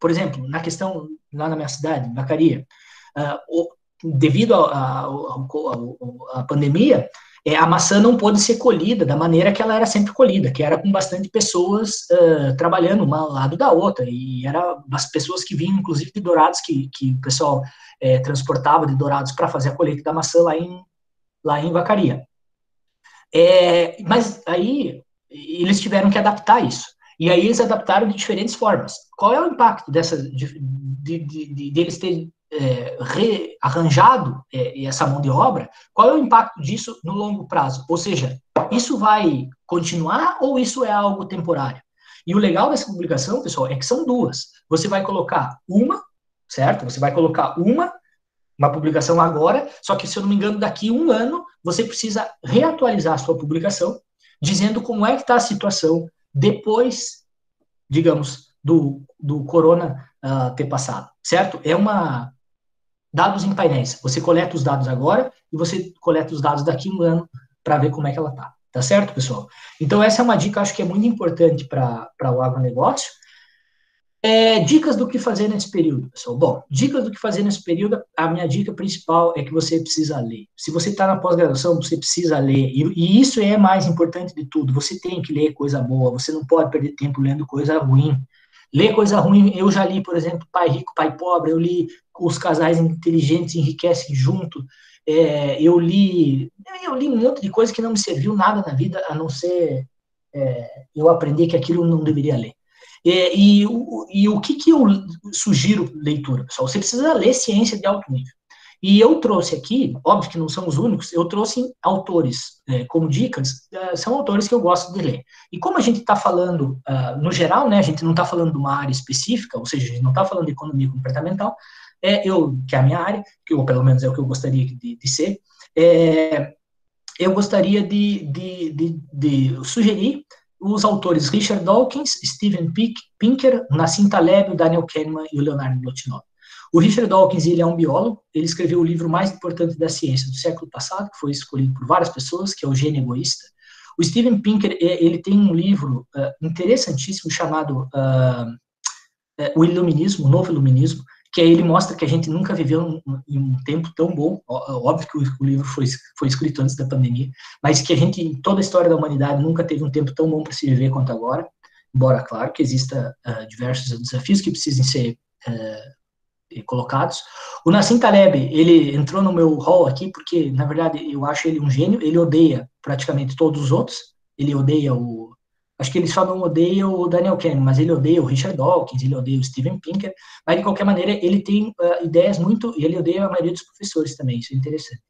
por exemplo, na questão lá na minha cidade, Vacaria, devido à pandemia, é, a maçã não pôde ser colhida da maneira que ela era sempre colhida, que era com bastante pessoas uh, trabalhando uma ao lado da outra, e era as pessoas que vinham, inclusive, de Dourados, que, que o pessoal é, transportava de Dourados para fazer a colheita da maçã lá em, lá em Vacaria. É, mas aí eles tiveram que adaptar isso. E aí eles adaptaram de diferentes formas. Qual é o impacto dessa de, de, de, de eles terem é, rearranjado é, essa mão de obra, qual é o impacto disso no longo prazo? Ou seja, isso vai continuar ou isso é algo temporário? E o legal dessa publicação, pessoal, é que são duas. Você vai colocar uma, certo? Você vai colocar uma, uma publicação agora, só que, se eu não me engano, daqui um ano, você precisa reatualizar a sua publicação, dizendo como é que está a situação depois, digamos, do, do corona uh, ter passado, certo? É uma, dados em painéis. Você coleta os dados agora e você coleta os dados daqui a um ano para ver como é que ela está. Tá certo, pessoal? Então, essa é uma dica, acho que é muito importante para o agronegócio. É, dicas do que fazer nesse período, pessoal. Bom, dicas do que fazer nesse período, a minha dica principal é que você precisa ler. Se você está na pós-graduação, você precisa ler. E, e, isso é mais importante de tudo. Você tem que ler coisa boa, você não pode perder tempo lendo coisa ruim. Ler coisa ruim, eu já li, por exemplo, Pai Rico, Pai Pobre, eu li Os Casais Inteligentes Enriquecem Junto, é, eu li eu li um monte de coisa que não me serviu nada na vida, a não ser é, eu aprender que aquilo não deveria ler. É, e, e, o que, que eu sugiro leitura, pessoal? Você precisa ler ciência de alto nível. E eu trouxe aqui, óbvio que não são os únicos, eu trouxe autores é, como dicas, é, são autores que eu gosto de ler. E como a gente está falando, uh, no geral, né, a gente não está falando de uma área específica, ou seja, a gente não está falando de economia comportamental, é, eu, que é a minha área, que ou pelo menos é o que eu gostaria de, de ser, é, eu gostaria de, de, de, de, sugerir os autores Richard Dawkins, Steven Pinker, Nassim Taleb, Daniel Kahneman e o Leonardo Blotinov. O Richard Dawkins, ele é um biólogo, ele escreveu o livro mais importante da ciência do século passado, que foi escolhido por várias pessoas, que é o Gênio Egoísta. O Steven Pinker, ele tem um livro uh, interessantíssimo chamado uh, O Iluminismo, o Novo Iluminismo, que aí ele mostra que a gente nunca viveu em um tempo tão bom, óbvio que o livro foi, foi escrito antes da pandemia, mas que a gente, em toda a história da humanidade, nunca teve um tempo tão bom para se viver quanto agora, embora, claro, que exista diversos desafios que precisem ser colocados. O Nassim Taleb, ele entrou no meu hall aqui porque, na verdade, eu acho ele um gênio, ele odeia praticamente todos os outros, ele odeia o... Acho que ele só não odeia o Daniel Kahneman, mas ele odeia o Richard Dawkins, ele odeia o Steven Pinker, mas, de qualquer maneira, ele tem uh, ideias muito... e ele odeia a maioria dos professores também, isso é interessante.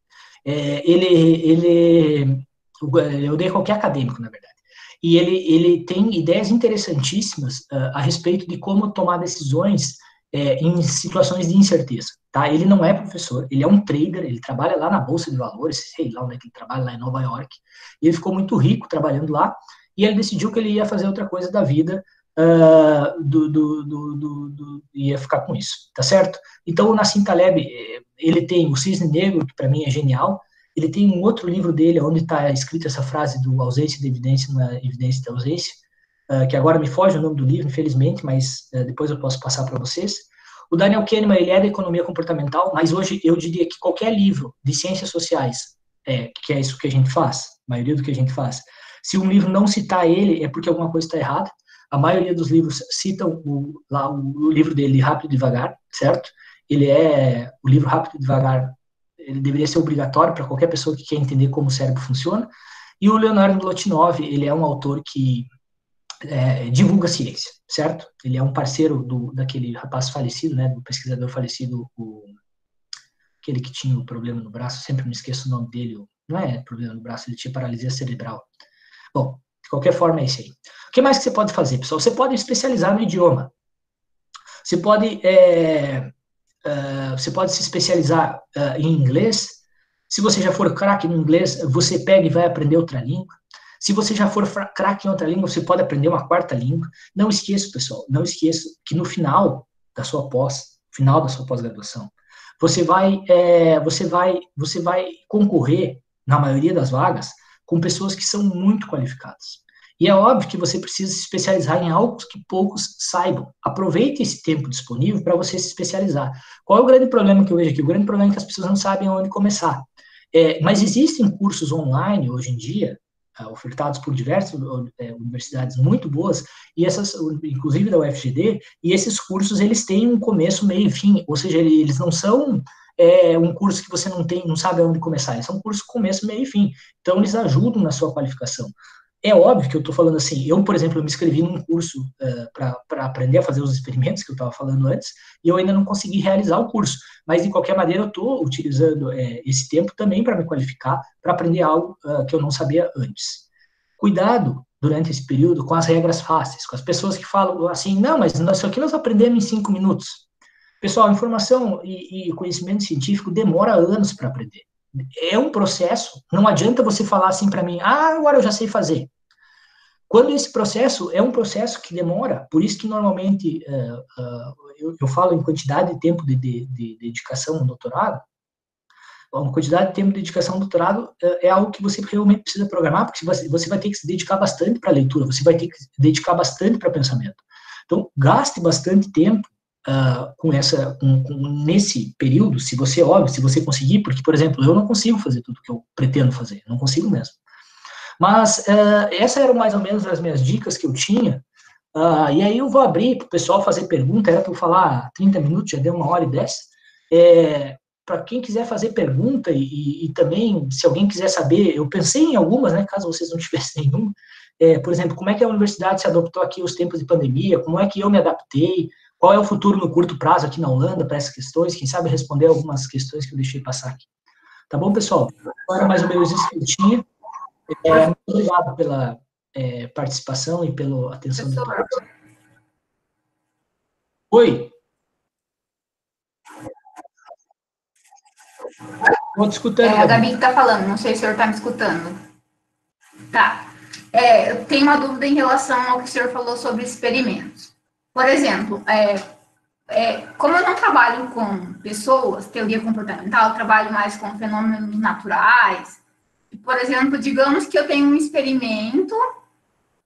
É, ele, ele, ele odeia qualquer acadêmico, na verdade. E ele, ele tem ideias interessantíssimas uh, a respeito de como tomar decisões é, em situações de incerteza, tá? Ele não é professor, ele é um trader, ele trabalha lá na Bolsa de Valores, sei lá onde é que ele trabalha, lá em Nova York, ele ficou muito rico trabalhando lá, e ele decidiu que ele ia fazer outra coisa da vida, uh, do, do, do, do, ia ficar com isso, tá certo? Então, o Nassim Taleb, eh, ele tem o Cisne Negro, que para mim é genial, ele tem um outro livro dele, onde está escrita essa frase do ausência de evidência não é evidência da ausência, uh, que agora me foge o nome do livro, infelizmente, mas uh, depois eu posso passar para vocês. O Daniel Kahneman, ele é da economia comportamental, mas hoje eu diria que qualquer livro de ciências sociais, é, que é isso que a gente faz, a maioria do que a gente faz, se um livro não citar ele, é porque alguma coisa está errada. A maioria dos livros citam o, lá, o, livro dele, Rápido e Devagar, certo? Ele é, o livro Rápido e Devagar, ele deveria ser obrigatório para qualquer pessoa que quer entender como o cérebro funciona. E o Leonardo Blotinov, ele é um autor que é, divulga ciência, certo? Ele é um parceiro do, daquele rapaz falecido, né, do pesquisador falecido, o, aquele que tinha o um problema no braço, sempre me esqueço o nome dele, não é problema no braço, ele tinha paralisia cerebral. Bom, De qualquer forma, é isso aí. O que mais que você pode fazer, pessoal? Você pode especializar no idioma. Você pode, é, uh, você pode se especializar uh, em inglês. Se você já for craque no inglês, você pega e vai aprender outra língua. Se você já for craque em outra língua, você pode aprender uma quarta língua. Não esqueça, pessoal, não esqueça que no final da sua pós, final da sua pós-graduação, você vai, é, você vai, você vai concorrer na maioria das vagas com pessoas que são muito qualificadas. E é óbvio que você precisa se especializar em algo que poucos saibam. Aproveite esse tempo disponível para você se especializar. Qual é o grande problema que eu vejo aqui? O grande problema é que as pessoas não sabem onde começar. É, mas existem cursos online hoje em dia uh, ofertados por diversas uh, universidades muito boas, e essas, inclusive da UFGD, e esses cursos eles têm um começo, meio e fim, ou seja, eles não são é, um curso que você não tem, não sabe aonde começar, eles são um curso começo, meio e fim, então eles ajudam na sua qualificação. É óbvio que eu estou falando assim, eu, por exemplo, eu me inscrevi num curso uh, para aprender a fazer os experimentos que eu estava falando antes, e eu ainda não consegui realizar o curso, mas de qualquer maneira eu estou utilizando é, esse tempo também para me qualificar, para aprender algo uh, que eu não sabia antes. Cuidado durante esse período com as regras fáceis, com as pessoas que falam assim, não, mas isso aqui nós aprendemos em cinco minutos. Pessoal, informação e, e conhecimento científico demora anos para aprender é um processo, não adianta você falar assim para mim, ah, agora eu já sei fazer. Quando esse processo é um processo que demora, por isso que normalmente uh, uh, eu, eu, falo em quantidade de tempo de, de, de, dedicação no doutorado, a quantidade de tempo de dedicação no doutorado uh, é algo que você realmente precisa programar, porque você, vai ter que se dedicar bastante para leitura, você vai ter que se dedicar bastante para pensamento. Então, gaste bastante tempo uh, com essa, com, com, nesse período, se você, óbvio, se você conseguir, porque, por exemplo, eu não consigo fazer tudo que eu pretendo fazer, não consigo mesmo. Mas uh, essas eram mais ou menos as minhas dicas que eu tinha, uh, e aí eu vou abrir para o pessoal fazer pergunta, era para eu falar 30 minutos, já deu uma hora e dez. É, para quem quiser fazer pergunta e, e, e, também, se alguém quiser saber, eu pensei em algumas, né, caso vocês não tivessem nenhuma, é, por exemplo, como é que a universidade se adaptou aqui aos tempos de pandemia, como é que eu me adaptei, qual é o futuro no curto prazo aqui na Holanda para essas questões? Quem sabe responder algumas questões que eu deixei passar aqui. Tá bom, pessoal? Agora, mais ou menos isso que eu tinha. É, muito obrigado pela é, participação e pela atenção. Do Oi. Estou te escutando. É, a Gabi está falando, não sei se o senhor está me escutando. Tá. É, eu tenho uma dúvida em relação ao que o senhor falou sobre experimentos. Por exemplo, é, é, como eu não trabalho com pessoas, teoria comportamental, eu trabalho mais com fenômenos naturais. Por exemplo, digamos que eu tenho um experimento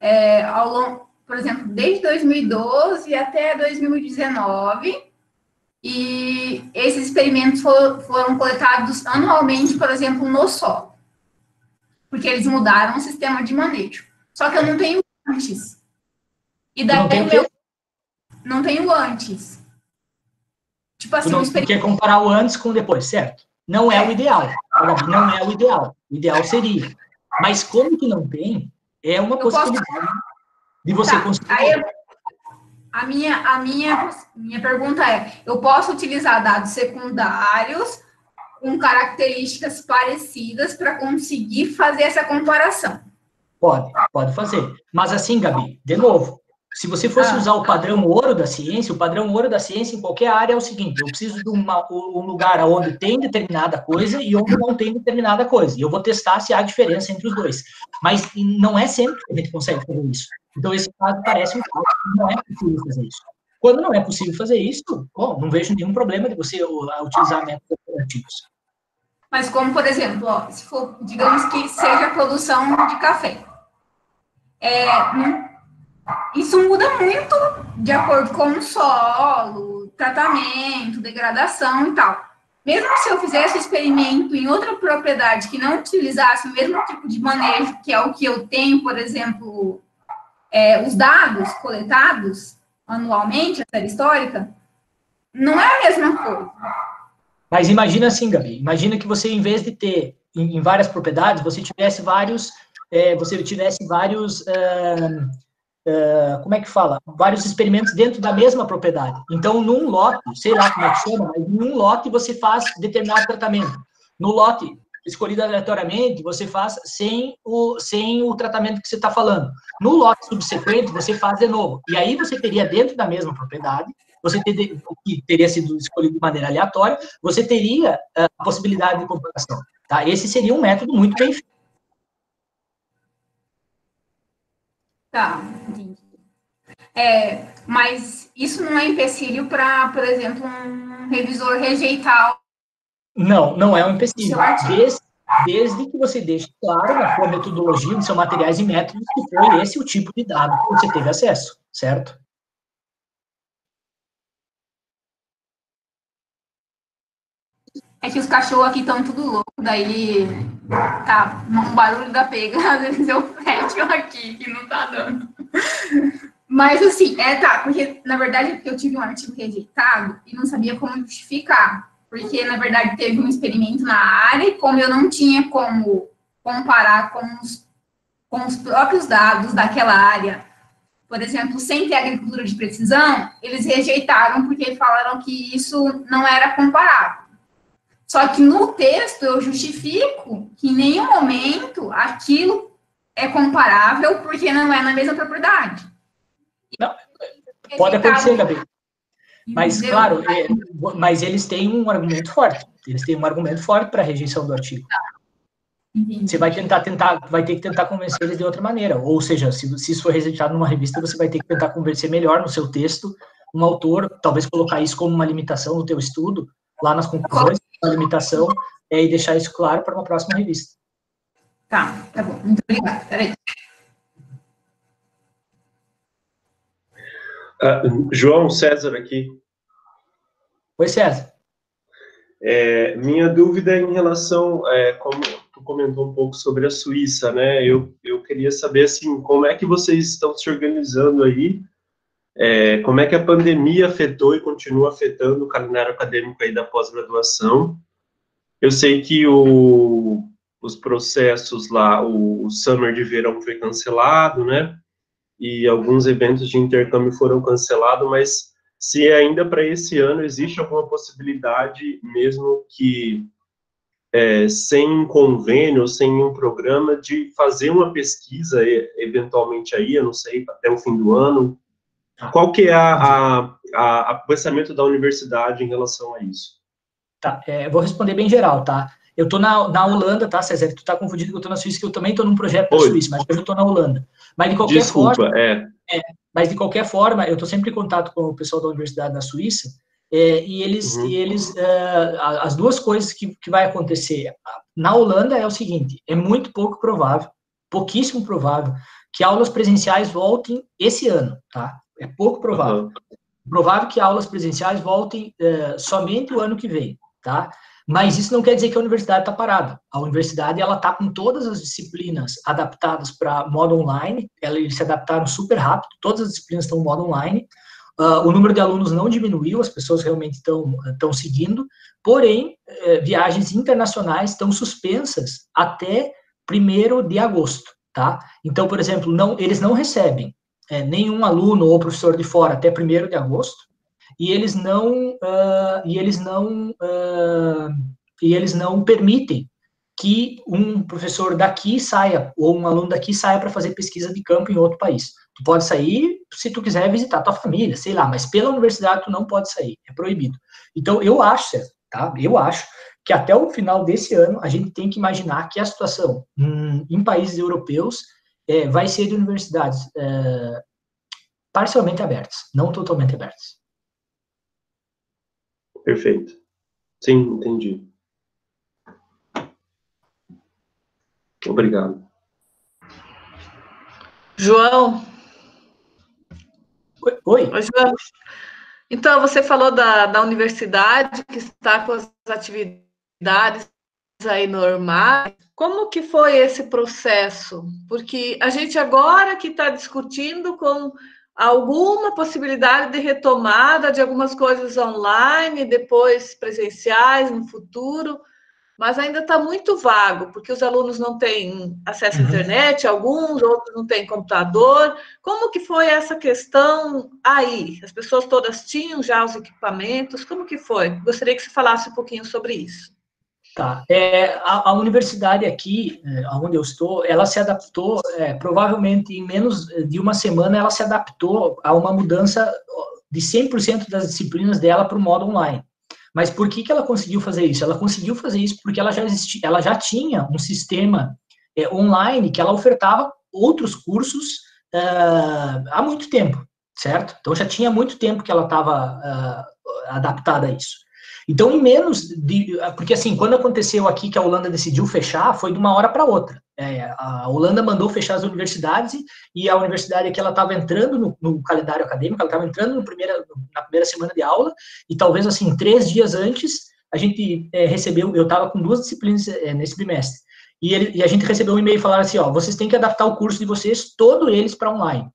é, ao longo, por exemplo, desde 2012 até 2019, e esses experimentos foram, foram coletados anualmente, por exemplo, no solo, porque eles mudaram o sistema de manejo. Só que eu não tenho antes. E daí meu não tem o antes. Tipo assim, não, experiência... quer comparar o antes com o depois, certo? Não é o ideal. Não é o ideal. O ideal seria. Mas como que não tem, é uma eu possibilidade posso... de você tá. conseguir. Aí, a minha, a minha, minha pergunta é: eu posso utilizar dados secundários com características parecidas para conseguir fazer essa comparação? Pode, pode fazer. Mas assim, Gabi, de novo, se você fosse ah. usar o padrão ouro da ciência, o padrão ouro da ciência em qualquer área é o seguinte: eu preciso de uma, um lugar onde tem determinada coisa e onde não tem determinada coisa. E eu vou testar se há diferença entre os dois. Mas não é sempre que a gente consegue fazer isso. Então, esse caso parece um caso que não é possível fazer isso. Quando não é possível fazer isso, bom, não vejo nenhum problema de você utilizar métodos alternativos. Mas como, por exemplo, ó, se for, digamos que seja a produção de café. É, isso muda muito de acordo com o solo, tratamento, degradação e tal. Mesmo se eu fizesse o experimento em outra propriedade que não utilizasse o mesmo tipo de manejo, que é o que eu tenho, por exemplo, é, os dados coletados anualmente, a série histórica, não é a mesma coisa. Mas imagina assim, Gabi, imagina que você, em vez de ter em, várias propriedades, você tivesse vários, é, você tivesse vários... Uh, uh, como é que fala? Vários experimentos dentro da mesma propriedade. Então, num lote, sei lá como é que chama, mas num lote você faz determinado tratamento. No lote escolhido aleatoriamente, você faz sem o, sem o tratamento que você está falando. No lote subsequente, você faz de novo. E aí você teria dentro da mesma propriedade, você teria, que teria sido escolhido de maneira aleatória, você teria eh, a possibilidade de comparação. Tá? Esse seria um método muito bem feito. Tá, entendi. É, mas isso não é empecilho para, por exemplo, um revisor rejeitar. Não, não é um empecilho. Desde, desde que você deixe claro na sua metodologia, nos seus materiais e métodos, que foi esse o tipo de dado que você teve acesso, certo? É que os cachorros aqui estão tudo louco, daí tá um barulho da pega, às vezes eu fecho aqui que não tá dando. Mas assim, é tá, porque na verdade eu tive um artigo rejeitado e não sabia como justificar. Porque, na verdade, teve um experimento na área e como eu não tinha como comparar com os, com os próprios dados daquela área, por exemplo, sem ter agricultura de precisão, eles rejeitaram porque falaram que isso não era comparável. Só que no texto eu justifico que em nenhum momento aquilo é comparável porque não é na mesma propriedade. Não, pode acontecer, Gabi. Mas, Entendeu? claro, é, mas eles têm um argumento forte. Eles têm um argumento forte para a rejeição do artigo. Entendi. Você vai tentar, tentar, vai ter que tentar convencer eles de outra maneira. Ou seja, se, se isso for rejeitado numa revista, você vai ter que tentar convencer melhor no seu texto um autor, talvez colocar isso como uma limitação no teu estudo, lá nas conclusões, uma limitação, é, e deixar isso claro para uma próxima revista. Tá, tá bom. Muito obrigada. Peraí. Uh, João César aqui. Oi, César. É, minha dúvida é em relação, é, como tu comentou um pouco sobre a Suíça, né? Eu, eu queria saber, assim, como é que vocês estão se organizando aí é, como é que a pandemia afetou e continua afetando o calendário acadêmico aí da pós-graduação? Eu sei que o, os processos lá, o, o Summer de verão foi cancelado, né? E alguns eventos de intercâmbio foram cancelados, mas se ainda para esse ano existe alguma possibilidade, mesmo que é, sem um convênio, sem um programa, de fazer uma pesquisa, eventualmente aí, eu não sei, até o fim do ano, qual que é a, a pensamento da universidade em relação a isso? Tá, é, vou responder bem geral, tá? Eu tô na, na Holanda, tá, César? Tu tá confundido que eu tô na Suíça, que eu também tô num projeto da Suíça, mas hoje eu tô na Holanda. Mas de qualquer Desculpa, forma... É. é. Mas de qualquer forma, eu tô sempre em contato com o pessoal da Universidade da Suíça, é, e eles, uhum. e eles é, as duas coisas que, que vai acontecer. Na Holanda é o seguinte, é muito pouco provável, pouquíssimo provável, que aulas presenciais voltem esse ano, tá? É pouco provável. Uhum. Provável que aulas presenciais voltem é, somente o ano que vem, tá? Mas isso não quer dizer que a universidade está parada. A universidade ela está com todas as disciplinas adaptadas para modo online. Eles se adaptaram super rápido. Todas as disciplinas estão no modo online. Uh, o número de alunos não diminuiu. As pessoas realmente estão estão seguindo. Porém, eh, viagens internacionais estão suspensas até 1 de agosto, tá? Então, por exemplo, não eles não recebem é, nenhum aluno ou professor de fora até 1 de agosto, e eles não, uh, e eles não, uh, e eles não permitem que um professor daqui saia, ou um aluno daqui saia para fazer pesquisa de campo em outro país. Tu pode sair se tu quiser visitar tua família, sei lá, mas pela universidade tu não pode sair, é proibido. Então, eu acho, tá? Eu acho que até o final desse ano a gente tem que imaginar que a situação hum, em países europeus é, vai ser de universidades é, parcialmente abertas, não totalmente abertas. Perfeito. Sim, entendi. Obrigado. João. Oi. Oi. João. Então, você falou da, da universidade que está com as atividades aí normais. Como que foi esse processo? Porque a gente agora que está discutindo com alguma possibilidade de retomada de algumas coisas online, depois presenciais no futuro, mas ainda está muito vago, porque os alunos não têm acesso à uhum. internet, alguns, outros não têm computador. Como que foi essa questão aí? As pessoas todas tinham já os equipamentos, como que foi? Gostaria que você falasse um pouquinho sobre isso. Tá. É, a, a, universidade aqui, é, onde eu estou, ela se adaptou, é, provavelmente em menos de uma semana, ela se adaptou a uma mudança de 100% das disciplinas dela para o modo online. Mas por que, que ela conseguiu fazer isso? Ela conseguiu fazer isso porque ela já, existia, ela já tinha um sistema é, online que ela ofertava outros cursos uh, há muito tempo, certo? Então já tinha muito tempo que ela estava uh, adaptada a isso. Então, em menos de. Porque, assim, quando aconteceu aqui que a Holanda decidiu fechar, foi de uma hora para outra. É, a Holanda mandou fechar as universidades e a universidade que ela estava entrando no, no, calendário acadêmico, ela estava entrando primeira, na primeira semana de aula, e talvez, assim, três dias antes, a gente é, recebeu. Eu estava com duas disciplinas é, nesse bimestre. E, ele, e, a gente recebeu um e-mail falando assim: ó, vocês têm que adaptar o curso de vocês, todos eles, para online.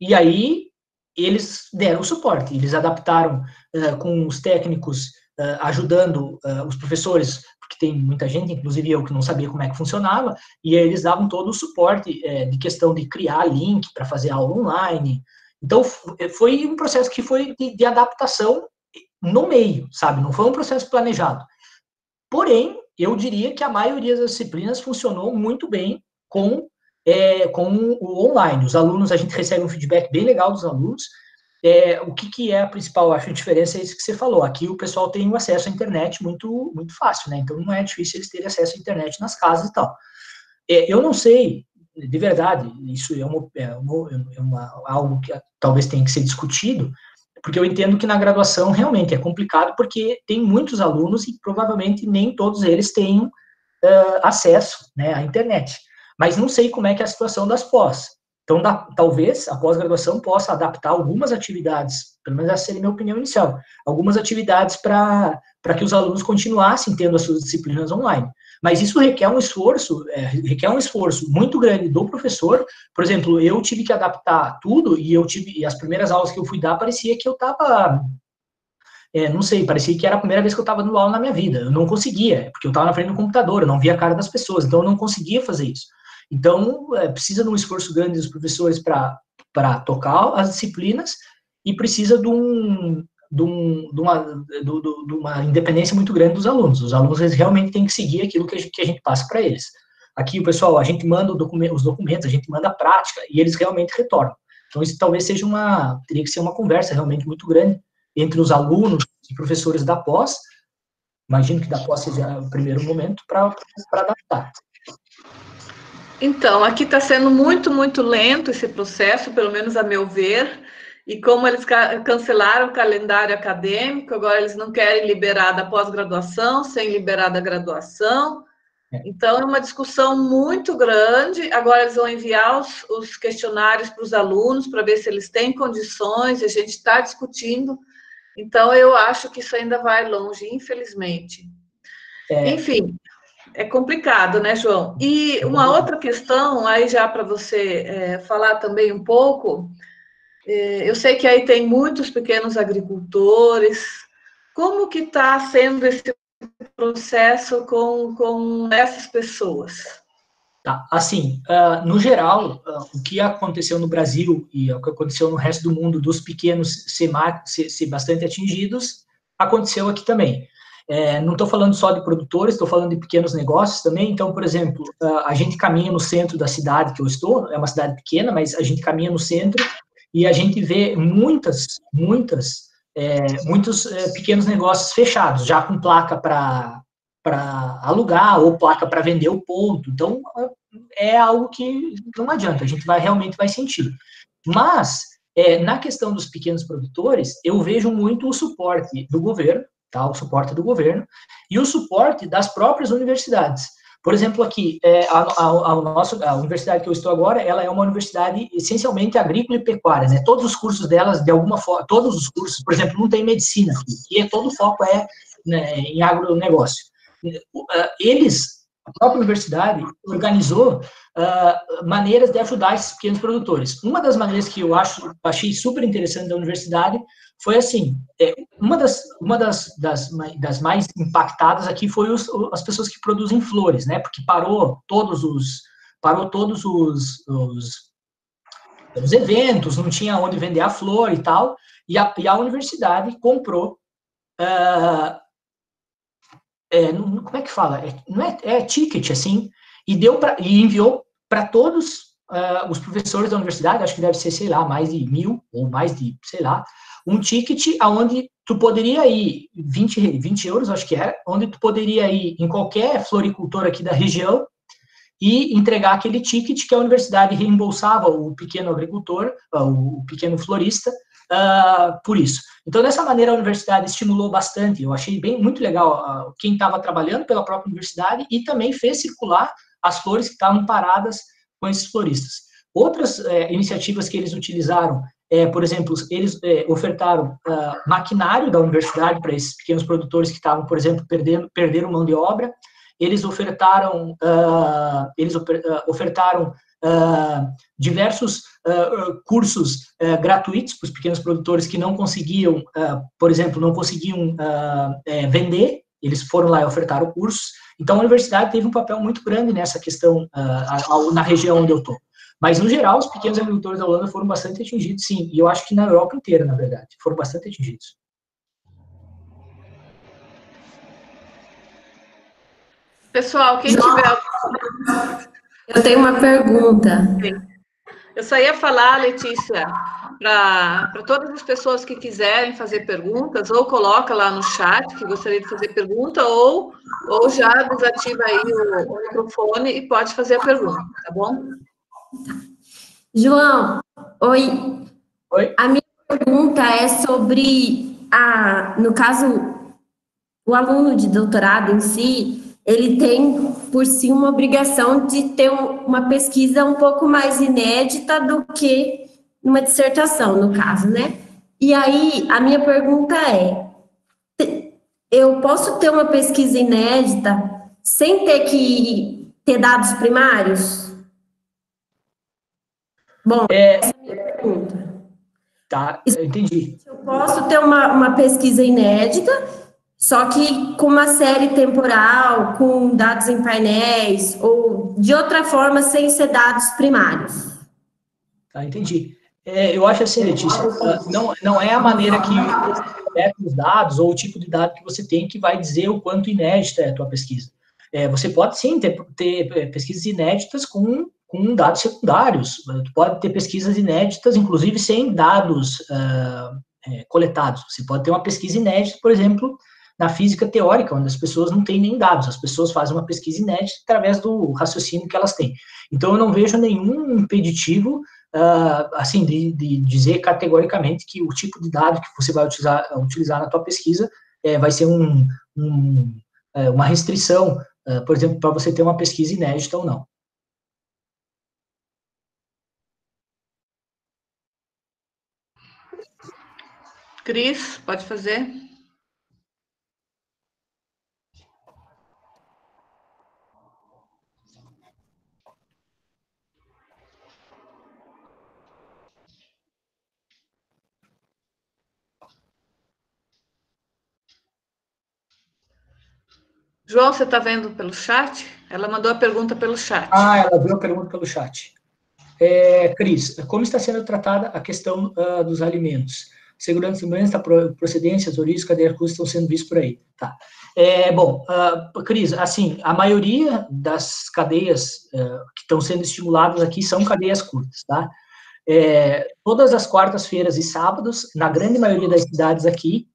E aí, eles deram o suporte, eles adaptaram uh, com os técnicos uh, ajudando uh, os professores, porque tem muita gente, inclusive eu, que não sabia como é que funcionava, e eles davam todo o suporte uh, de questão de criar link para fazer aula online. Então, foi um processo que foi de, de adaptação no meio, sabe? Não foi um processo planejado. Porém, eu diria que a maioria das disciplinas funcionou muito bem com, é, com o online. Os alunos, a gente recebe um feedback bem legal dos alunos, é, o que, que, é a principal, acho, diferença é isso que você falou. Aqui o pessoal tem um acesso à internet muito, muito fácil, né? Então não é difícil eles terem acesso à internet nas casas e tal. É, eu não sei, de verdade, isso é, uma, é, uma, é uma, algo que talvez tenha que ser discutido, porque eu entendo que na graduação realmente é complicado, porque tem muitos alunos e provavelmente nem todos eles tenham uh, acesso né, à internet. Mas não sei como é que é a situação das pós. Então, da, talvez a pós-graduação possa adaptar algumas atividades, pelo menos essa seria a minha opinião inicial, algumas atividades para que os alunos continuassem tendo as suas disciplinas online. Mas isso requer um esforço, é, requer um esforço muito grande do professor. Por exemplo, eu tive que adaptar tudo e eu tive, e as primeiras aulas que eu fui dar parecia que eu estava é, não sei, parecia que era a primeira vez que eu estava dando aula na minha vida. Eu não conseguia, porque eu estava na frente do computador, eu não via a cara das pessoas, então eu não conseguia fazer isso. Então, é, precisa de um esforço grande dos professores para tocar as disciplinas e precisa de, um, de, um, de, uma, de, uma independência muito grande dos alunos. Os alunos realmente têm que seguir aquilo que a gente, que a gente passa para eles. Aqui, pessoal, a gente manda documento, os documentos, a gente manda a prática e eles realmente retornam. Então, isso talvez seja uma, teria que ser uma conversa realmente muito grande entre os alunos e professores da pós, imagino que da pós seja o primeiro momento, para adaptar. Então, aqui está sendo muito, muito lento esse processo, pelo menos a meu ver. E como eles cancelaram o calendário acadêmico, agora eles não querem liberar da pós-graduação sem liberar da graduação. É. Então, é uma discussão muito grande. Agora, eles vão enviar os, os questionários para os alunos para ver se eles têm condições, a gente está discutindo. Então, eu acho que isso ainda vai longe, infelizmente. É. Enfim, é complicado, né, João? E uma outra questão, aí já para você é, falar também um pouco, é, eu sei que aí tem muitos pequenos agricultores, como que está sendo esse processo com, com essas pessoas? Tá, assim, uh, no geral, uh, o que aconteceu no Brasil e o que aconteceu no resto do mundo dos pequenos ser, ser, ser bastante atingidos, aconteceu aqui também. É, não estou falando só de produtores, estou falando de pequenos negócios também. Então, por exemplo, a gente caminha no centro da cidade que eu estou, é uma cidade pequena, mas a gente caminha no centro e a gente vê muitas, muitas, é, muitos é, pequenos negócios fechados, já com placa para para alugar ou placa para vender o ponto. Então, é algo que não adianta, a gente vai realmente vai sentir. Mas, é, na questão dos pequenos produtores, eu vejo muito o suporte do governo, tá? o suporte do governo, e o suporte das próprias universidades. Por exemplo, aqui, é, a, a, a, a universidade que eu estou agora, ela é uma universidade essencialmente agrícola e pecuária, né? Todos os cursos delas, de alguma forma, todos os cursos, por exemplo, não tem medicina e é, todo o foco é né, em agronegócio. Eles, a própria universidade, organizou uh, maneiras de ajudar esses pequenos produtores. Uma das maneiras que eu acho, achei super interessante da universidade foi assim, é, uma das, uma das, das, das mais impactadas aqui foi os, as pessoas que produzem flores, né, porque parou todos os, parou todos os, os, os eventos, não tinha onde vender a flor e tal, e a, e a universidade comprou uh, é, como é que fala? É, não é, é ticket, assim, e deu pra, e enviou para todos uh, os professores da universidade, acho que deve ser, sei lá, mais de mil, ou mais de, sei lá, um ticket aonde tu poderia ir, 20, 20 euros, acho que era, onde tu poderia ir em qualquer floricultor aqui da região e entregar aquele ticket que a universidade reembolsava o pequeno agricultor, ah, o pequeno florista, uh, por isso. Então, dessa maneira, a universidade estimulou bastante. Eu achei bem muito legal uh, quem estava trabalhando pela própria universidade e também fez circular as flores que estavam paradas com esses floristas. Outras é, iniciativas que eles utilizaram, é, por exemplo, eles é, ofertaram uh, maquinário da universidade para esses pequenos produtores que estavam, por exemplo, perdendo, perderam mão de obra. Eles ofertaram, uh, eles ofertaram uh, diversos cursos gratuitos para os pequenos produtores que não conseguiam, por exemplo, não conseguiam vender. Eles foram lá e ofertaram cursos. Então, a universidade teve um papel muito grande nessa questão na região onde eu estou. Mas, no geral, os pequenos agricultores da Holanda foram bastante atingidos, sim. E eu acho que na Europa inteira, na verdade, foram bastante atingidos. Pessoal, quem tiver. Eu tenho uma pergunta. Eu só ia falar, Letícia, para todas as pessoas que quiserem fazer perguntas, ou coloca lá no chat que gostaria de fazer pergunta, ou, ou já desativa aí o, o microfone e pode fazer a pergunta, tá bom? João, oi. Oi. A minha pergunta é sobre a, no caso, o aluno de doutorado em si, ele tem por si uma obrigação de ter uma pesquisa um pouco mais inédita do que uma dissertação, no caso, né? E aí, a minha pergunta é: eu posso ter uma pesquisa inédita sem ter que ter dados primários? Bom, é, essa é a minha pergunta. Tá, eu entendi. Eu posso ter uma, uma pesquisa inédita, só que com uma série temporal, com dados em painéis, ou de outra forma, sem ser dados primários. Tá, entendi. É, eu acho assim, Letícia, ah, não, não é a maneira que você os dados ou o tipo de dado que você tem que vai dizer o quanto inédita é a tua pesquisa. É, você pode sim ter, ter é, pesquisas inéditas com com dados secundários. Tu pode ter pesquisas inéditas, inclusive sem dados uh, é, coletados. Você pode ter uma pesquisa inédita, por exemplo, na física teórica, onde as pessoas não têm nem dados, as pessoas fazem uma pesquisa inédita através do raciocínio que elas têm. Então, eu não vejo nenhum impeditivo, uh, assim, de, de, dizer categoricamente que o tipo de dado que você vai utilizar, utilizar na tua pesquisa é, vai ser um, um, é, uma restrição, uh, por exemplo, para você ter uma pesquisa inédita ou não. Cris, pode fazer. João, você está vendo pelo chat? Ela mandou a pergunta pelo chat. Ah, ela viu a pergunta pelo chat. É, Cris, como está sendo tratada a questão uh, dos alimentos? Segurança imensa, procedências, origens, cadeias custas estão sendo vistos por aí. Tá. É, bom, uh, Cris, assim, a maioria das cadeias uh, que estão sendo estimuladas aqui são cadeias curtas, tá? É, todas as quartas-feiras e sábados, na grande maioria das cidades aqui,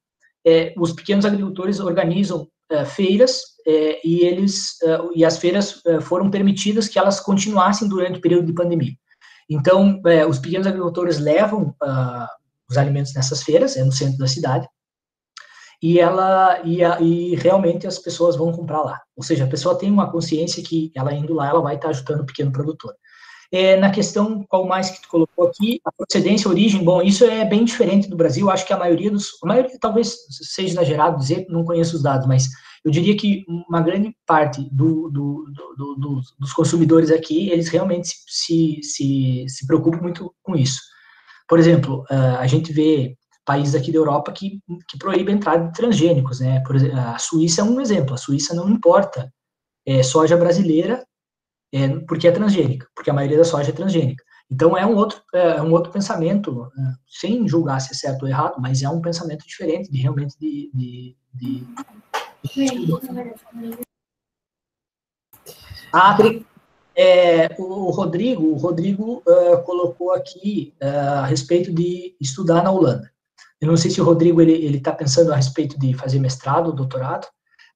é, os pequenos agricultores organizam uh, feiras é, e eles e as feiras foram permitidas que elas continuassem durante o período de pandemia. Então, os pequenos agricultores levam os alimentos nessas feiras, é no centro da cidade, e ela e, a, e realmente as pessoas vão comprar lá. Ou seja, a pessoa tem uma consciência que ela indo lá, ela vai estar ajudando o pequeno produtor. É, na questão, qual mais que tu colocou aqui, a procedência, a origem, bom, isso é bem diferente do Brasil, acho que a maioria dos, a maioria talvez seja exagerado dizer, não conheço os dados, mas eu diria que uma grande parte do, do, do, dos consumidores aqui, eles realmente se, se, se, se preocupam muito com isso. Por exemplo, uh, a gente vê países aqui da Europa que, que proíbem a entrada de transgênicos, né? Por exemplo, a Suíça é um exemplo. A Suíça não importa é, soja brasileira é, porque é transgênica, porque a maioria da soja é transgênica. Então é um outro, é, um outro pensamento, né? sem julgar se é certo ou errado, mas é um pensamento diferente de realmente de, de, de Ah, é, o Rodrigo, o Rodrigo uh, colocou aqui uh, a respeito de estudar na Holanda. Eu não sei se o Rodrigo ele está pensando a respeito de fazer mestrado, doutorado,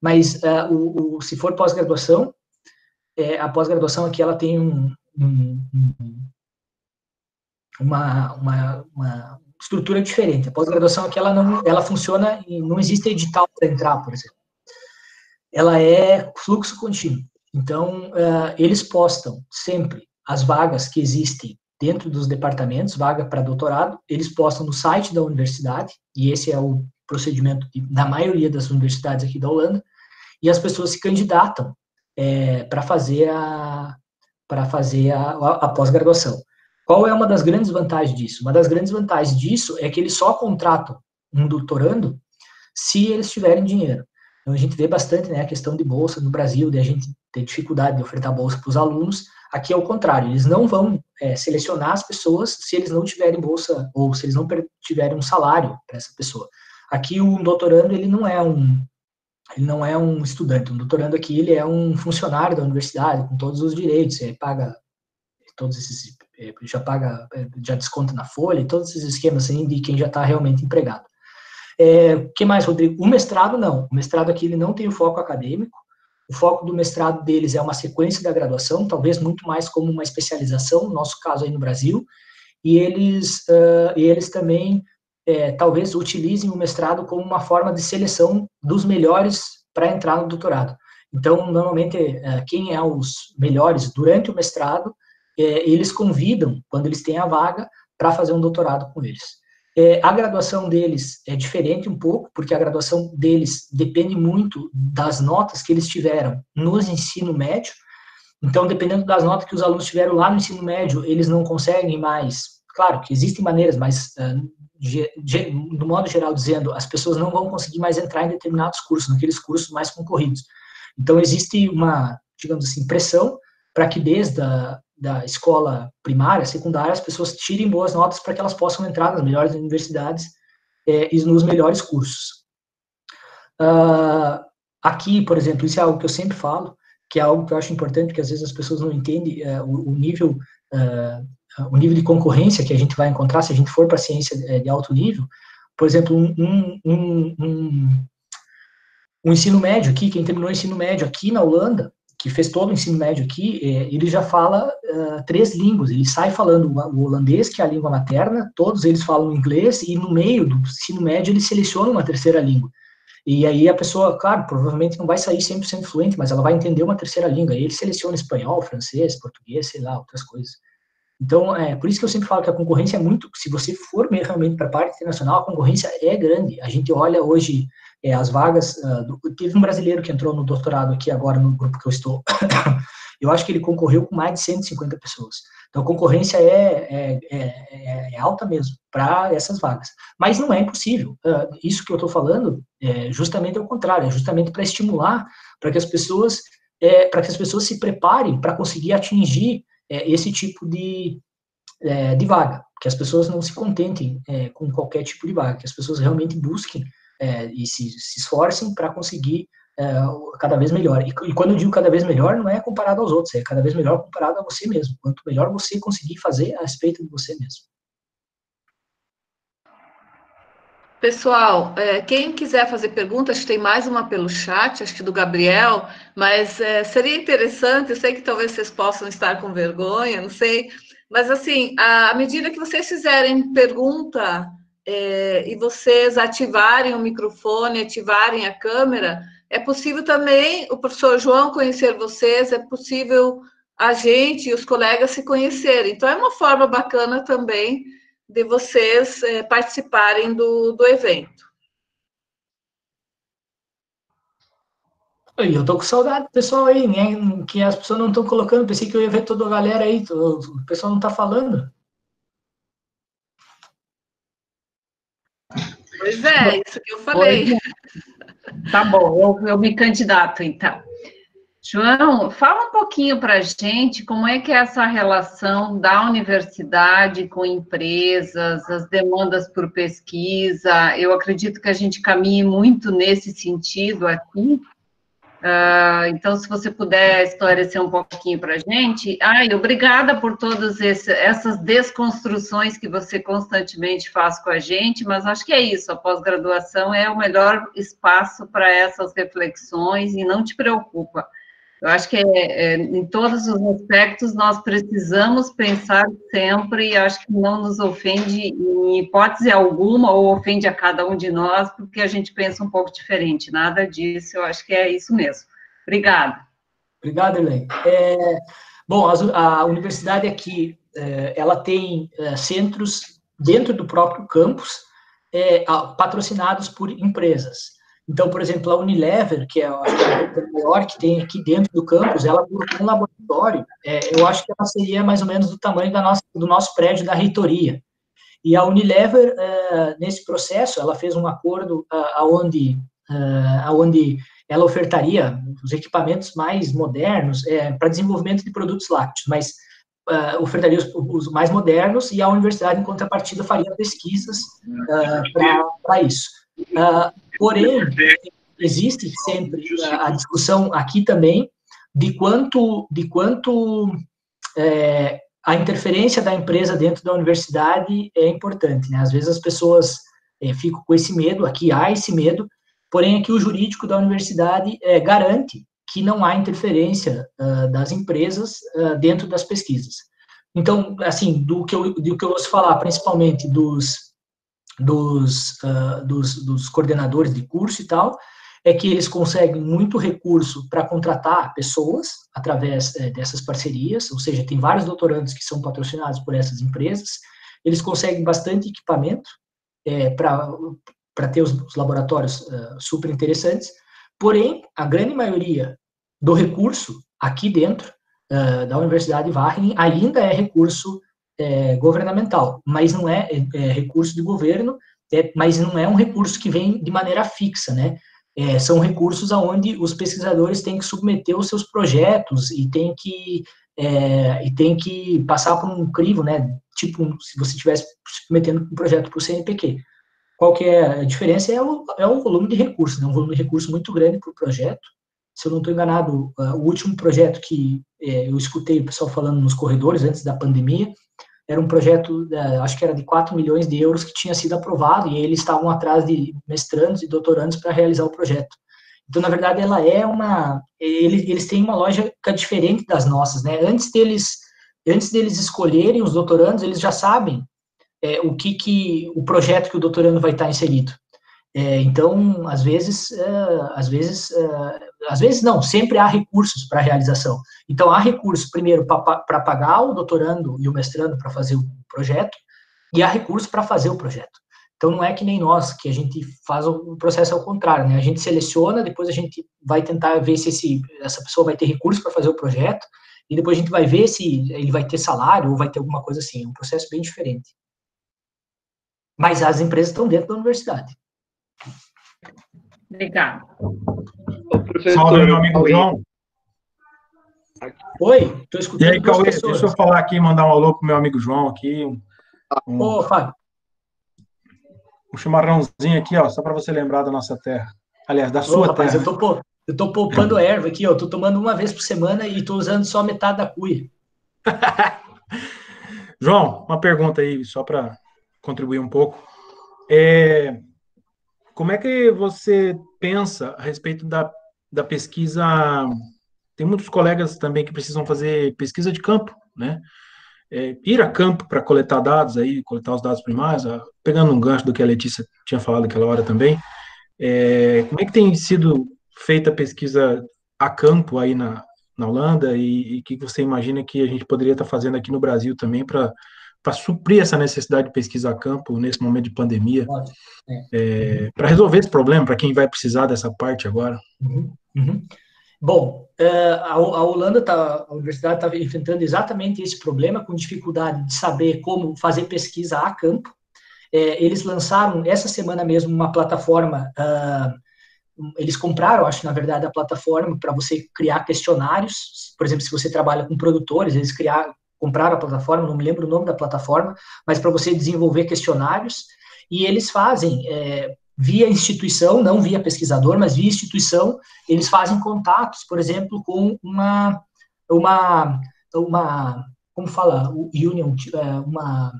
mas uh, o, o, se for pós-graduação, é, a pós-graduação aqui ela tem um, um, uma, uma, uma, estrutura diferente. A pós-graduação aqui ela não, ela funciona, e não existe edital para entrar, por exemplo. Ela é fluxo contínuo. Então, uh, eles postam sempre as vagas que existem dentro dos departamentos, vaga para doutorado, eles postam no site da universidade, e esse é o procedimento da maioria das universidades aqui da Holanda, e as pessoas se candidatam é, para fazer a para fazer a, a, a pós-graduação. Qual é uma das grandes vantagens disso? Uma das grandes vantagens disso é que eles só contratam um doutorando se eles tiverem dinheiro. Então a gente vê bastante né, a questão de bolsa no Brasil, de a gente ter dificuldade de ofertar bolsa para os alunos. Aqui é o contrário, eles não vão é, selecionar as pessoas se eles não tiverem bolsa ou se eles não tiverem um salário para essa pessoa. Aqui o doutorando ele não é um ele não é um estudante, um doutorando aqui ele é um funcionário da universidade com todos os direitos, ele paga todos esses já paga é, já desconta na folha, todos esses esquemas assim de quem já está realmente empregado. É, que mais, Rodrigo? O mestrado não. O mestrado aqui ele não tem o foco acadêmico. O foco do mestrado deles é uma sequência da graduação, talvez muito mais como uma especialização, no nosso caso aí no Brasil. E eles, uh, eles também é, talvez utilizem o mestrado como uma forma de seleção dos melhores para entrar no doutorado. Então, normalmente, uh, quem é os melhores durante o mestrado, é, eles convidam, quando eles têm a vaga, para fazer um doutorado com eles. É, a graduação deles é diferente um pouco, porque a graduação deles depende muito das notas que eles tiveram no ensino médio. Então, dependendo das notas que os alunos tiveram lá no ensino médio, eles não conseguem mais. Claro que existem maneiras, mas de, no modo geral dizendo, as pessoas não vão conseguir mais entrar em determinados cursos, naqueles cursos mais concorridos. Então, existe uma, digamos assim, pressão para que desde a da escola primária, secundária, as pessoas tirem boas notas para que elas possam entrar nas melhores universidades é, e nos melhores cursos. Uh, aqui, por exemplo, isso é algo que eu sempre falo, que é algo que eu acho importante, que às vezes as pessoas não entendem uh, o, o, nível uh, o nível de concorrência que a gente vai encontrar se a gente for para ciência de, de alto nível. Por exemplo, um, um, um, um ensino médio aqui, quem terminou o ensino médio aqui na Holanda, que fez todo o ensino médio aqui, é, ele já fala uh, três línguas. Ele sai falando o holandês, que é a língua materna, todos eles falam inglês, e no meio do ensino médio ele seleciona uma terceira língua. E aí a pessoa, claro, provavelmente não vai sair 100% fluente, mas ela vai entender uma terceira língua. E ele seleciona espanhol, francês, português, sei lá, outras coisas. Então, é por isso que eu sempre falo que a concorrência é muito. Se você for realmente para a parte internacional, a concorrência é grande. A gente olha hoje é, as vagas. Uh, do, teve um brasileiro que entrou no doutorado aqui agora no grupo que eu estou. eu acho que ele concorreu com mais de 150 pessoas. Então, a concorrência é, é, é, é alta mesmo para essas vagas. Mas não é impossível. Uh, isso que eu estou falando é justamente ao contrário, é justamente para estimular, para que as pessoas é, para que as pessoas se preparem para conseguir atingir é, esse tipo de, é, de vaga, que as pessoas não se contentem é, com qualquer tipo de vaga, que as pessoas realmente busquem é, e se, se esforcem para conseguir é, cada vez melhor. E, e, quando eu digo cada vez melhor, não é comparado aos outros, é cada vez melhor comparado a você mesmo. Quanto melhor você conseguir fazer a respeito de você mesmo. Pessoal, é, quem quiser fazer perguntas, tem mais uma pelo chat, acho que do Gabriel, mas é, seria interessante, eu sei que talvez vocês possam estar com vergonha, não sei, mas assim, à medida que vocês fizerem pergunta é, e vocês ativarem o microfone, ativarem a câmera, é possível também o professor João conhecer vocês, é possível a gente e os colegas se conhecerem. Então, é uma forma bacana também de vocês é, participarem do, do evento. Eu tô com saudade do pessoal aí, né? Que as pessoas não estão colocando. Pensei que eu ia ver toda a galera aí. O pessoal não está falando. Pois é, isso que eu falei. Tá bom, eu, eu me candidato, então. João, fala um pouquinho para a gente como é que é essa relação da universidade com empresas, as demandas por pesquisa. Eu acredito que a gente caminhe muito nesse sentido aqui. Uh, então, se você puder esclarecer um pouquinho para a gente. Ai, obrigada por todas essas desconstruções que você constantemente faz com a gente, mas acho que é isso, a pós-graduação é o melhor espaço para essas reflexões e não te preocupa eu acho que é, é, em todos os aspectos nós precisamos pensar sempre, e acho que não nos ofende em hipótese alguma, ou ofende a cada um de nós, porque a gente pensa um pouco diferente. Nada disso, eu acho que é isso mesmo. Obrigada. Obrigado, Elaine. É, bom, a, a, universidade aqui, é, ela tem é, centros dentro do próprio campus, é, patrocinados por empresas. Então, por exemplo, a Unilever, que é a maior que tem aqui dentro do campus, ela colocou um laboratório, é, eu acho que ela seria mais ou menos do tamanho da nossa, do nosso prédio da reitoria. E a Unilever, é, nesse processo, ela fez um acordo aonde, é, aonde ela ofertaria os equipamentos mais modernos é, para desenvolvimento de produtos lácteos, mas uh, ofertaria os, os, mais modernos e a universidade, em contrapartida, faria pesquisas uh, para isso. Uh, porém, existe sempre a, discussão aqui também de quanto, de quanto é, a interferência da empresa dentro da universidade é importante. Né? Às vezes as pessoas é, ficam com esse medo, aqui há esse medo, porém aqui o jurídico da universidade é, garante que não há interferência uh, das empresas uh, dentro das pesquisas. Então, assim, do que eu, do que eu ouço falar, principalmente dos dos, uh, dos, dos coordenadores de curso e tal, é que eles conseguem muito recurso para contratar pessoas através é, dessas parcerias, ou seja, tem vários doutorandos que são patrocinados por essas empresas, eles conseguem bastante equipamento é, para ter os, os laboratórios uh, super interessantes, porém, a grande maioria do recurso aqui dentro uh, da Universidade de Wageningen ainda é recurso é, governamental, mas não é, é, é recurso de governo, é, mas não é um recurso que vem de maneira fixa, né? É, são recursos aonde os pesquisadores têm que submeter os seus projetos e tem que é, e tem que passar por um crivo, né? Tipo, se você estivesse submetendo um projeto para o CNPq. Qual que é a diferença? É o, é o volume de recursos, né? Um volume de recursos muito grande para o projeto. Se eu não estou enganado, o último projeto que é, eu escutei o pessoal falando nos corredores antes da pandemia era um projeto, é, acho que era de 4 milhões de euros que tinha sido aprovado e eles estavam atrás de mestrandos e doutorandos para realizar o projeto. Então, na verdade, ela é uma, eles, eles têm uma lógica diferente das nossas, né? Antes deles, antes deles escolherem os doutorandos, eles já sabem é, o que que o projeto que o doutorando vai estar inserido. É, então, às vezes, é, às vezes, é, às vezes não, sempre há recursos para realização. Então, há recursos, primeiro, para pagar o doutorando e o mestrando para fazer o projeto, e há recursos para fazer o projeto. Então, não é que nem nós, que a gente faz o processo ao contrário, né? A gente seleciona, depois a gente vai tentar ver se esse, essa pessoa vai ter recursos para fazer o projeto, e depois a gente vai ver se ele vai ter salário ou vai ter alguma coisa assim. É um processo bem diferente. Mas as empresas estão dentro da universidade. Obrigada. Salve, meu amigo João. Oi, estou escutando. E aí, Cauê, deixa eu falar aqui, mandar um alô pro meu amigo João aqui. Um, Ô, Fábio. Um chimarrãozinho aqui, ó, só para você lembrar da nossa terra. Aliás, da Ô, sua rapaz, terra. Eu tô, eu tô poupando erva aqui, ó. Tô tomando uma vez por semana e tô usando só metade da cuia. João, uma pergunta aí, só para contribuir um pouco. É, como é que você pensa a respeito da, da pesquisa? Tem muitos colegas também que precisam fazer pesquisa de campo, né? É, ir a campo para coletar dados aí, coletar os dados primários, pegando um gancho do que a Letícia tinha falado naquela hora também. É, como é que tem sido feita a pesquisa a campo aí na, na Holanda e o que você imagina que a gente poderia estar fazendo aqui no Brasil também para para suprir essa necessidade de pesquisa a campo nesse momento de pandemia, é. é, para resolver esse problema, para quem vai precisar dessa parte agora? Uhum, uhum. Bom, é, a, Holanda, tá, a universidade está enfrentando exatamente esse problema, com dificuldade de saber como fazer pesquisa a campo. É, eles lançaram essa semana mesmo uma plataforma uh, eles compraram, acho na verdade, a plataforma para você criar questionários. Por exemplo, se você trabalha com produtores, eles criaram, compraram a plataforma, não me lembro o nome da plataforma, mas para você desenvolver questionários. E eles fazem, é, via instituição, não via pesquisador, mas via instituição, eles fazem contatos, por exemplo, com uma, uma, uma como fala, union, é, uma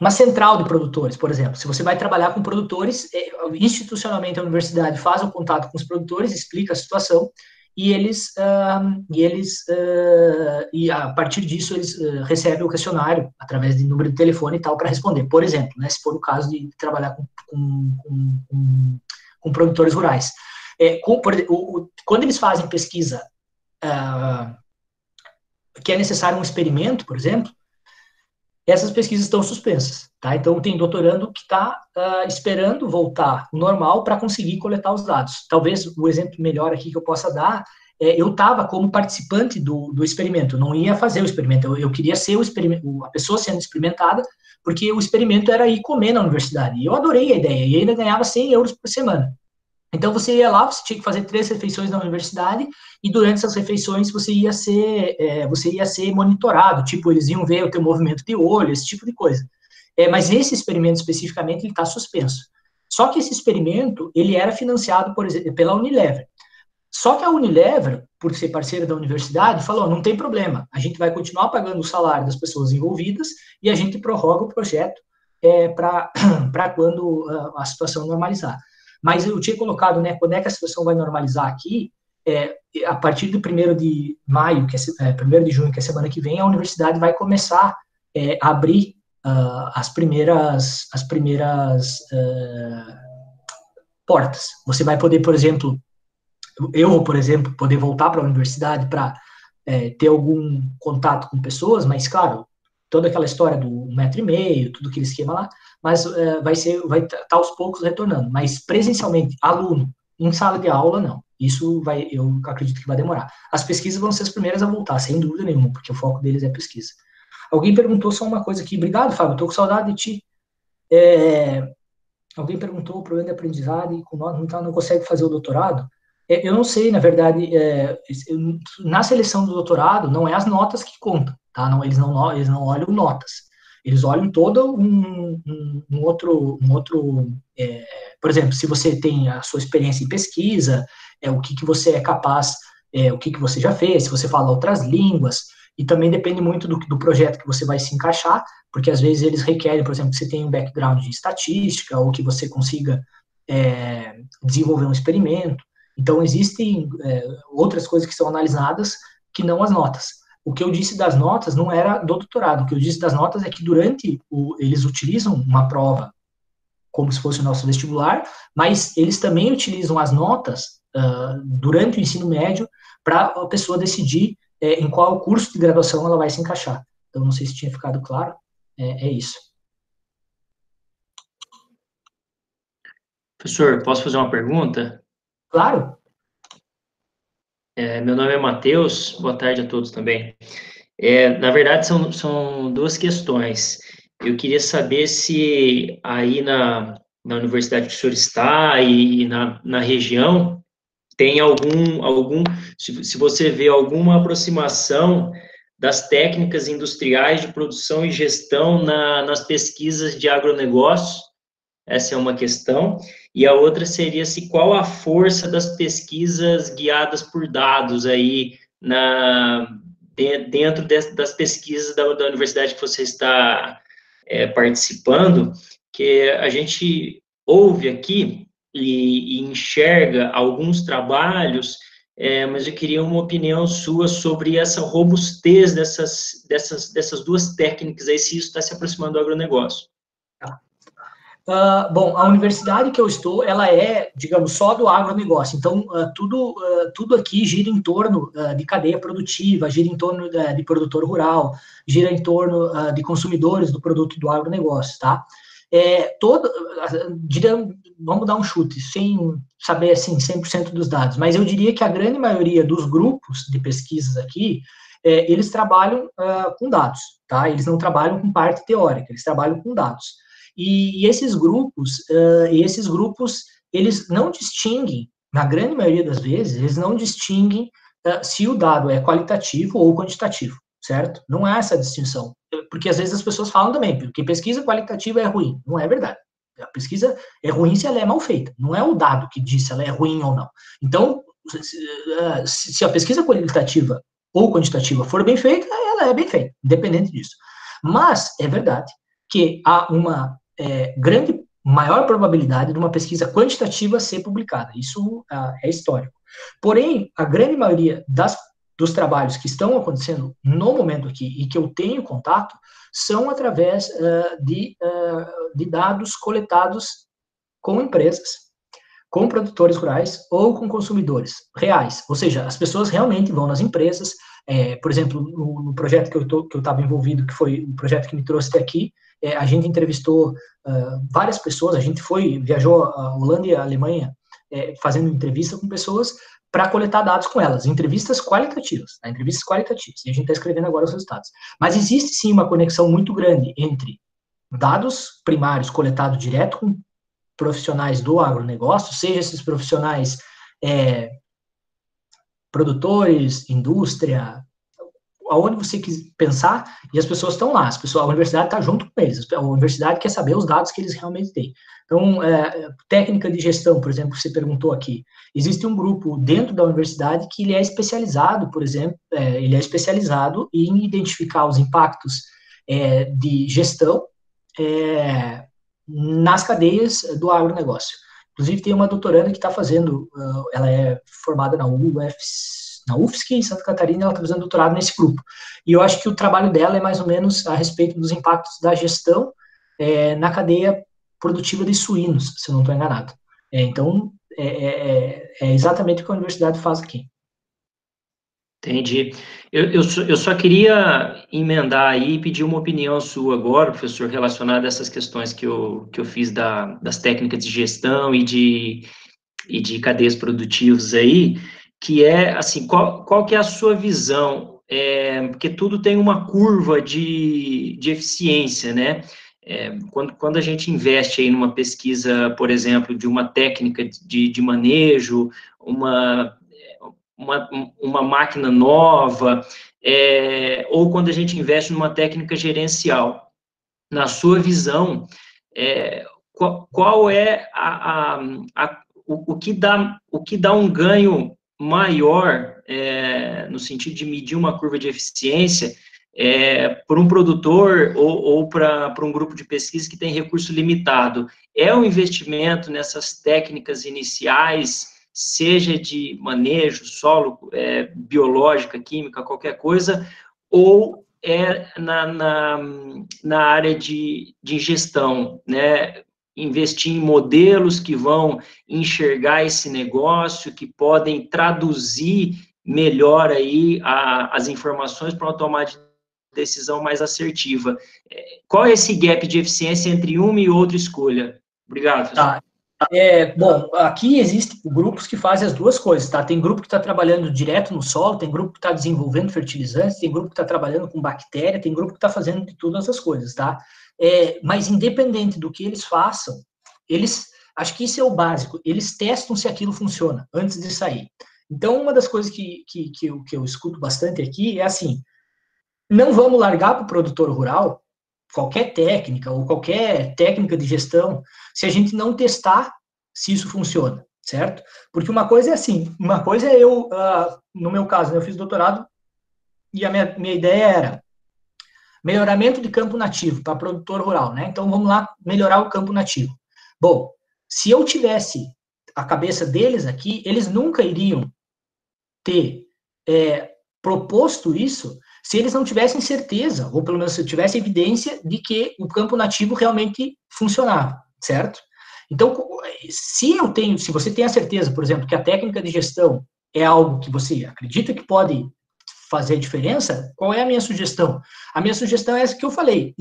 uma central de produtores, por exemplo, se você vai trabalhar com produtores, é, institucionalmente a universidade faz o contato com os produtores, explica a situação, e eles, uh, e eles uh, e a partir disso eles uh, recebem o questionário através de número de telefone e tal para responder. Por exemplo, né, se for o caso de trabalhar com, com, com, com produtores rurais. É, com, por, o, o, quando eles fazem pesquisa que é necessário um experimento, por exemplo, essas pesquisas estão suspensas, tá? Então, tem doutorando que está uh, esperando voltar normal para conseguir coletar os dados. Talvez o exemplo melhor aqui que eu possa dar é, eu estava como participante do, do experimento, não ia fazer o experimento, eu, eu queria ser o experimento, a pessoa sendo experimentada, porque o experimento era ir comer na universidade, e eu adorei a ideia, e ainda ganhava 100 euros por semana. Então você ia lá, você tinha que fazer três refeições na universidade e durante essas refeições você ia ser é, você ia ser monitorado, tipo eles iam ver o teu movimento de olho, esse tipo de coisa. É, mas esse experimento especificamente ele está suspenso. Só que esse experimento ele era financiado por exemplo pela Unilever. Só que a Unilever, por ser parceira da universidade, falou: não tem problema, a gente vai continuar pagando o salário das pessoas envolvidas e a gente prorroga o projeto é, para quando a, a situação normalizar. Mas eu tinha colocado, né, quando é que a situação vai normalizar aqui, é, a partir do 1 de maio, que é, é 1 de junho, que é semana que vem, a universidade vai começar é, a abrir uh, as primeiras, as primeiras uh, portas. Você vai poder, por exemplo, eu, por exemplo, poder voltar para a universidade para é, ter algum contato com pessoas, mas, claro, toda aquela história do metro e meio, tudo aquele esquema lá, mas uh, vai ser, vai estar tá aos poucos retornando. Mas presencialmente, aluno, em sala de aula, não. Isso vai, eu acredito que vai demorar. As pesquisas vão ser as primeiras a voltar, sem dúvida nenhuma, porque o foco deles é pesquisa. Alguém perguntou só uma coisa aqui. Obrigado, Fábio, estou com saudade de ti. É, alguém perguntou o problema de nós não, tá, não consegue fazer o doutorado. É, eu não sei, na verdade, é, na seleção do doutorado, não é as notas que contam, tá? Não, eles, não, eles não olham notas. Eles olham todo um, um, um outro, um outro é, por exemplo, se você tem a sua experiência em pesquisa, é o que, que você é capaz, é, o que, que você já fez, se você fala outras línguas, e também depende muito do, do projeto que você vai se encaixar, porque às vezes eles requerem, por exemplo, que você tenha um background de estatística, ou que você consiga é, desenvolver um experimento. Então, existem é, outras coisas que são analisadas que não as notas. O que eu disse das notas não era do doutorado, o que eu disse das notas é que durante o, eles utilizam uma prova como se fosse o nosso vestibular, mas eles também utilizam as notas uh, durante o ensino médio para a pessoa decidir é, em qual curso de graduação ela vai se encaixar. Então, não sei se tinha ficado claro, é, é isso. Professor, posso fazer uma pergunta? Claro. É, meu nome é Matheus, boa tarde a todos também. É, na verdade, são, são duas questões. Eu queria saber se aí na, na universidade que o senhor está e, na, na região tem algum, algum se, se você vê alguma aproximação das técnicas industriais de produção e gestão na, nas pesquisas de agronegócio, essa é uma questão. E a outra seria se qual a força das pesquisas guiadas por dados aí na dentro de, das pesquisas da, da, universidade que você está é, participando, que a gente ouve aqui e, e enxerga alguns trabalhos, é, mas eu queria uma opinião sua sobre essa robustez dessas, dessas, dessas duas técnicas aí, se isso está se aproximando do agronegócio. Uh, bom, a universidade que eu estou, ela é, digamos, só do agronegócio. Então, uh, tudo, uh, tudo aqui gira em torno de cadeia produtiva, gira em torno de produtor rural, gira em torno de consumidores do produto do agronegócio, tá? É, todo, vamos dar um chute, sem saber, assim, 100% dos dados, mas eu diria que a grande maioria dos grupos de pesquisas aqui, é, eles trabalham com dados, tá? Eles não trabalham com parte teórica, eles trabalham com dados. E, e esses grupos, uh, esses grupos, eles não distinguem, na grande maioria das vezes, eles não distinguem uh, se o dado é qualitativo ou quantitativo, certo? Não há essa distinção. Porque às vezes as pessoas falam também que pesquisa qualitativa é ruim. Não é verdade. A pesquisa é ruim se ela é mal feita. Não é o dado que diz se ela é ruim ou não. Então, se a pesquisa qualitativa ou quantitativa for bem feita, ela é bem feita, independente disso. Mas é verdade que há uma é, grande, maior probabilidade de uma pesquisa quantitativa ser publicada. Isso ah, é histórico. Porém, a grande maioria das, dos trabalhos que estão acontecendo no momento aqui e que eu tenho contato são através uh, de, uh, de dados coletados com empresas com produtores rurais ou com consumidores reais. Ou seja, as pessoas realmente vão nas empresas. É, por exemplo, no, no, projeto que eu estava envolvido, que foi o projeto que me trouxe até aqui, é, a gente entrevistou uh, várias pessoas. A gente foi, viajou a Holanda e a Alemanha é, fazendo entrevista com pessoas para coletar dados com elas, entrevistas qualitativas, né, entrevistas qualitativas. E a gente está escrevendo agora os resultados. Mas existe sim uma conexão muito grande entre dados primários coletados direto com profissionais do agronegócio, seja esses profissionais é, produtores, indústria, aonde você quiser pensar, e as pessoas estão lá, as pessoas, a universidade está junto com eles, a universidade quer saber os dados que eles realmente têm. Então, é, técnica de gestão, por exemplo, você perguntou aqui, existe um grupo dentro da universidade que ele é especializado, por exemplo, é, ele é especializado em identificar os impactos é, de gestão é, nas cadeias do agronegócio. Inclusive, tem uma doutoranda que está fazendo, uh, ela é formada na UF, na UFSC, em Santa Catarina, ela está fazendo doutorado nesse grupo. E eu acho que o trabalho dela é mais ou menos a respeito dos impactos da gestão é, na cadeia produtiva de suínos, se eu não estou enganado. É, então, é, é, é, exatamente o que a universidade faz aqui. Entendi. Eu, eu, só, eu só queria emendar aí e pedir uma opinião sua agora, professor, relacionada a essas questões que eu, que eu fiz da, das técnicas de gestão e de, e de cadeias produtivas aí, que é, assim, qual, qual que é a sua visão? É, porque tudo tem uma curva de, de eficiência, né? É, quando, quando a gente investe aí numa pesquisa, por exemplo, de uma técnica de, de manejo, uma uma, uma máquina nova, é, ou quando a gente investe numa técnica gerencial. Na sua visão, é, qual, qual, é a, a, a o, o, que dá, o que dá um ganho maior, é, no sentido de medir uma curva de eficiência, é, para um produtor ou, ou para um grupo de pesquisa que tem recurso limitado? É o um investimento nessas técnicas iniciais seja de manejo, solo, é, biológica, química, qualquer coisa, ou é na, na, na área de, de gestão, né? Investir em modelos que vão enxergar esse negócio, que podem traduzir melhor aí a, as informações para uma tomada de decisão mais assertiva. É, qual é esse gap de eficiência entre uma e outra escolha? Obrigado. Tá. É, bom, aqui existem grupos que fazem as duas coisas, tá? Tem grupo que está trabalhando direto no solo, tem grupo que está desenvolvendo fertilizantes, tem grupo que está trabalhando com bactéria, tem grupo que está fazendo de todas as coisas, tá? É, mas independente do que eles façam, eles, acho que isso é o básico, eles testam se aquilo funciona antes de sair. Então, uma das coisas que, que, que, eu, que eu escuto bastante aqui é assim, não vamos largar para o produtor rural qualquer técnica ou qualquer técnica de gestão se a gente não testar se isso funciona, certo? Porque uma coisa é assim, uma coisa é eu, uh, no meu caso, né, eu fiz doutorado e a minha, minha ideia era melhoramento de campo nativo para produtor rural, né? Então vamos lá melhorar o campo nativo. Bom, se eu tivesse a cabeça deles aqui, eles nunca iriam ter é, proposto isso se eles não tivessem certeza, ou pelo menos se tivesse evidência de que o campo nativo realmente funcionava, certo? Então, se eu tenho, se você tem a certeza, por exemplo, que a técnica de gestão é algo que você acredita que pode fazer diferença, qual é a minha sugestão? A minha sugestão é essa que eu falei.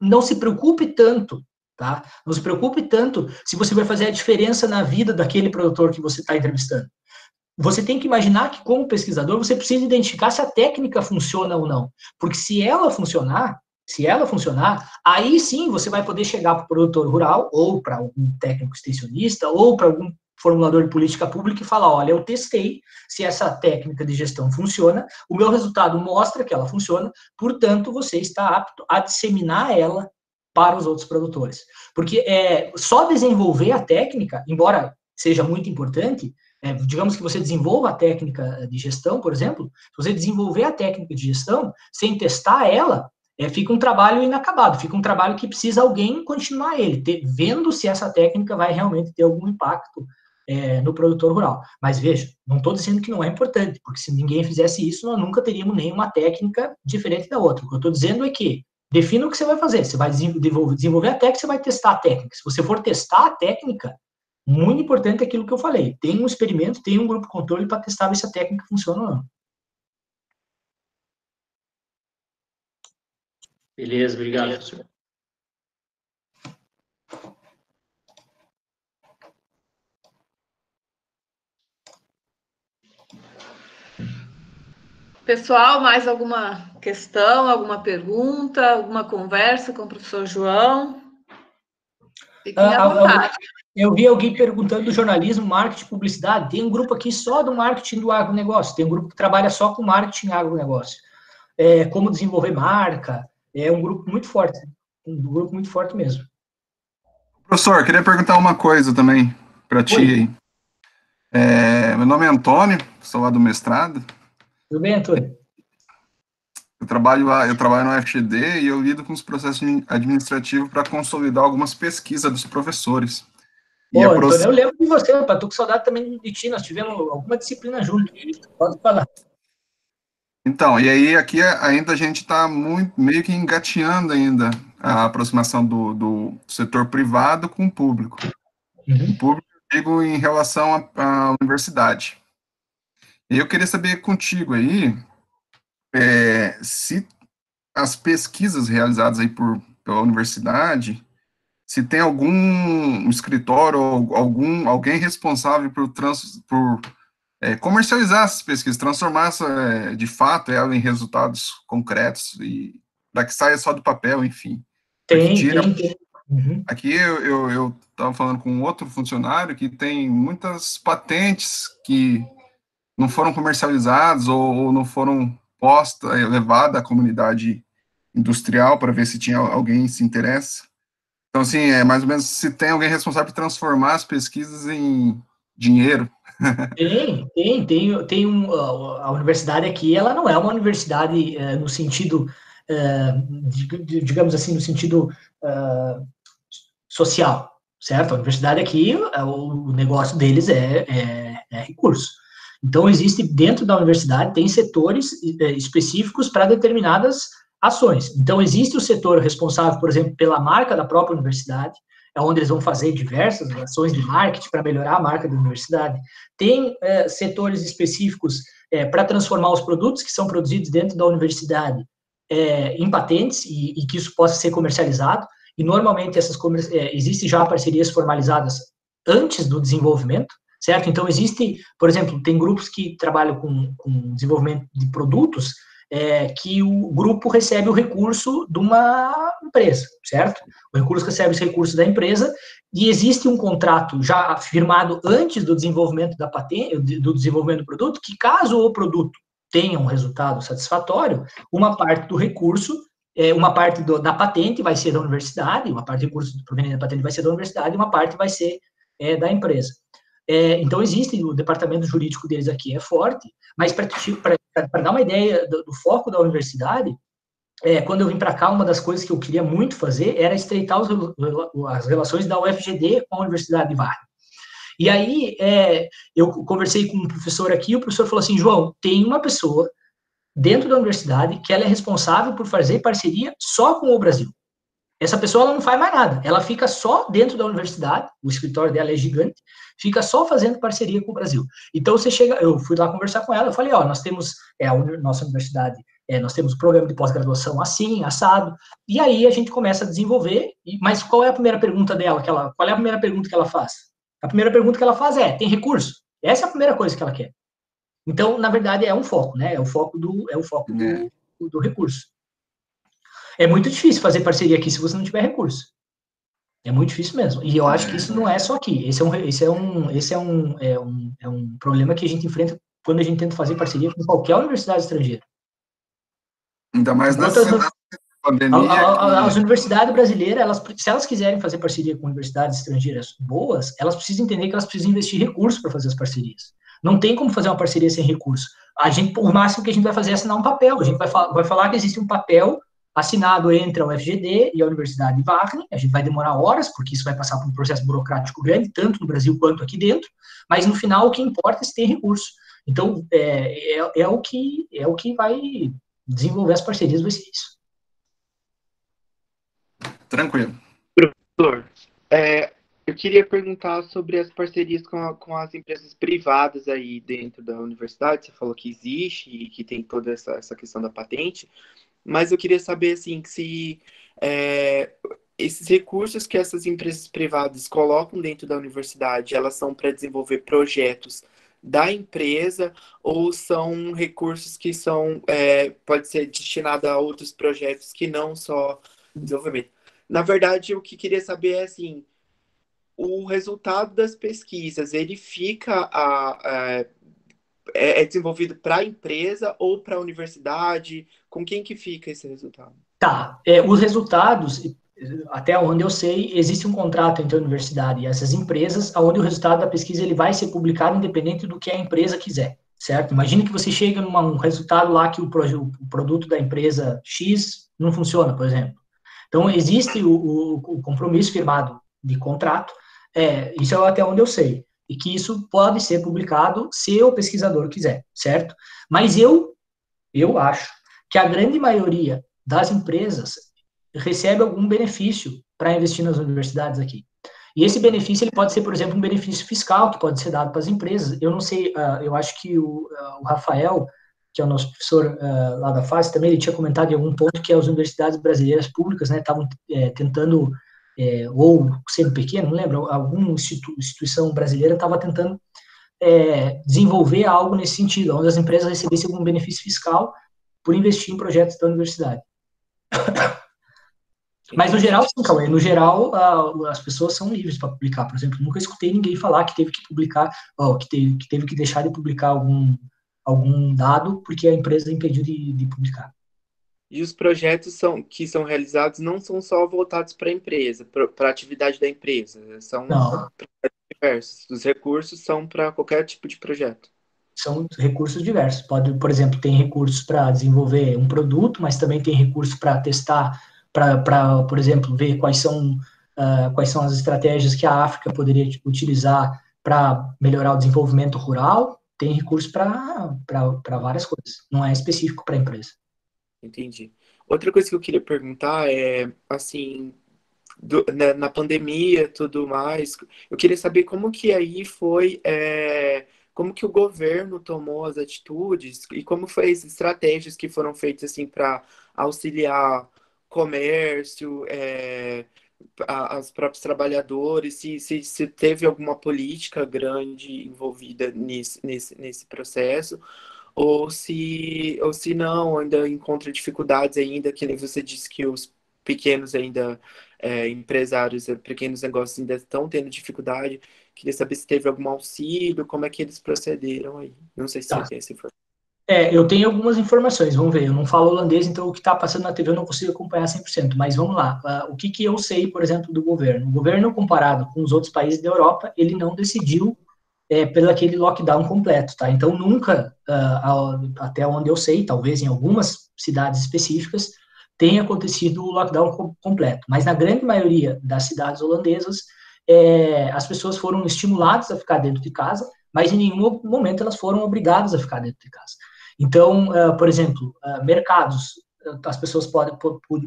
Não se preocupe tanto, tá? Não se preocupe tanto se você vai fazer a diferença na vida daquele produtor que você está entrevistando você tem que imaginar que, como pesquisador, você precisa identificar se a técnica funciona ou não. Porque se ela funcionar, se ela funcionar, aí sim você vai poder chegar para o produtor rural, ou para algum técnico extensionista, ou para algum formulador de política pública e falar: olha, eu testei se essa técnica de gestão funciona, o meu resultado mostra que ela funciona, portanto, você está apto a disseminar ela para os outros produtores. Porque é, só desenvolver a técnica, embora seja muito importante, é, digamos que você desenvolva a técnica de gestão, por exemplo, se você desenvolver a técnica de gestão sem testar ela, é, fica um trabalho inacabado, fica um trabalho que precisa alguém continuar ele, ter, vendo se essa técnica vai realmente ter algum impacto é, no produtor rural. Mas veja, não estou dizendo que não é importante, porque se ninguém fizesse isso, nós nunca teríamos nenhuma técnica diferente da outra. O que eu estou dizendo é que defina o que você vai fazer. Você vai desenvolver a técnica, você vai testar a técnica. Se você for testar a técnica, muito importante é aquilo que eu falei. Tem um experimento, tem um grupo controle para testar se a técnica funciona ou não. Beleza, obrigado, professor. Pessoal, mais alguma questão, alguma pergunta, alguma conversa com o professor João? Fiquem à ah, vontade. Eu vi alguém perguntando do jornalismo, marketing, publicidade. Tem um grupo aqui só do marketing do agronegócio. Tem um grupo que trabalha só com marketing agronegócio. É, como desenvolver marca. É um grupo muito forte. Um grupo muito forte mesmo. Professor, queria perguntar uma coisa também para ti. É, meu nome é Antônio, sou lá do mestrado. Tudo bem, Antônio? Eu trabalho, eu trabalho no FGD e eu lido com os processos administrativos para consolidar algumas pesquisas dos professores. Pô, e Antônio, eu lembro de você, rapaz, tô com saudade também de ti, nós tivemos alguma disciplina junto, pode falar. Então, e aí aqui ainda a gente está muito, meio que engateando ainda a aproximação do, do setor privado com o público. Uhum. O público, digo, em relação à universidade. E eu queria saber contigo aí, é, se as pesquisas realizadas aí por, pela universidade, se tem algum escritório ou algum, alguém responsável por, trans, por é, comercializar essas pesquisas, transformar essa, é, de fato ela em resultados concretos e para que saia só do papel, enfim. Tem, tira, tem, tem. Uhum. Aqui eu estava falando com outro funcionário que tem muitas patentes que não foram comercializados ou, ou não foram postas, eh, levadas à comunidade industrial para ver se tinha alguém se interessa. Então, assim, é mais ou menos se tem alguém responsável por transformar as pesquisas em dinheiro. Tem, tem, tem, tem um, a universidade aqui, ela não é uma universidade é, no sentido, é, digamos assim, no sentido é, social, certo? A universidade aqui, o negócio deles é, é, é recurso. Então, existe dentro da universidade, tem setores é, específicos para determinadas ações. Então, existe o setor responsável, por exemplo, pela marca da própria universidade, é onde eles vão fazer diversas ações de marketing para melhorar a marca da universidade. Tem é, setores específicos é, para transformar os produtos que são produzidos dentro da universidade é, em patentes e, e, que isso possa ser comercializado. E normalmente essas é, existem já parcerias formalizadas antes do desenvolvimento certo? Então, existe, por exemplo, tem grupos que trabalham com, com desenvolvimento de produtos é, que o grupo recebe o recurso de uma empresa, certo? O recurso recebe esse recurso da empresa e existe um contrato já firmado antes do desenvolvimento da patente, do desenvolvimento do produto, que caso o produto tenha um resultado satisfatório, uma parte do recurso, é, uma parte do, da patente vai ser da universidade, uma parte do recurso proveniente da patente vai ser da universidade, uma parte vai ser é, da empresa. É, então, existe, o departamento jurídico deles aqui é forte, mas para dar uma ideia do, do, foco da universidade, é, quando eu vim para cá, uma das coisas que eu queria muito fazer era estreitar os, as relações da UFGD com a Universidade de Vargas. E aí, é, eu conversei com um professor aqui, e o professor falou assim, João, tem uma pessoa dentro da universidade que ela é responsável por fazer parceria só com o Brasil. Essa pessoa ela não faz mais nada, ela fica só dentro da universidade, o escritório dela é gigante, fica só fazendo parceria com o Brasil. Então você chega, eu fui lá conversar com ela, eu falei, ó, nós temos, é, a nossa universidade, é, nós temos programa de pós-graduação assim, assado, e aí a gente começa a desenvolver, mas qual é a primeira pergunta dela, que ela, qual é a primeira pergunta que ela faz? A primeira pergunta que ela faz é, tem recurso? Essa é a primeira coisa que ela quer. Então, na verdade, é um foco, né? É o foco do, é o foco do, é. do recurso. É muito difícil fazer parceria aqui se você não tiver recurso. É muito difícil mesmo. E eu acho que isso não é só aqui. Esse é um, esse é um, esse é um, é um, é um problema que a gente enfrenta quando a gente tenta fazer parceria com qualquer universidade estrangeira. Ainda mais nessa pandemia. A, a, as universidades brasileiras, elas, se elas quiserem fazer parceria com universidades estrangeiras boas, elas precisam entender que elas precisam investir recursos para fazer as parcerias. Não tem como fazer uma parceria sem recurso. A gente, o máximo que a gente vai fazer é assinar um papel. A gente vai, vai falar que existe um papel assinado entre a UFGD e a Universidade de Wagner. A gente vai demorar horas, porque isso vai passar por um processo burocrático grande, tanto no Brasil quanto aqui dentro, mas no final o que importa é se tem recurso. Então, é, é, é o, que, é o que vai desenvolver as parcerias, vai ser isso. Tranquilo. Professor, é, eu queria perguntar sobre as parcerias com, a, com, as empresas privadas aí dentro da universidade. Você falou que existe e que tem toda essa, essa questão da patente, mas eu queria saber assim se é, esses recursos que essas empresas privadas colocam dentro da universidade, elas são para desenvolver projetos da empresa ou são recursos que são é, pode ser destinado a outros projetos que não só desenvolvimento. Na verdade, o que queria saber é assim, o resultado das pesquisas ele fica a, a é, é desenvolvido para a empresa ou para a universidade? Com quem que fica esse resultado? Tá, é, os resultados, até onde eu sei, existe um contrato entre a universidade e essas empresas, onde o resultado da pesquisa ele vai ser publicado independente do que a empresa quiser, certo? Imagine que você chega num resultado lá que o, o, produto da empresa X não funciona, por exemplo. Então, existe o, o, o compromisso firmado de contrato, é, isso é até onde eu sei, e que isso pode ser publicado se o pesquisador quiser, certo? Mas eu, eu acho que a grande maioria das empresas recebe algum benefício para investir nas universidades aqui. E esse benefício ele pode ser, por exemplo, um benefício fiscal que pode ser dado para as empresas. Eu não sei, uh, eu acho que o, uh, o Rafael que é o nosso professor uh, lá da FAS, também ele tinha comentado em algum ponto que as universidades brasileiras públicas estavam né, é, tentando, é, ou CNPq, não lembro, alguma institu instituição brasileira estava tentando é, desenvolver algo nesse sentido, onde as empresas recebessem algum benefício fiscal por investir em projetos da universidade. Mas no geral, sim, Cauê, no geral, as pessoas são livres para publicar. Por exemplo, nunca escutei ninguém falar que teve que publicar, que, teve, que teve que deixar de publicar algum, algum dado porque a empresa impediu de, de publicar. E os projetos são, que são realizados não são só voltados para a empresa, para a atividade da empresa, são diversos. Os recursos são para qualquer tipo de projeto. São recursos diversos. Pode, por exemplo, tem recursos para desenvolver um produto, mas também tem recursos para testar, para, por exemplo, ver quais são, uh, quais são as estratégias que a África poderia utilizar para melhorar o desenvolvimento rural, tem recurso para várias coisas, não é específico para a empresa. Entendi. Outra coisa que eu queria perguntar é, assim, do, na, na, pandemia tudo mais, eu queria saber como que aí foi, é, como que o governo tomou as atitudes e como foi as estratégias que foram feitas, assim, para auxiliar comércio, é, as próprios trabalhadores, se, se, se, teve alguma política grande envolvida nesse, nesse, nesse processo, ou se, ou se não, ainda encontra dificuldades ainda, que nem você disse que os pequenos ainda, é, empresários, é, pequenos negócios ainda estão tendo dificuldade. Queria saber se teve algum auxílio, como é que eles procederam aí. Não sei se tá. você tem essa informação. É, eu tenho algumas informações, vamos ver. Eu não falo holandês, então o que está passando na TV eu não consigo acompanhar 100%. Mas vamos lá. Uh, o que, que eu sei, por exemplo, do governo? O governo, comparado com os outros países da Europa, ele não decidiu é, pelo aquele lockdown completo, tá? Então nunca, uh, até onde eu sei, talvez em algumas cidades específicas, tenha acontecido o lockdown com, completo. Mas na grande maioria das cidades holandesas, é, as pessoas foram estimuladas a ficar dentro de casa, mas em nenhum momento elas foram obrigadas a ficar dentro de casa. Então, uh, por exemplo, uh, mercados, as pessoas podem,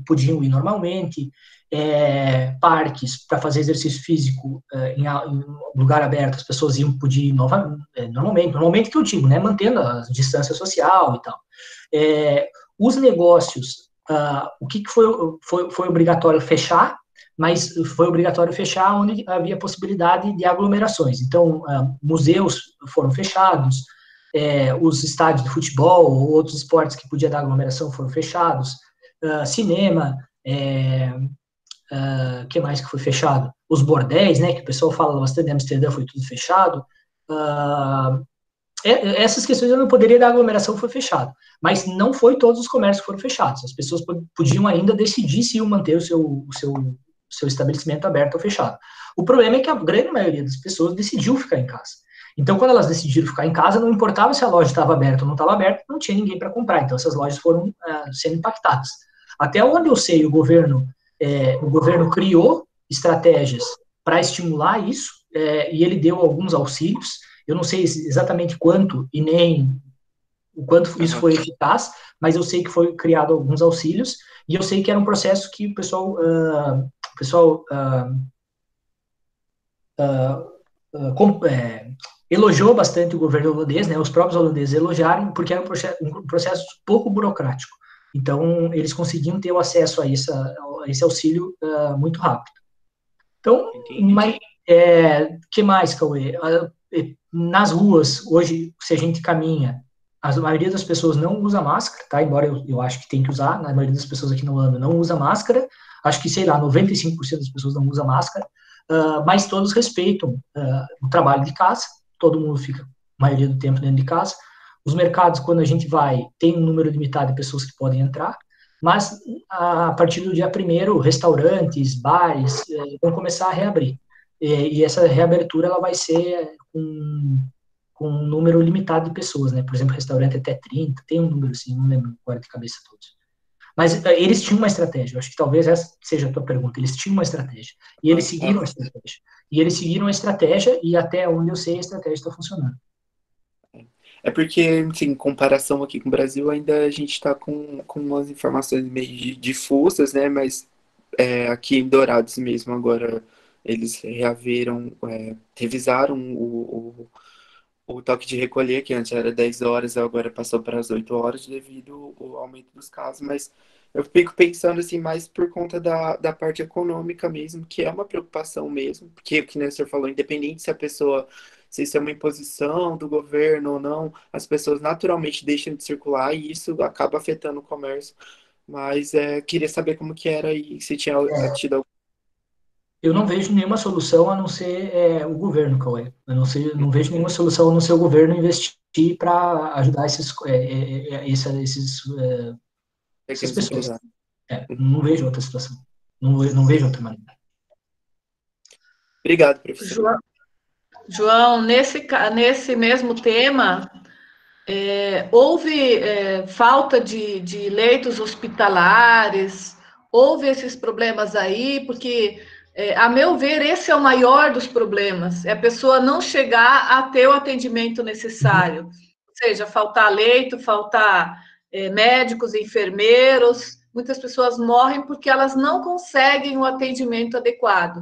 podiam ir normalmente, é, parques para fazer exercício físico uh, em, em, lugar aberto, as pessoas iam poder ir nova, é, normalmente, normalmente que eu digo, né, mantendo a distância social e tal. É, os negócios, o que, que foi, foi, foi obrigatório fechar, mas foi obrigatório fechar onde havia possibilidade de aglomerações. Então, museus foram fechados, é, os estádios de futebol ou outros esportes que podia dar aglomeração foram fechados, uh, cinema, é, uh, que mais que foi fechado? Os bordéis, né, que o pessoal fala bastante Amsterdã, foi tudo fechado. Uh, essas questões eu não poderia da aglomeração foi fechado, mas não foi todos os comércios que foram fechados. As pessoas podiam ainda decidir se iam manter o seu, o seu, o seu estabelecimento aberto ou fechado. O problema é que a grande maioria das pessoas decidiu ficar em casa. Então, quando elas decidiram ficar em casa, não importava se a loja estava aberta ou não estava aberta, não tinha ninguém para comprar. Então, essas lojas foram uh, sendo impactadas. Até onde eu sei, o governo, é, o governo criou estratégias para estimular isso, é, e ele deu alguns auxílios. Eu não sei exatamente quanto e nem o quanto isso foi eficaz, mas eu sei que foi criado alguns auxílios, e eu sei que era um processo que o pessoal, uh, pessoal uh, uh, com, é, elogiou bastante o governo holandês, né, os próprios holandeses elogiaram, porque era um processo, um processo pouco burocrático. Então, eles conseguiam ter o acesso a, essa, esse auxílio uh, muito rápido. Então, mas, é, que mais, Cauê? Nas ruas, hoje, se a gente caminha, a maioria das pessoas não usa máscara, tá? Embora eu, eu acho que tem que usar, a maioria das pessoas aqui no ano não usa máscara, acho que, sei lá, 95% das pessoas não usa máscara, uh, mas todos respeitam uh, o trabalho de casa, todo mundo fica a maioria do tempo dentro de casa, os mercados, quando a gente vai, tem um número limitado de pessoas que podem entrar, mas a partir do dia primeiro, restaurantes, bares eh, vão começar a reabrir. E, essa reabertura ela vai ser com, com um número limitado de pessoas, né? Por exemplo, restaurante até 30, tem um número assim, não lembro agora de cabeça todos. Mas eh, eles tinham uma estratégia, eu acho que talvez essa seja a tua pergunta, eles tinham uma estratégia, e eles seguiram a estratégia. E eles seguiram a estratégia, e até onde eu sei, a estratégia está funcionando. É porque, assim, em comparação aqui com o Brasil, ainda a gente está com, com umas informações meio difusas, né? Mas é, aqui em Dourados mesmo, agora eles reaviram, é, revisaram o, o, o, toque de recolher, que antes era 10 horas, agora passou para as 8 horas devido ao aumento dos casos, mas eu fico pensando assim mais por conta da, da parte econômica mesmo, que é uma preocupação mesmo, porque, o que o senhor falou, independente se a pessoa se isso é uma imposição do governo ou não, as pessoas naturalmente deixam de circular e isso acaba afetando o comércio. Mas é, queria saber como que era e se tinha é. tido algum eu não vejo nenhuma solução a não ser é, o governo, Cauê. Eu não, sei, não vejo nenhuma solução a não ser o governo investir para ajudar esses, é, é, é esses, esses é, essas pessoas. não vejo outra situação. Não, não vejo outra maneira. Obrigado, professor. João, nesse, nesse mesmo tema, é, houve é, falta de, de leitos hospitalares, houve esses problemas aí, porque, é, a meu ver, esse é o maior dos problemas, é a pessoa não chegar a ter o atendimento necessário, ou seja, faltar leito, faltar é, médicos, enfermeiros, muitas pessoas morrem porque elas não conseguem o atendimento adequado.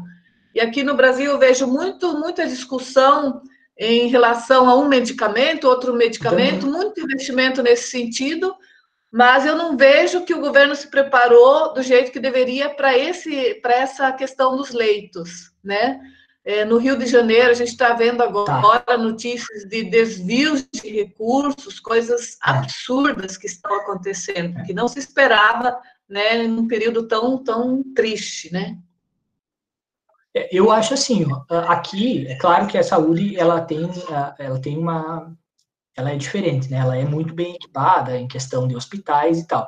E aqui no Brasil eu vejo muito, muita discussão em relação a um medicamento, outro medicamento, muito investimento nesse sentido, mas eu não vejo que o governo se preparou do jeito que deveria para esse para essa questão dos leitos, né? É, no Rio de Janeiro, a gente está vendo agora tá. notícias de desvios de recursos, coisas é. absurdas que estão acontecendo, que não se esperava né, num período tão, tão triste, né? É, eu acho assim, ó, aqui, é claro que a saúde, ela tem, ela tem uma, ela é diferente, né? Ela é muito bem equipada em questão de hospitais e tal.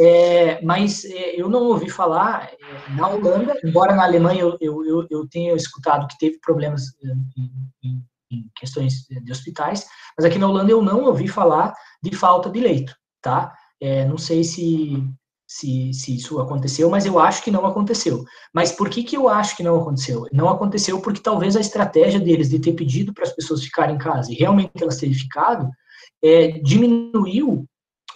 É, mas é, eu não ouvi falar é, na Holanda, embora na Alemanha eu, eu, eu tenha escutado que teve problemas em, em, em, questões de hospitais, mas aqui na Holanda eu não ouvi falar de falta de leito, tá? É, não sei se se, se isso aconteceu, mas eu acho que não aconteceu. Mas por que, que eu acho que não aconteceu? Não aconteceu porque talvez a estratégia deles de ter pedido para as pessoas ficarem em casa e realmente elas terem ficado, é, diminuiu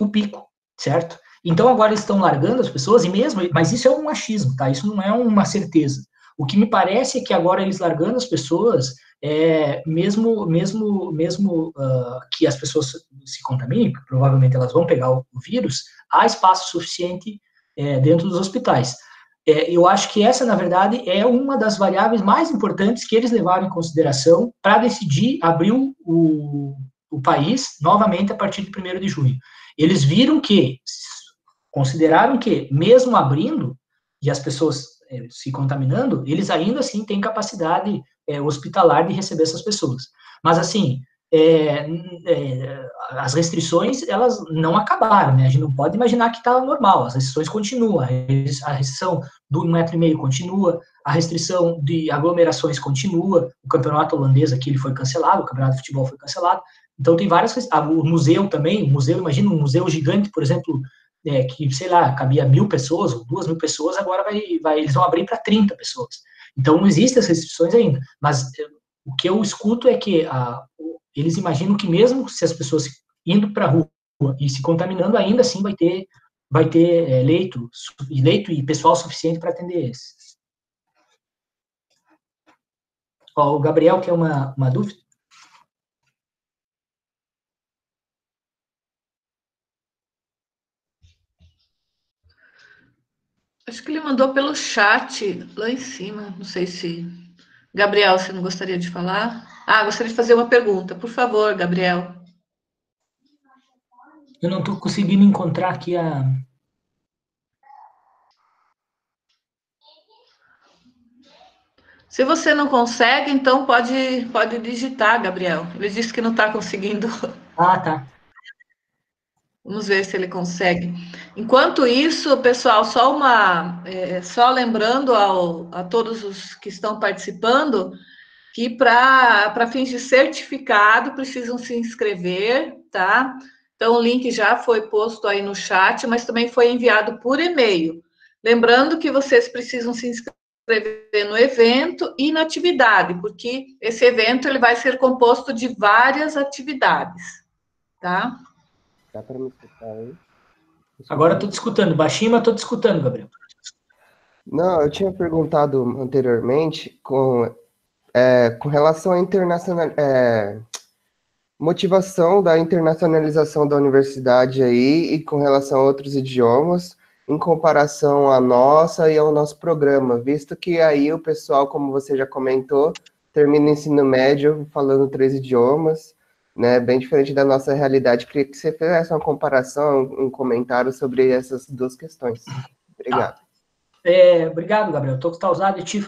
o pico, certo? Então agora eles estão largando as pessoas, e mesmo, mas isso é um machismo, tá? Isso não é uma certeza. O que me parece é que agora eles largando as pessoas, é, mesmo mesmo mesmo uh, que as pessoas se contaminem, provavelmente elas vão pegar o, o vírus, há espaço suficiente é, dentro dos hospitais. É, eu acho que essa, na verdade, é uma das variáveis mais importantes que eles levaram em consideração para decidir abrir o, o país novamente a partir de 1 de junho. Eles viram que, consideraram que, mesmo abrindo, e as pessoas é, se contaminando, eles ainda assim têm capacidade é, hospitalar de receber essas pessoas. Mas, assim, é, é, as restrições, elas não acabaram, né? A gente não pode imaginar que está normal, as restrições continuam, a restrição do metro e meio continua, a restrição de aglomerações continua, o campeonato holandês aqui ele foi cancelado, o campeonato de futebol foi cancelado, então tem várias, o museu também, o museu, imagina um museu gigante, por exemplo, é, que, sei lá, cabia mil pessoas, ou duas mil pessoas, agora vai, vai eles vão abrir para 30 pessoas. Então, não existem as restrições ainda. Mas é, o que eu escuto é que a, eles imaginam que mesmo se as pessoas indo para a rua e se contaminando, ainda assim vai ter, vai ter é, leito, leito e pessoal suficiente para atender eles. Ó, o Gabriel quer uma, uma dúvida? Acho que ele mandou pelo chat lá em cima. Não sei se. Gabriel, você não gostaria de falar? Ah, gostaria de fazer uma pergunta. Por favor, Gabriel. Eu não estou conseguindo encontrar aqui a. Se você não consegue, então pode, pode digitar, Gabriel. Ele disse que não está conseguindo. Ah, tá. Vamos ver se ele consegue. Enquanto isso, pessoal, só uma, é, só lembrando ao, a todos os que estão participando que para fins de certificado precisam se inscrever, tá? Então o link já foi posto aí no chat, mas também foi enviado por e-mail. Lembrando que vocês precisam se inscrever no evento e na atividade, porque esse evento ele vai ser composto de várias atividades, tá? Dá para me escutar aí? Agora estou te escutando, baixinho, mas estou te escutando, Gabriel. Não, eu tinha perguntado anteriormente com, é, com relação à internacional, é, motivação da internacionalização da universidade aí e com relação a outros idiomas em comparação à nossa e ao nosso programa, visto que aí o pessoal, como você já comentou, termina o ensino médio falando três idiomas né, bem diferente da nossa realidade. Queria que você fizesse uma comparação, um comentário sobre essas duas questões. Obrigado. Ah, é, obrigado, Gabriel. Estou com saudade de ti,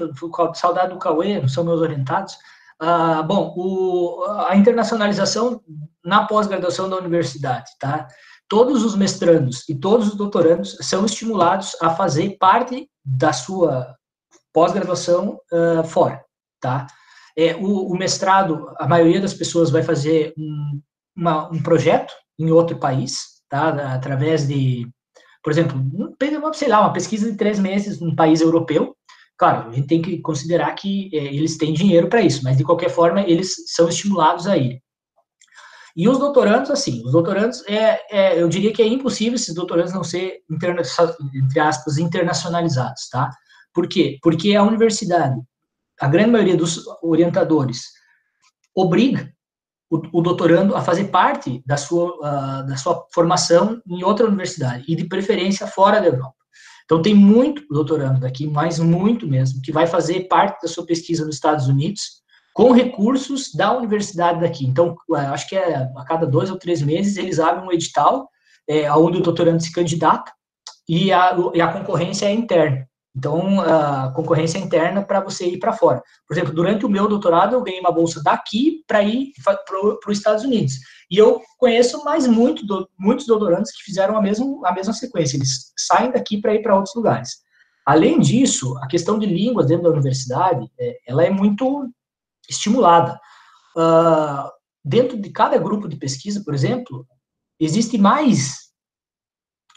saudade do Cauê, são meus orientados. Ah, bom, o, a internacionalização na pós-graduação da universidade, tá? Todos os mestrandos e todos os doutorandos são estimulados a fazer parte da sua pós-graduação uh, fora, tá? É, o, o, mestrado, a maioria das pessoas vai fazer um, uma, um projeto em outro país, tá? Através de, por exemplo, sei lá, uma pesquisa de três meses num país europeu. Claro, a gente tem que considerar que é, eles têm dinheiro para isso, mas de qualquer forma eles são estimulados a ir. E os doutorandos, assim, os doutorandos, é, é, eu diria que é impossível esses doutorandos não ser, interna entre aspas, internacionalizados, tá? Por quê? Porque a universidade, a grande maioria dos orientadores obriga o, o doutorando a fazer parte da sua, uh, da sua formação em outra universidade, e de preferência fora da Europa. Então, tem muito doutorando daqui, mas muito mesmo, que vai fazer parte da sua pesquisa nos Estados Unidos com recursos da universidade daqui. Então, acho que é, a cada dois ou três meses eles abrem um edital é, onde o doutorando se candidata e a, e a concorrência é interna. Então, a concorrência interna para você ir para fora. Por exemplo, durante o meu doutorado, eu ganhei uma bolsa daqui para ir para os Estados Unidos. E eu conheço mais muito, do, muitos doutorandos que fizeram a mesma, a mesma sequência. Eles saem daqui para ir para outros lugares. Além disso, a questão de línguas dentro da universidade, é, ela é muito estimulada. Uh, dentro de cada grupo de pesquisa, por exemplo, existe mais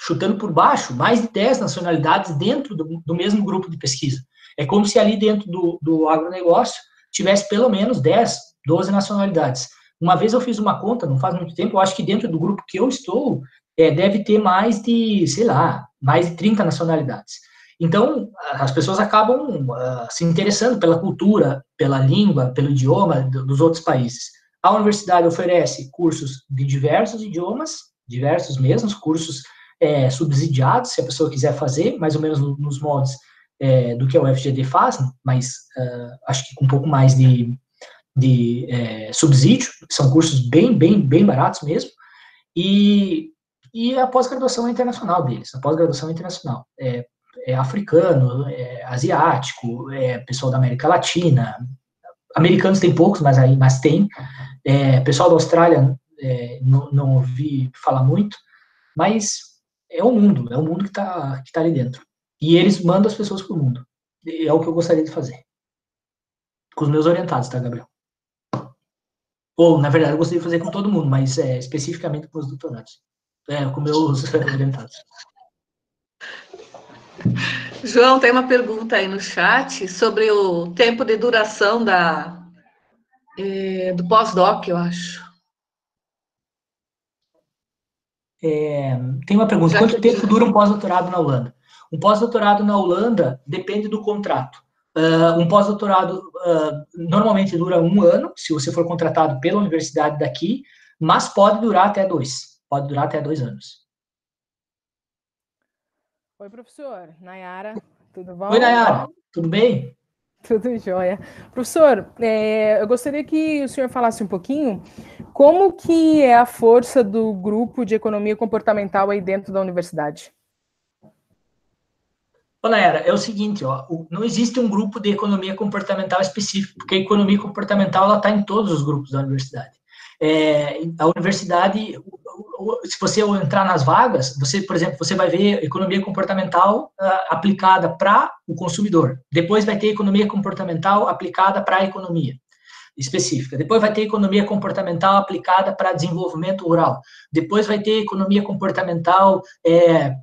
chutando por baixo, mais de 10 nacionalidades dentro do, do mesmo grupo de pesquisa. É como se ali dentro do, do agronegócio tivesse pelo menos 10, 12 nacionalidades. Uma vez eu fiz uma conta, não faz muito tempo, eu acho que dentro do grupo que eu estou, é, deve ter mais de, sei lá, mais de 30 nacionalidades. Então, as pessoas acabam uh, se interessando pela cultura, pela língua, pelo idioma dos outros países. A universidade oferece cursos de diversos idiomas, diversos mesmos, cursos é, subsidiados, se a pessoa quiser fazer, mais ou menos nos moldes é, do que a UFGD faz, mas uh, acho que com um pouco mais de, de é, subsídio, são cursos bem, bem, bem baratos mesmo, e E a pós-graduação é internacional deles, a pós-graduação é internacional. É, é africano, é asiático, é pessoal da América Latina. Americanos tem poucos, mas aí mas tem. Pessoal da Austrália não, não ouvi falar muito, mas é o mundo, é o mundo que está que tá ali dentro. E eles mandam as pessoas para o mundo. É o que eu gostaria de fazer. Com os meus orientados, tá, Gabriel? Ou, na verdade, eu gostaria de fazer com todo mundo, mas é, especificamente com os doutorados. É, com meus orientados. João, tem uma pergunta aí no chat sobre o tempo de duração da, é, do pós-doc, eu acho. É, tem uma pergunta: quanto tempo dura um pós-doutorado na Holanda? Um pós-doutorado na Holanda depende do contrato. Uh, um pós-doutorado uh, normalmente dura um ano, se você for contratado pela universidade daqui, mas pode durar até dois. Pode durar até dois anos. Oi, professor. Nayara, tudo bom? Oi, Nayara. Tudo bem? Tudo jóia. Professor, é, eu gostaria que o senhor falasse um pouquinho como que é a força do grupo de economia comportamental aí dentro da universidade. Olha, era, é o seguinte, ó, não existe um grupo de economia comportamental específico, porque a economia comportamental está em todos os grupos da universidade. É, a universidade, se você entrar nas vagas, você, por exemplo, você vai ver economia comportamental uh, aplicada para o consumidor. Depois vai ter economia comportamental aplicada para a economia específica. Depois vai ter economia comportamental aplicada para desenvolvimento rural. Depois vai ter economia comportamental é,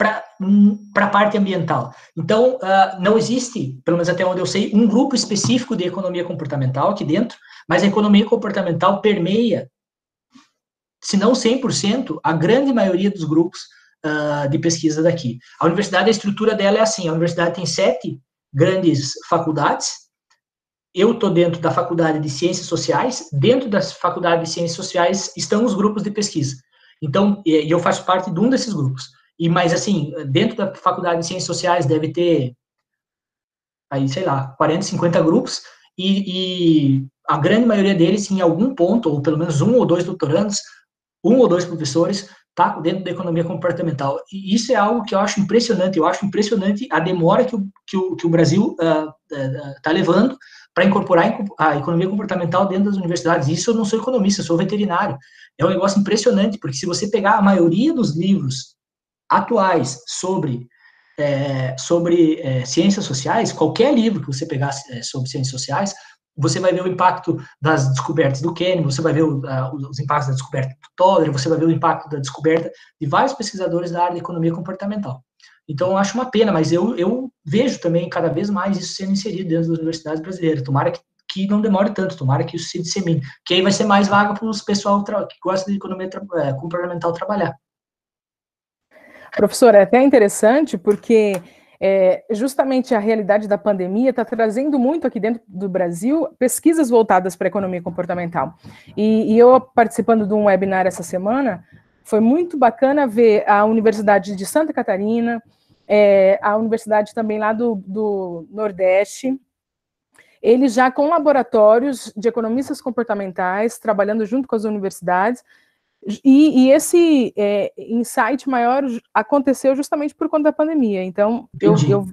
para a parte ambiental. Então, uh, não existe, pelo menos até onde eu sei, um grupo específico de economia comportamental aqui dentro, mas a economia comportamental permeia, se não 100%, a grande maioria dos grupos uh, de pesquisa daqui. A universidade, a estrutura dela é assim, a universidade tem sete grandes faculdades, eu estou dentro da faculdade de ciências sociais, dentro da faculdade de ciências sociais estão os grupos de pesquisa. Então, eu faço parte de um desses grupos. E, mas, assim, dentro da faculdade de Ciências Sociais deve ter, aí, sei lá, 40, 50 grupos, e, e a grande maioria deles, em algum ponto, ou pelo menos um ou dois doutorandos, um ou dois professores, tá dentro da economia comportamental. E isso é algo que eu acho impressionante. Eu acho impressionante a demora que o, que o, que o Brasil está uh, uh, levando para incorporar a economia comportamental dentro das universidades. Isso eu não sou economista, eu sou veterinário. É um negócio impressionante, porque se você pegar a maioria dos livros atuais sobre, é, sobre é, ciências sociais, qualquer livro que você pegar é, sobre ciências sociais, você vai ver o impacto das descobertas do Kenny, você vai ver o, os impactos da descoberta do Toller, você vai ver o impacto da descoberta de vários pesquisadores da área de economia comportamental. Então, eu acho uma pena, mas eu, eu vejo também cada vez mais isso sendo inserido dentro das universidades brasileiras. Tomara que, que não demore tanto, tomara que isso se dissemine, que aí vai ser mais vaga para os pessoal que gosta de economia é, comportamental trabalhar. Professor, é até interessante porque é, justamente a realidade da pandemia está trazendo muito aqui dentro do Brasil pesquisas voltadas para a economia comportamental. E, e, eu, participando de um webinar essa semana, foi muito bacana ver a Universidade de Santa Catarina, é, a Universidade também lá do, do Nordeste, eles já com laboratórios de economistas comportamentais, trabalhando junto com as universidades, e, e esse é, insight maior aconteceu justamente por conta da pandemia. Então, eu, eu,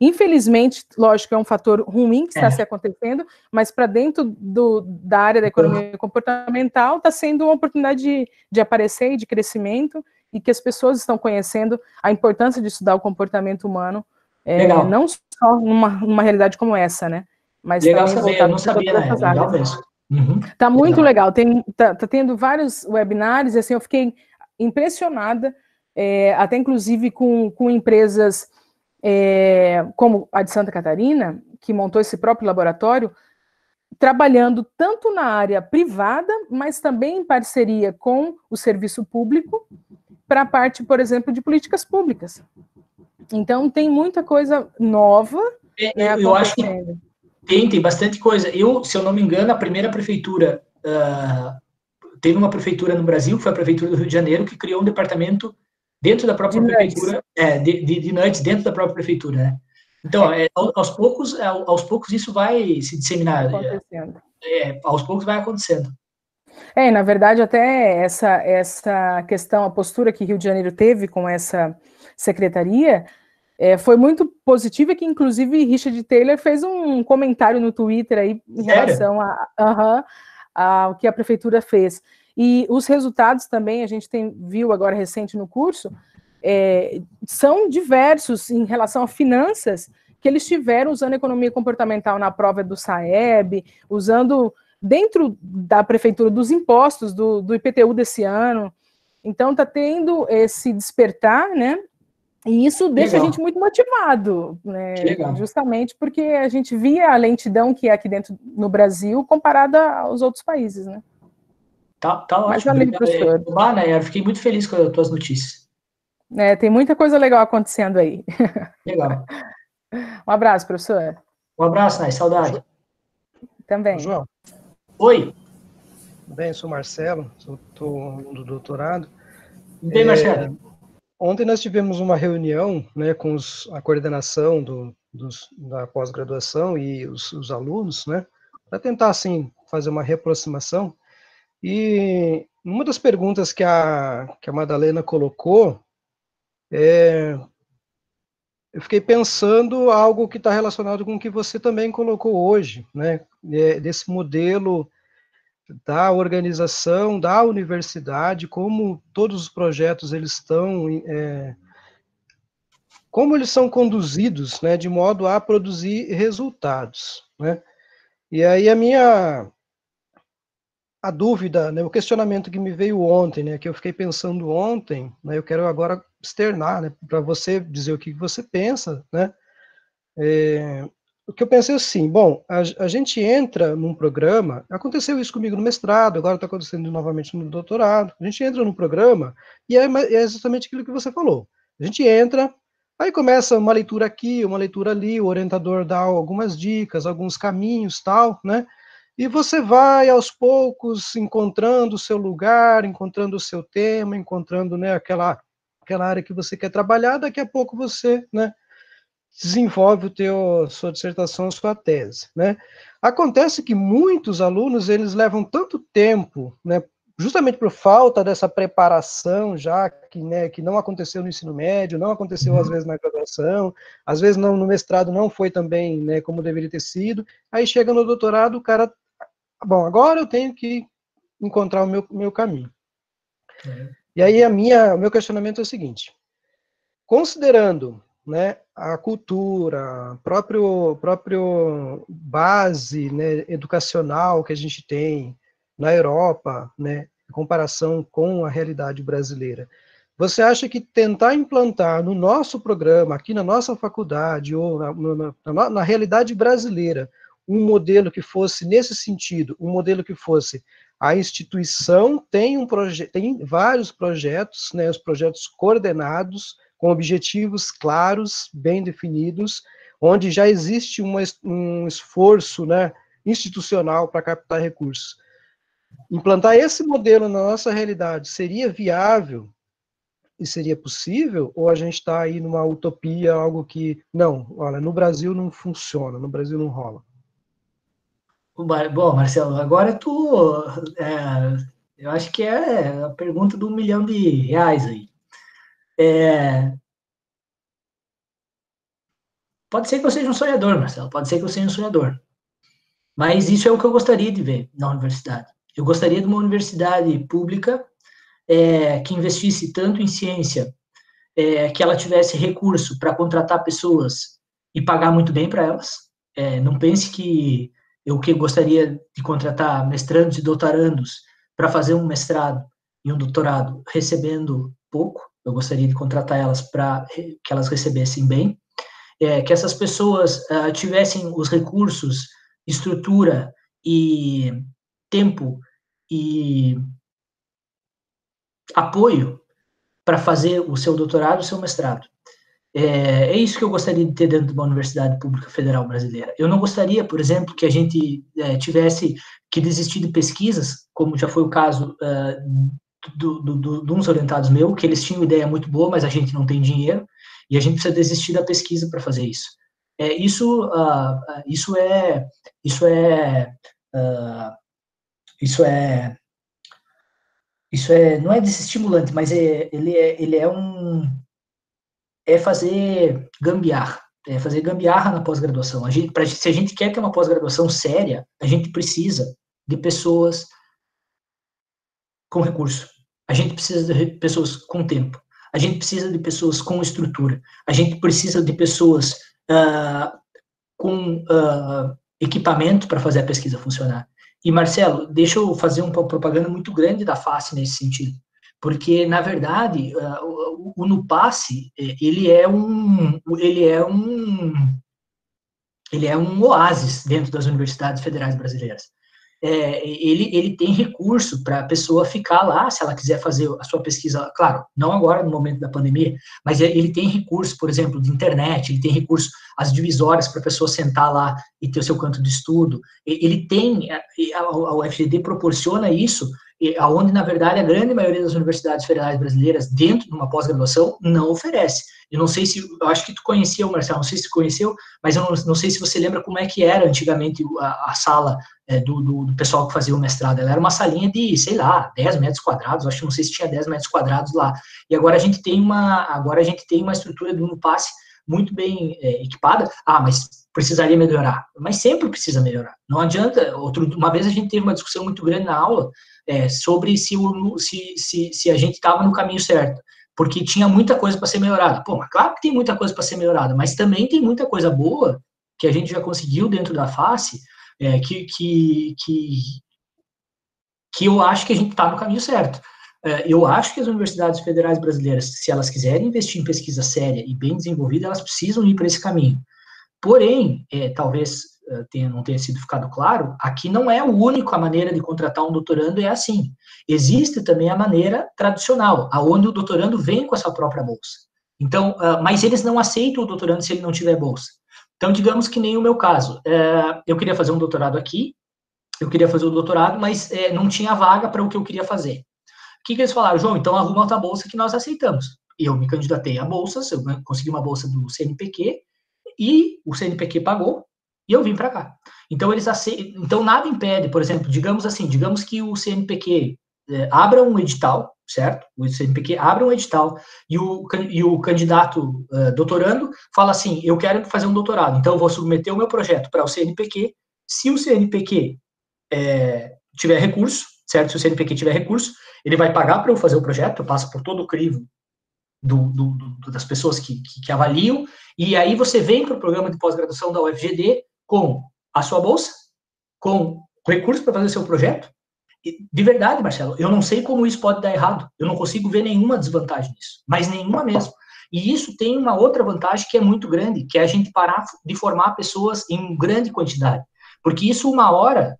infelizmente, lógico, é um fator ruim que está é. se acontecendo, mas para dentro do, da área da economia uhum. comportamental está sendo uma oportunidade de, de aparecer e de crescimento e que as pessoas estão conhecendo a importância de estudar o comportamento humano, é, não só numa, numa realidade como essa, né? Mas Legal também saber, eu não sabia, né? Legal mesmo. Uhum. Tá muito legal. Tem, tá, tá, tendo vários webinários, assim, eu fiquei impressionada, é, até inclusive com, com empresas é, como a de Santa Catarina, que montou esse próprio laboratório, trabalhando tanto na área privada, mas também em parceria com o serviço público, para a parte, por exemplo, de políticas públicas. Então, tem muita coisa nova. É, né, eu acho que tem, tem bastante coisa. Eu, se eu não me engano, a primeira prefeitura, uh, teve uma prefeitura no Brasil, que foi a prefeitura do Rio de Janeiro, que criou um departamento dentro da própria de prefeitura, é, de, de, de nuts, dentro da própria prefeitura, né? Então, é, aos poucos, é, aos poucos isso vai se disseminar. Acontecendo. É, aos poucos vai acontecendo. É, na verdade, até essa, essa questão, a postura que Rio de Janeiro teve com essa secretaria é, foi muito positiva, que inclusive Richard Taylor fez um comentário no Twitter aí em Sério? relação a, uh -huh, ao que a prefeitura fez. E os resultados também, a gente tem, viu agora recente no curso, é, são diversos em relação a finanças que eles tiveram usando economia comportamental na prova do SAEB, usando dentro da prefeitura dos impostos do, do IPTU desse ano. Então está tendo esse despertar, né? E isso deixa Legal. a gente muito motivado, né? Justamente porque a gente via a lentidão que é aqui dentro no Brasil comparada aos outros países, né? Tá, tá ótimo. Mas valeu, professor. Ah, né? Eu fiquei muito feliz com as tuas notícias. É, tem muita coisa legal acontecendo aí. Legal. um abraço, professor. Um abraço, Nai. Saudade. Também. João. Oi. Bem, sou Marcelo, sou do doutorado. Bem, é, Marcelo. Ontem nós tivemos uma reunião né, com os, a coordenação do, dos, da pós-graduação e os, os, alunos, né, para tentar, assim, fazer uma reaproximação. E uma das perguntas que a, que a Madalena colocou, é, eu fiquei pensando algo que está relacionado com o que você também colocou hoje, né, é, desse modelo da organização da universidade, como todos os projetos eles estão, é, como eles são conduzidos, né, de modo a produzir resultados, né? E aí a minha a dúvida, né, o questionamento que me veio ontem, né, que eu fiquei pensando ontem, né, eu quero agora externar, né, para você dizer o que você pensa, né? É, o que eu pensei assim, bom, a, a, gente entra num programa, aconteceu isso comigo no mestrado, agora está acontecendo novamente no doutorado, a gente entra num programa e é, é, exatamente aquilo que você falou. A gente entra, aí começa uma leitura aqui, uma leitura ali, o orientador dá algumas dicas, alguns caminhos, tal, né? E você vai aos poucos encontrando o seu lugar, encontrando o seu tema, encontrando, né, aquela aquela área que você quer trabalhar, daqui a pouco você, né, desenvolve o teu sua dissertação, sua tese, né? Acontece que muitos alunos eles levam tanto tempo, né, justamente por falta dessa preparação já que, né, que não aconteceu no ensino médio, não aconteceu às uhum. vezes na graduação, às vezes não no mestrado não foi também, né, como deveria ter sido. Aí chega no doutorado, o cara, bom, agora eu tenho que encontrar o meu, meu caminho. É. E aí a minha, o meu questionamento é o seguinte: considerando né, a cultura, próprio próprio base né, educacional que a gente tem na Europa, né, em comparação com a realidade brasileira. Você acha que tentar implantar no nosso programa, aqui na nossa faculdade, ou na, na, na realidade brasileira, um modelo que fosse nesse sentido, um modelo que fosse a instituição tem um projeto, tem vários projetos, né, os projetos coordenados, com objetivos claros, bem definidos, onde já existe uma, um esforço né, institucional para captar recursos. Implantar esse modelo na nossa realidade seria viável e seria possível? Ou a gente está aí numa utopia, algo que, não, olha, no Brasil não funciona, no Brasil não rola? Bom, Marcelo, agora tu, é, eu acho que é a pergunta do um milhão de reais aí. É... Pode ser que eu seja um sonhador, Marcelo, pode ser que eu seja um sonhador. Mas isso é o que eu gostaria de ver na universidade. Eu gostaria de uma universidade pública é, que investisse tanto em ciência, é, que ela tivesse recurso para contratar pessoas e pagar muito bem para elas. É, não pense que eu que gostaria de contratar mestrandos e doutorandos para fazer um mestrado e um doutorado recebendo pouco eu gostaria de contratar elas para que elas recebessem bem, é, que essas pessoas uh, tivessem os recursos, estrutura e tempo e apoio para fazer o seu doutorado, o seu mestrado. É, é, isso que eu gostaria de ter dentro de uma universidade pública federal brasileira. Eu não gostaria, por exemplo, que a gente é, tivesse que desistir de pesquisas, como já foi o caso uh, do, do, do, de uns orientados meus, que eles tinham ideia muito boa, mas a gente não tem dinheiro, e a gente precisa desistir da pesquisa para fazer isso. É, isso, uh, isso é, isso é, uh, isso é isso é, não é desestimulante, mas é, ele, é, ele é um, é fazer gambiarra, é fazer gambiarra na pós-graduação. A gente, pra, se a gente quer ter uma pós-graduação séria, a gente precisa de pessoas com recurso. A gente precisa de pessoas com tempo. A gente precisa de pessoas com estrutura. A gente precisa de pessoas uh, com uh, equipamento para fazer a pesquisa funcionar. E, Marcelo, deixa eu fazer uma propaganda muito grande da face nesse sentido. Porque, na verdade, uh, o, o Nupasse, ele é um, ele é um, ele é um oásis dentro das universidades federais brasileiras é, ele, ele tem recurso para a pessoa ficar lá, se ela quiser fazer a sua pesquisa, claro, não agora no momento da pandemia, mas ele tem recurso, por exemplo, de internet, ele tem recurso, as divisórias para a pessoa sentar lá e ter o seu canto de estudo, ele tem, a, a UFGD proporciona isso, aonde na verdade a grande maioria das universidades federais brasileiras, dentro de uma pós-graduação, não oferece. Eu não sei se, eu acho que tu conhecia o Marcelo, não sei se tu conheceu, mas eu não, não sei se você lembra como é que era antigamente a, a sala é, do, do, do, pessoal que fazia o mestrado. Ela era uma salinha de, sei lá, 10 metros quadrados, acho que não sei se tinha 10 metros quadrados lá. E agora a gente tem uma, agora a gente tem uma estrutura do passe muito bem é, equipada. Ah, mas precisaria melhorar. Mas sempre precisa melhorar. Não adianta. Outro, uma vez a gente teve uma discussão muito grande na aula é, sobre se, o, se, se, se a gente estava no caminho certo porque tinha muita coisa para ser melhorada. Pô, mas claro que tem muita coisa para ser melhorada, mas também tem muita coisa boa que a gente já conseguiu dentro da face, é, que, que, que, que eu acho que a gente está no caminho certo. É, eu acho que as universidades federais brasileiras, se elas quiserem investir em pesquisa séria e bem desenvolvida, elas precisam ir para esse caminho. Porém, é, talvez tenha, não tenha sido ficado claro, aqui não é a maneira de contratar um doutorando é assim. Existe também a maneira tradicional, aonde o doutorando vem com a sua própria bolsa. Então, uh, mas eles não aceitam o doutorando se ele não tiver bolsa. Então, digamos que nem o meu caso. Uh, eu queria fazer um doutorado aqui, eu queria fazer o doutorado, mas uh, não tinha vaga para o que eu queria fazer. O que, que eles falaram? João, então arruma outra bolsa que nós aceitamos. Eu me candidatei a bolsas, eu consegui uma bolsa do CNPq, e o CNPq pagou, e eu vim para cá. Então, eles aceitam, então nada impede, por exemplo, digamos assim, digamos que o CNPq é, abra um edital, certo? O CNPq abre um edital e o, e o candidato uh, doutorando fala assim: eu quero fazer um doutorado, então eu vou submeter o meu projeto para o CNPq. Se o CNPq é, tiver recurso, certo? Se o CNPq tiver recurso, ele vai pagar para eu fazer o projeto, eu passo por todo o crivo do, do, do, das pessoas que, que, que avaliam, e aí você vem para o programa de pós-graduação da UFGD com a sua bolsa, com recurso para fazer seu projeto, de verdade, Marcelo, eu não sei como isso pode dar errado. Eu não consigo ver nenhuma desvantagem nisso, mas nenhuma mesmo. E isso tem uma outra vantagem que é muito grande, que é a gente parar de formar pessoas em grande quantidade. Porque isso, uma hora,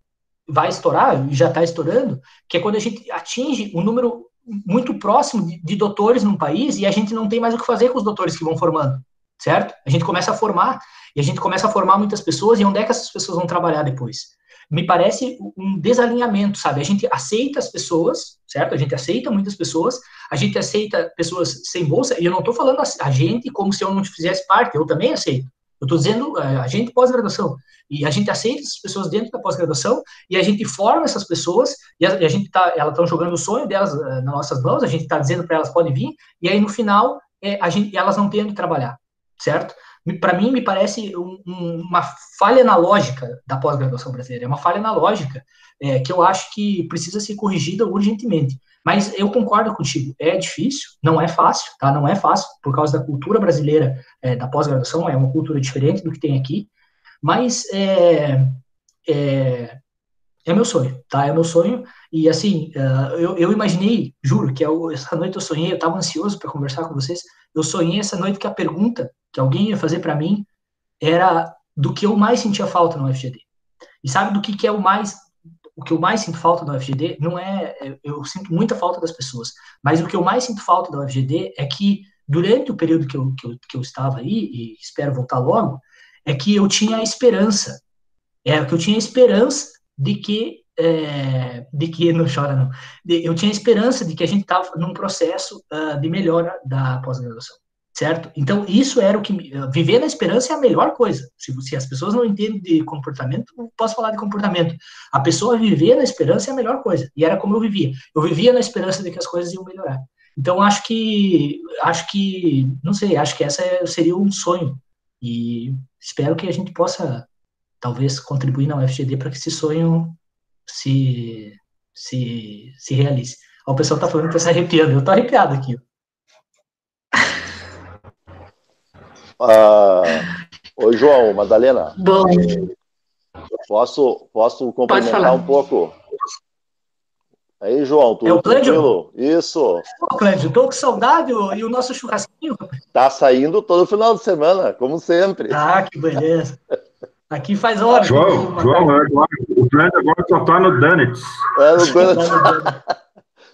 vai estourar, já está estourando, que é quando a gente atinge um número muito próximo de, de doutores num país e a gente não tem mais o que fazer com os doutores que vão formando, certo? A gente começa a formar, e a gente começa a formar muitas pessoas, e onde é que essas pessoas vão trabalhar depois? me parece um desalinhamento, sabe? A gente aceita as pessoas, certo? A gente aceita muitas pessoas, a gente aceita pessoas sem bolsa, e eu não estou falando a gente como se eu não fizesse parte, eu também aceito. Eu estou dizendo eh, a gente pós-graduação. E a gente aceita essas pessoas dentro da pós-graduação e a gente forma essas pessoas e a, gente tá, elas estão jogando o sonho delas uh, nas nossas mãos, a gente está dizendo para elas podem vir e aí no final é, a gente, elas não têm onde trabalhar, certo? Para mim, me parece um, um, uma falha na lógica da pós-graduação brasileira. É uma falha na lógica é, que eu acho que precisa ser corrigida urgentemente. Mas eu concordo contigo, é difícil, não é fácil, tá? Não é fácil, por causa da cultura brasileira é, da pós-graduação, é uma cultura diferente do que tem aqui, mas é, é, é meu sonho, tá? É meu sonho, e assim, uh, eu, eu, imaginei, juro, que essa noite eu sonhei, eu estava ansioso para conversar com vocês, eu sonhei essa noite que a pergunta que alguém ia fazer para mim era do que eu mais sentia falta no FGD. E sabe do que, que é o mais o que eu mais sinto falta do FGD não é eu sinto muita falta das pessoas, mas o que eu mais sinto falta do FGD é que durante o período que eu, que eu, que eu estava aí e espero voltar logo, é que eu tinha a esperança, é que eu tinha a esperança de que é, de que não chora não, de, eu tinha esperança de que a gente estava num processo uh, de melhora da pós-graduação. certo? Então, isso era o que. Viver na esperança é a melhor coisa. Se, se as pessoas não entendem de comportamento, não posso falar de comportamento. A pessoa viver na esperança é a melhor coisa. E era como eu vivia. Eu vivia na esperança de que as coisas iam melhorar. Então, acho que. Acho que. Não sei, acho que essa seria um sonho. E espero que a gente possa, talvez, contribuir na UFGD para que esse sonho se, se, se realize. O pessoal está falando que está se arrepiando. Eu estou arrepiado aqui. Ah, oi, João, Madalena. Bom. Posso, posso complementar um pouco? Aí, João, tudo é o tranquilo? Isso. Ô, Clândio, tô com saudade e o nosso churrasquinho. Tá saindo todo final de semana, como sempre. Ah, que beleza. Aqui faz horas. João, João agora, o Clândio agora só tá no Dunnets. É, no Dunnets.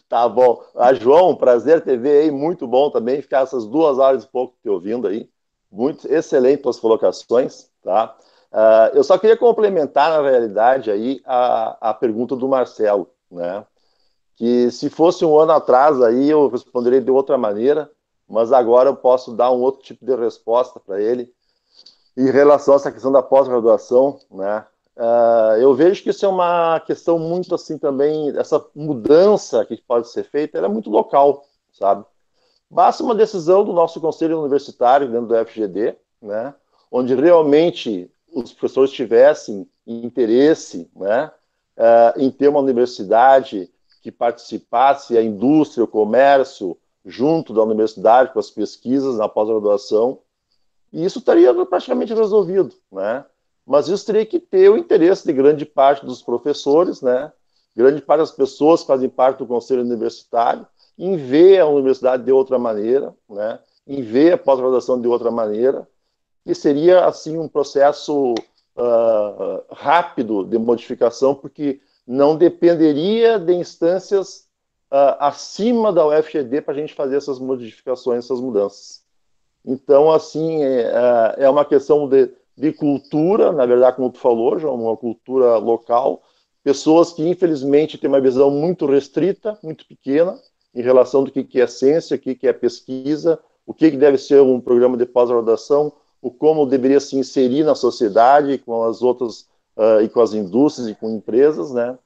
tá bom. A João, prazer te ver aí, muito bom também ficar essas duas horas e pouco te ouvindo aí. Muito excelente as colocações, tá? Uh, eu só queria complementar, na realidade, aí a, a pergunta do Marcelo, né? Que se fosse um ano atrás, aí eu responderia de outra maneira, mas agora eu posso dar um outro tipo de resposta para ele em relação a essa questão da pós-graduação, né? Uh, eu vejo que isso é uma questão muito assim também, essa mudança que pode ser feita, ela é muito local, sabe? Basta uma decisão do nosso conselho universitário dentro do FGD, né, onde realmente os professores tivessem interesse né, uh, em ter uma universidade que participasse a indústria, o comércio, junto da universidade, com as pesquisas na pós-graduação, e isso estaria praticamente resolvido, né? Mas isso teria que ter o interesse de grande parte dos professores, né? Grande parte das pessoas que fazem parte do conselho universitário, em ver a universidade de outra maneira, né? em ver a pós-graduação de outra maneira, que seria assim um processo uh, rápido de modificação, porque não dependeria de instâncias uh, acima da UFGD para a gente fazer essas modificações, essas mudanças. Então, assim, é, é uma questão de, de cultura, na verdade, como tu falou, João, uma cultura local, pessoas que infelizmente têm uma visão muito restrita, muito pequena, em relação do que, que é ciência, o que, que é pesquisa, o que, que deve ser um programa de pós-graduação, o como deveria se inserir na sociedade com as outras uh, e com as indústrias e com empresas, né?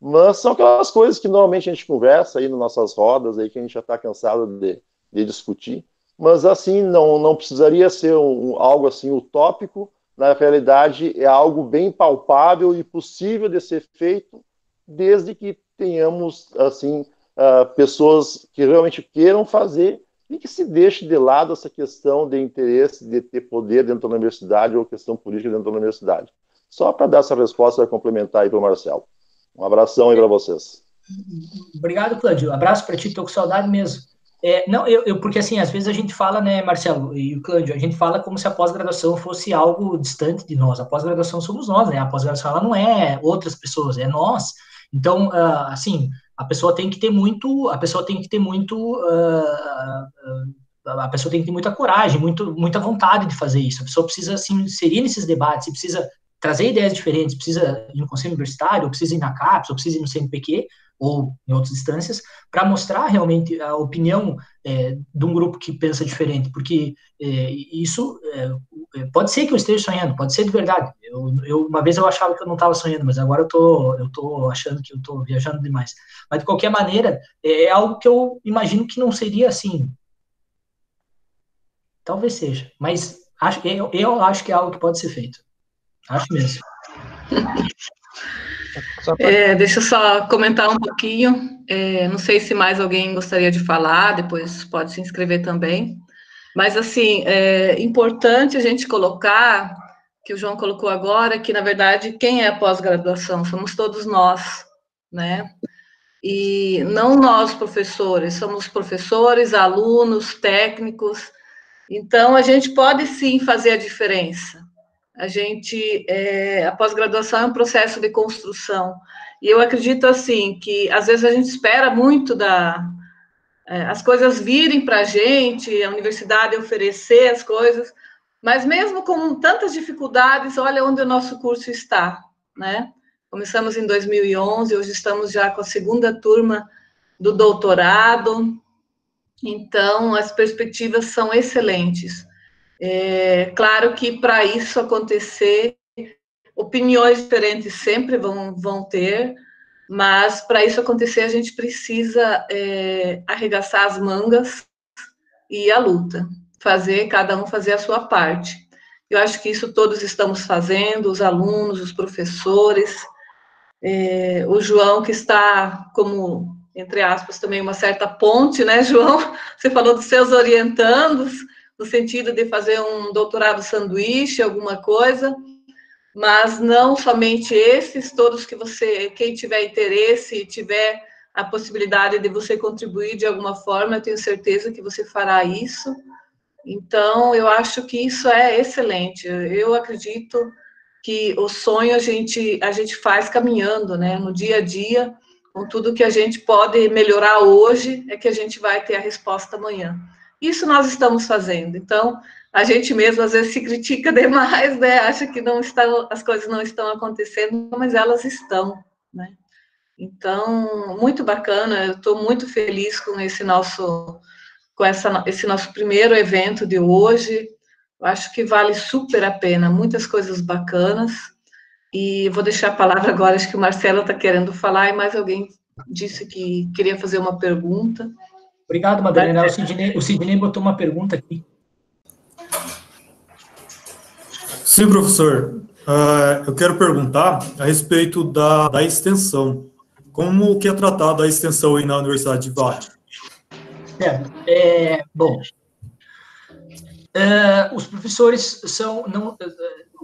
Mas são aquelas coisas que normalmente a gente conversa aí nas nossas rodas aí que a gente já está cansado de, de, discutir. Mas assim não não precisaria ser um, algo assim utópico. Na realidade é algo bem palpável e possível de ser feito, desde que tenhamos assim uh, pessoas que realmente queiram fazer e que se deixe de lado essa questão de interesse de ter poder dentro da universidade ou questão política dentro da universidade. Só para dar essa resposta complementar aí para o Marcelo. Um abração aí para vocês. Obrigado, Cláudio. Abraço para ti, estou com saudade mesmo. É, não, eu, eu, porque assim, às vezes a gente fala, né, Marcelo e o Cláudio, a gente fala como se a pós-graduação fosse algo distante de nós. A pós-graduação somos nós, né? A pós-graduação ela não é outras pessoas, é nós. Então, uh, assim, a pessoa tem que ter muito, a pessoa tem que ter muito, uh, a pessoa tem que ter muita coragem, muito, muita vontade de fazer isso. A pessoa precisa se inserir nesses debates, precisa trazer ideias diferentes, precisa ir no conselho universitário, precisa ir na CAPES, precisa ir no CNPq, ou em outras instâncias, para mostrar realmente a opinião é, de um grupo que pensa diferente, porque é, isso é, é pode ser que eu esteja sonhando, pode ser de verdade. Eu, eu uma vez eu achava que eu não estava sonhando, mas agora eu tô, eu tô achando que eu estou viajando demais. Mas de qualquer maneira, é, é algo que eu imagino que não seria assim. Talvez seja, mas acho, eu, eu acho que é algo que pode ser feito. Acho mesmo. É, deixa eu só comentar um pouquinho. É, não sei se mais alguém gostaria de falar, depois pode se inscrever também. Mas, assim, é importante a gente colocar, que o João colocou agora, que, na verdade, quem é a pós-graduação? Somos todos nós, né? E não nós, professores, somos professores, alunos, técnicos. Então, a gente pode sim fazer a diferença a gente, é, a pós-graduação é um processo de construção. E eu acredito, assim, que às vezes a gente espera muito da, é, as coisas virem para a gente, a universidade oferecer as coisas, mas mesmo com tantas dificuldades, olha onde o nosso curso está, né? Começamos em 2011, hoje estamos já com a segunda turma do doutorado, Então, as perspectivas são excelentes. É, claro que para isso acontecer, opiniões diferentes sempre vão, vão ter, mas para isso acontecer, a gente precisa é, arregaçar as mangas e à luta, fazer, cada um fazer a sua parte. Eu acho que isso todos estamos fazendo, os alunos, os professores, é, o João, que está como, entre aspas, também uma certa ponte, né, João? Você falou dos seus orientandos, no sentido de fazer um doutorado sanduíche, alguma coisa, mas não somente esses, todos que você, quem tiver interesse e tiver a possibilidade de você contribuir de alguma forma, eu tenho certeza que você fará isso. Então, eu acho que isso é excelente. Eu acredito que o sonho a gente, a gente faz caminhando, né? No dia a dia, com tudo que a gente pode melhorar hoje, é que a gente vai ter a resposta amanhã. Isso nós estamos fazendo. Então, a gente mesmo às vezes se critica demais, né? Acha que não estão, as coisas não estão acontecendo, mas elas estão, né? Então, muito bacana. Eu estou muito feliz com esse nosso com essa, esse nosso primeiro evento de hoje. Eu acho que vale super a pena, muitas coisas bacanas. E vou deixar a palavra agora, acho que o Marcelo está querendo falar, e mais alguém disse que queria fazer uma pergunta. Obrigado, Madalena. O Sidney, o Sidney botou uma pergunta aqui. Sim, professor. Uh, eu quero perguntar a respeito da, da extensão. Como que é tratada a extensão aí na Universidade de Vale? Certo. É, bom, uh, os professores são não,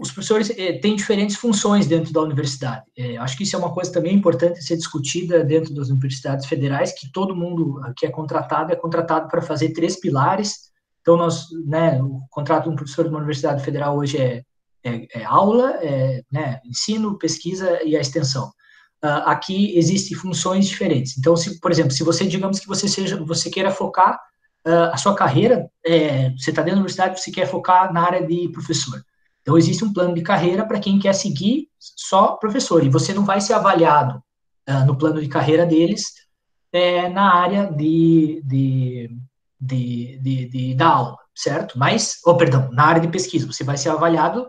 os professores uh, têm diferentes funções dentro da universidade. acho que isso é uma coisa também importante ser discutida dentro das universidades federais, que todo mundo que é contratado é contratado para fazer três pilares. Então, nós, né, o contrato de um professor de uma universidade federal hoje é, é, é aula, é, né, ensino, pesquisa e a extensão. Uh, aqui existem funções diferentes. Então, se, por exemplo, se você, digamos que você seja, você queira focar uh, a sua carreira, é, você está dentro da universidade, você quer focar na área de professor. Então, existe um plano de carreira para quem quer seguir só professor, e você não vai ser avaliado uh, no plano de carreira deles é, na área de, de, de, de, de, da aula, certo? Mas, oh, perdão, na área de pesquisa, você vai ser avaliado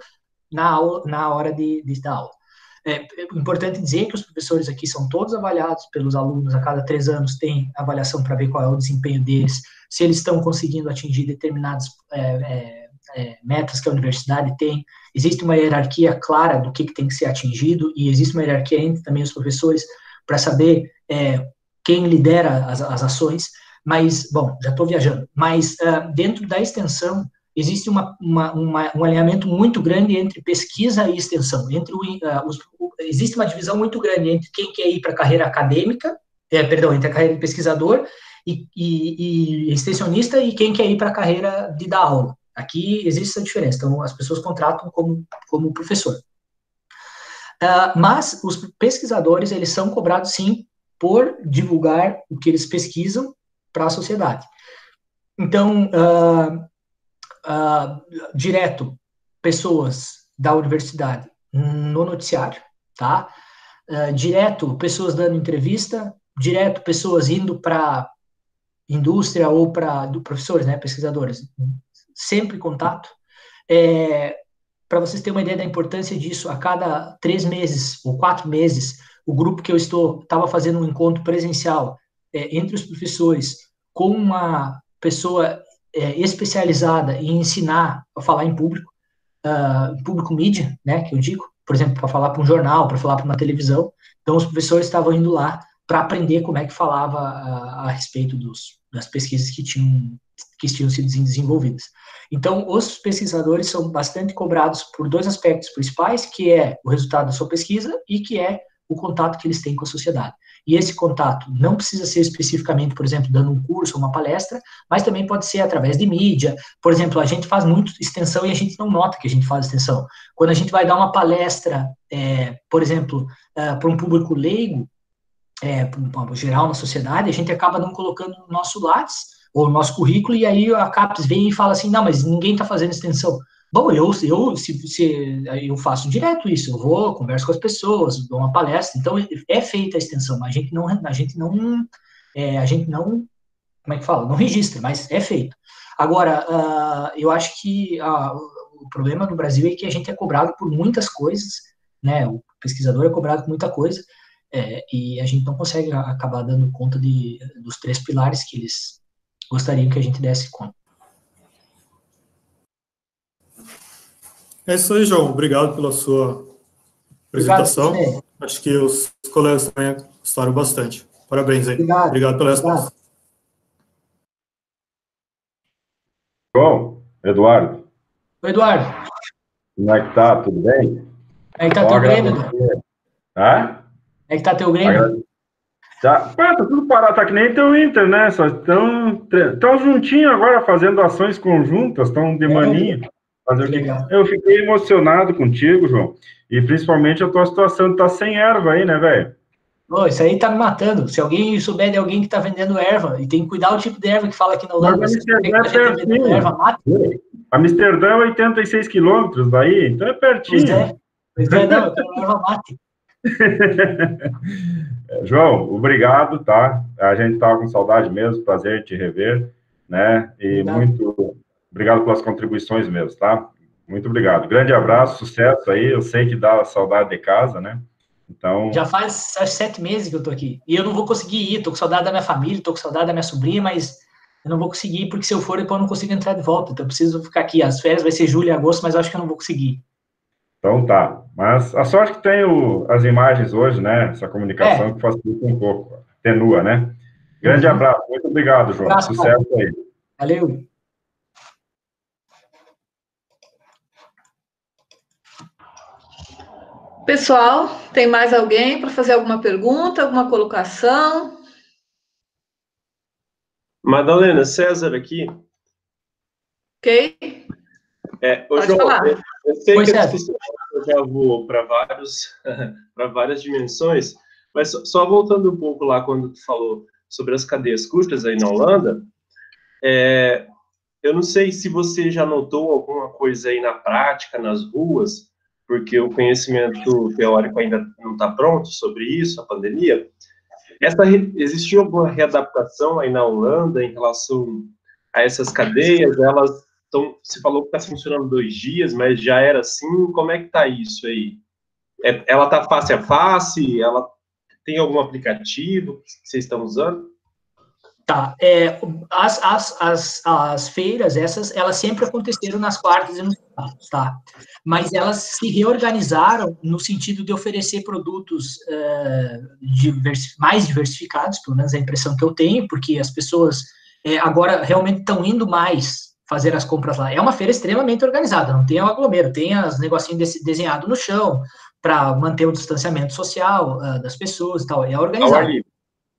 na, aula, na hora de, de dar aula. É, é importante dizer que os professores aqui são todos avaliados pelos alunos a cada três anos, tem avaliação para ver qual é o desempenho deles, se eles estão conseguindo atingir determinadas é, é, é, metas que a universidade tem. Existe uma hierarquia clara do que, que tem que ser atingido e existe uma hierarquia entre também os professores para saber é, quem lidera as, as, ações. Mas, bom, já estou viajando. Mas uh, dentro da extensão, existe uma, uma, uma, um alinhamento muito grande entre pesquisa e extensão. Entre o, uh, os, existe uma divisão muito grande entre quem quer ir para a carreira acadêmica, é, perdão, entre a carreira de pesquisador e, e, e extensionista e quem quer ir para a carreira de dar aula. Aqui existe essa diferença. Então, as pessoas contratam como, como professor. Uh, mas os pesquisadores, eles são cobrados, sim, por divulgar o que eles pesquisam para a sociedade. Então, uh, uh, direto pessoas da universidade no noticiário, tá? Direto pessoas dando entrevista, direto pessoas indo para indústria ou para professores, né, pesquisadores, sempre contato. É, para vocês terem uma ideia da importância disso, a cada três meses ou quatro meses, o grupo que eu estou estava fazendo um encontro presencial é, entre os professores com uma pessoa é, especializada em ensinar a falar em público, uh, público mídia, né, que eu digo, por exemplo, para falar para um jornal, para falar para uma televisão. Então, os professores estavam indo lá para aprender como é que falava a, a respeito dos, das pesquisas que tinham, que tinham sido desenvolvidas. Então, os pesquisadores são bastante cobrados por dois aspectos principais, que é o resultado da sua pesquisa e que é o contato que eles têm com a sociedade. E esse contato não precisa ser especificamente, por exemplo, dando um curso ou uma palestra, mas também pode ser através de mídia. Por exemplo, a gente faz muito extensão e a gente não nota que a gente faz extensão. Quando a gente vai dar uma palestra, é, por exemplo, é, para um público leigo, é, para geral na sociedade, a gente acaba não colocando no nosso Lattes no nosso currículo, e aí a CAPES vem e fala assim, não, mas ninguém está fazendo extensão. Bom, eu, eu, se, se, eu faço direto isso, eu vou, converso com as pessoas, dou uma palestra, então é feita a extensão, a gente não, a gente não, é, a gente não como é que fala? Não registra, mas é feito. Agora, uh, eu acho que uh, o problema no Brasil é que a gente é cobrado por muitas coisas, né? O pesquisador é cobrado por muita coisa, é, e a gente não consegue acabar dando conta de, dos três pilares que eles gostariam que a gente desse conta. É isso aí, João. Obrigado pela sua apresentação. Obrigado, Acho que os colegas também gostaram bastante. Parabéns aí. Obrigado, Obrigado pela resposta. João, Eduardo. Oi, Eduardo. Como é que tá? Tudo bem? Como é que tá teu Grêmio, Eduardo? Hã? é que tá teu Grêmio? Tá, tá tudo parado, tá que nem teu Inter, né? Só estão tão juntinho agora fazendo ações conjuntas, estão de é. maninha. Fazer Legal. Eu fiquei emocionado contigo, João. E principalmente a tua situação tá sem erva aí, né, velho? Oh, isso aí tá me matando. Se alguém souber de alguém que tá vendendo erva, e tem que cuidar o tipo de erva que fala aqui na Holanda. Mas Amsterdã é pertinho. Erva, mata. Amsterdã é 86 quilômetros daí, então é pertinho. Pois é. Pois é, não, eu erva mate. João, obrigado, tá? A gente tava com saudade mesmo, prazer te rever, né? E obrigado. muito obrigado pelas contribuições mesmo, tá? Muito obrigado. Grande abraço, sucesso aí. Eu sei que dá saudade de casa, né? Então. Já faz sete meses que eu tô aqui. E eu não vou conseguir ir. Tô com saudade da minha família, tô com saudade da minha sobrinha, mas eu não vou conseguir, porque se eu for, depois eu não consigo entrar de volta. Então eu preciso ficar aqui. As férias vai ser julho e agosto, mas eu acho que eu não vou conseguir. Então tá. Mas a sorte que tem o, as imagens hoje, né? Essa comunicação é. que facilita um pouco, tenua, né? Grande uhum. abraço. Muito obrigado, João. Abraço, Sucesso aí. Valeu. Pessoal, tem mais alguém para fazer alguma pergunta, alguma colocação? Madalena, César aqui. Ok. É, ô, João, falar. Eu, sei pois que é. eu já vou para várias dimensões, mas só, só, voltando um pouco lá quando tu falou sobre as cadeias curtas aí na Holanda, é, eu não sei se você já notou alguma coisa aí na prática, nas ruas, porque o conhecimento teórico ainda não está pronto sobre isso, a pandemia. Essa, existiu alguma readaptação aí na Holanda em relação a essas cadeias? Elas estão, você falou que está funcionando dois dias, mas já era assim? Como é que está isso aí? É, ela está face a face? Ela tem algum aplicativo que vocês estão usando? Tá, é, as, as, as, as feiras, essas, elas sempre aconteceram nas quartas e nos sábados, tá? Mas elas se reorganizaram no sentido de oferecer produtos é, divers, mais diversificados, pelo menos é a impressão que eu tenho, porque as pessoas é, agora realmente estão indo mais fazer as compras lá. É uma feira extremamente organizada, não tem o aglomero, tem as negocinhos desenhados no chão para manter o distanciamento social uh, das pessoas e tal, é organizado.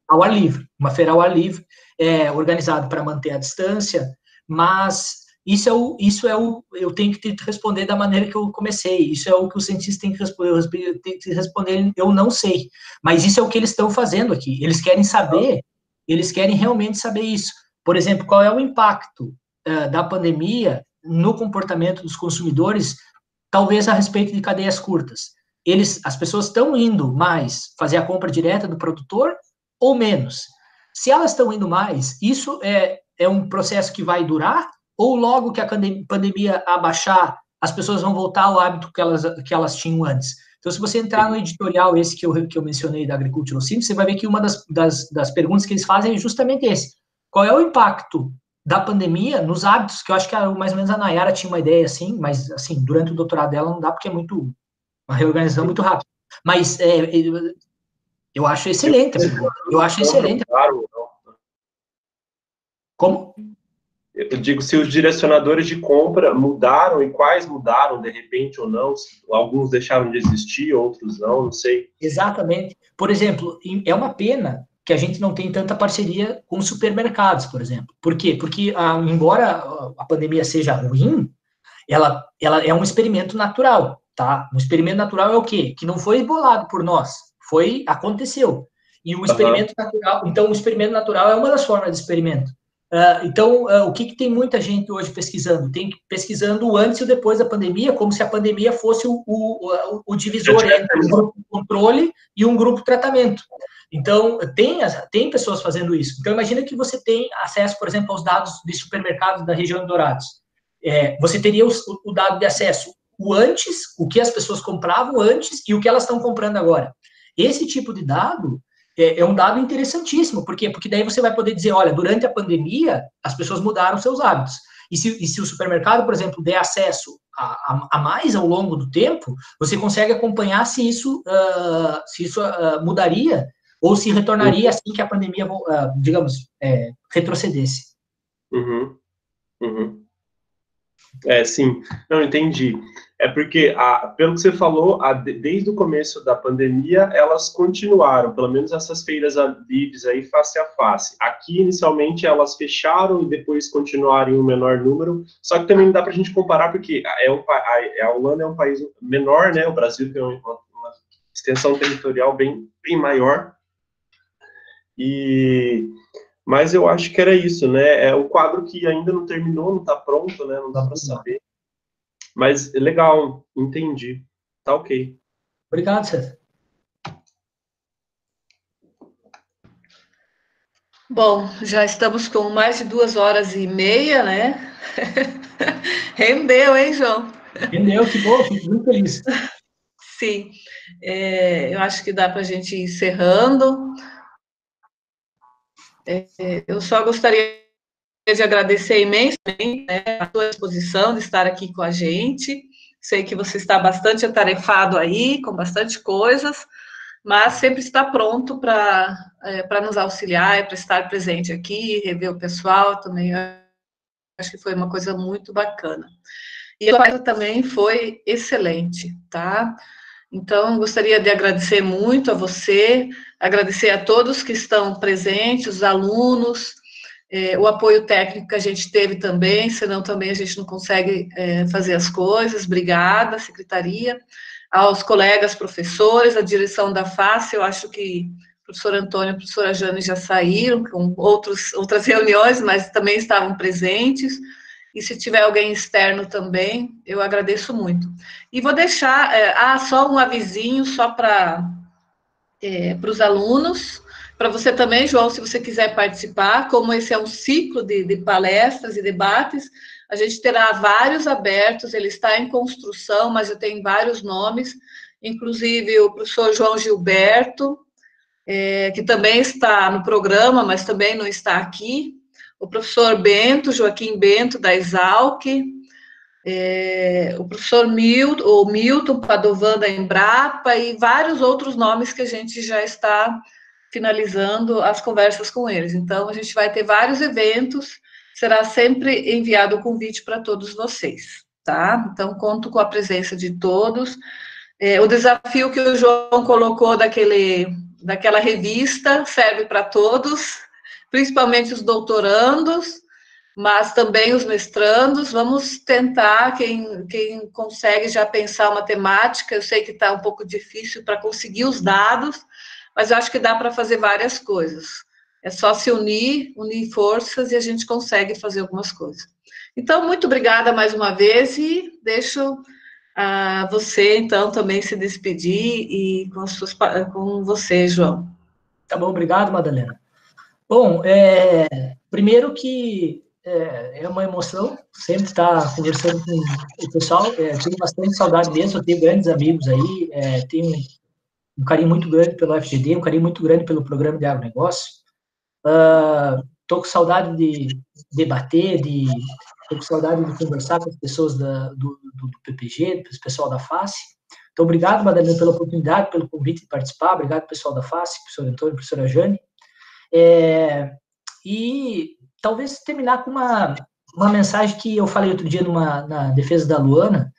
Ao ar livre, uma feira ao ar livre, é, organizado para manter a distância, mas isso é o, isso é o, eu tenho que responder da maneira que eu comecei, isso é o que o cientista tem que responder, que responder, eu não sei, mas isso é o que eles estão fazendo aqui, eles querem saber, eles querem realmente saber isso, por exemplo, qual é o impacto uh, da pandemia no comportamento dos consumidores, talvez a respeito de cadeias curtas, eles, as pessoas estão indo mais fazer a compra direta do produtor ou menos. Se elas estão indo mais, isso é, é um processo que vai durar? Ou logo que a pandemia abaixar, as pessoas vão voltar ao hábito que elas, que elas tinham antes? Então, se você entrar no editorial, esse que eu, que eu mencionei da Agricultural Science, você vai ver que uma das, das, das perguntas que eles fazem é justamente esse. Qual é o impacto da pandemia nos hábitos, que eu acho que mais ou menos a Nayara tinha uma ideia assim, mas assim, durante o doutorado dela não dá porque é muito uma reorganização muito rápida. Mas é, eu acho excelente. Eu acho excelente. Como? Eu digo se os direcionadores de compra mudaram e quais mudaram de repente ou não. Alguns deixaram de existir, outros não, não sei. Exatamente. Por exemplo, é uma pena que a gente não tem tanta parceria com supermercados, por exemplo. Por quê? Porque, ah, embora a pandemia seja ruim, ela, ela é um experimento natural, tá? Um experimento natural é o quê? Que não foi bolado por nós, foi, aconteceu. E o experimento uhum. natural, então o experimento natural é uma das formas de experimento. Uh, então, uh, o que, que, tem muita gente hoje pesquisando? Tem pesquisando o antes e o depois da pandemia, como se a pandemia fosse o, o, o divisor entre um grupo controle e um grupo tratamento. Então, tem, tem pessoas fazendo isso. Então, imagina que você tem acesso, por exemplo, aos dados de supermercados da região de Dourados. É, você teria o, o dado de acesso, o antes, o que as pessoas compravam antes e o que elas estão comprando agora. Esse tipo de dado é, é, um dado interessantíssimo. Por quê? Porque daí você vai poder dizer, olha, durante a pandemia, as pessoas mudaram seus hábitos. E se, e se o supermercado, por exemplo, der acesso a, a, mais ao longo do tempo, você consegue acompanhar se isso, uh, se isso uh, mudaria ou se retornaria assim que a pandemia, uh, digamos, é, retrocedesse. Uhum. Uhum. É, sim. Não, entendi. É porque, a, pelo que você falou, a, desde o começo da pandemia, elas continuaram, pelo menos essas feiras livres aí, face a face. Aqui, inicialmente, elas fecharam e depois continuaram em um menor número, só que também não dá para a gente comparar, porque é um, a, a Holanda é um país menor, né? O Brasil tem uma, uma extensão territorial bem, bem maior, e mas eu acho que era isso, né? É o quadro que ainda não terminou, não está pronto, né? Não dá para saber. Mas legal, entendi. Tá ok. Obrigado, César. Bom, já estamos com mais de duas horas e meia, né? Rendeu, hein, João? Rendeu, que bom, fico muito feliz. Sim, é, eu acho que dá para a gente ir encerrando. É, eu só gostaria de agradecer imensamente né, a sua disposição de estar aqui com a gente. Sei que você está bastante atarefado aí, com bastante coisas, mas sempre está pronto para é, nos auxiliar e para estar presente aqui, rever o pessoal também. Acho que foi uma coisa muito bacana. E a também foi excelente, tá? Então, gostaria de agradecer muito a você, agradecer a todos que estão presentes, os alunos, é, o apoio técnico que a gente teve também, senão também a gente não consegue é, fazer as coisas. Obrigada, secretaria, aos colegas professores, a direção da FACE, eu acho que o professor Antônio e a professora Jane já saíram com outros, outras reuniões, mas também estavam presentes e se tiver alguém externo também, eu agradeço muito. E vou deixar, é, ah, só um avisinho, só para é, os alunos, para você também, João, se você quiser participar, como esse é um ciclo de, de palestras e debates, a gente terá vários abertos, ele está em construção, mas já tem vários nomes, inclusive o professor João Gilberto, é, que também está no programa, mas também não está aqui, o professor Bento, Joaquim Bento, da Exalc, é, o professor Milton, o Milton Padovan, da Embrapa, e vários outros nomes que a gente já está finalizando as conversas com eles. Então, a gente vai ter vários eventos, será sempre enviado o convite para todos vocês, tá? Então, conto com a presença de todos. É, o desafio que o João colocou daquele, daquela revista serve para todos, principalmente os doutorandos, mas também os mestrandos. Vamos tentar, quem, quem consegue já pensar uma temática, eu sei que está um pouco difícil para conseguir os dados, mas eu acho que dá para fazer várias coisas. É só se unir, unir forças e a gente consegue fazer algumas coisas. Então, muito obrigada mais uma vez e deixo a ah, você, então, também se despedir e com, suas, com você, João. Tá bom, obrigado, Madalena. Bom, é, primeiro que é, é, uma emoção sempre estar conversando com o pessoal. É, tive bastante saudade mesmo, tenho grandes amigos aí, é, tenho um carinho muito grande pelo FGD, um carinho muito grande pelo programa de agronegócio. Estou uh, com saudade de debater, de estou com saudade de conversar com as pessoas da, do, do, do PPG, do pessoal da FACE. Então, obrigado, Madalena, pela oportunidade, pelo convite de participar. Obrigado, pessoal da FACE, professor Antônio, professora Jane. É, e talvez terminar com uma, uma mensagem que eu falei outro dia numa, na defesa da Luana,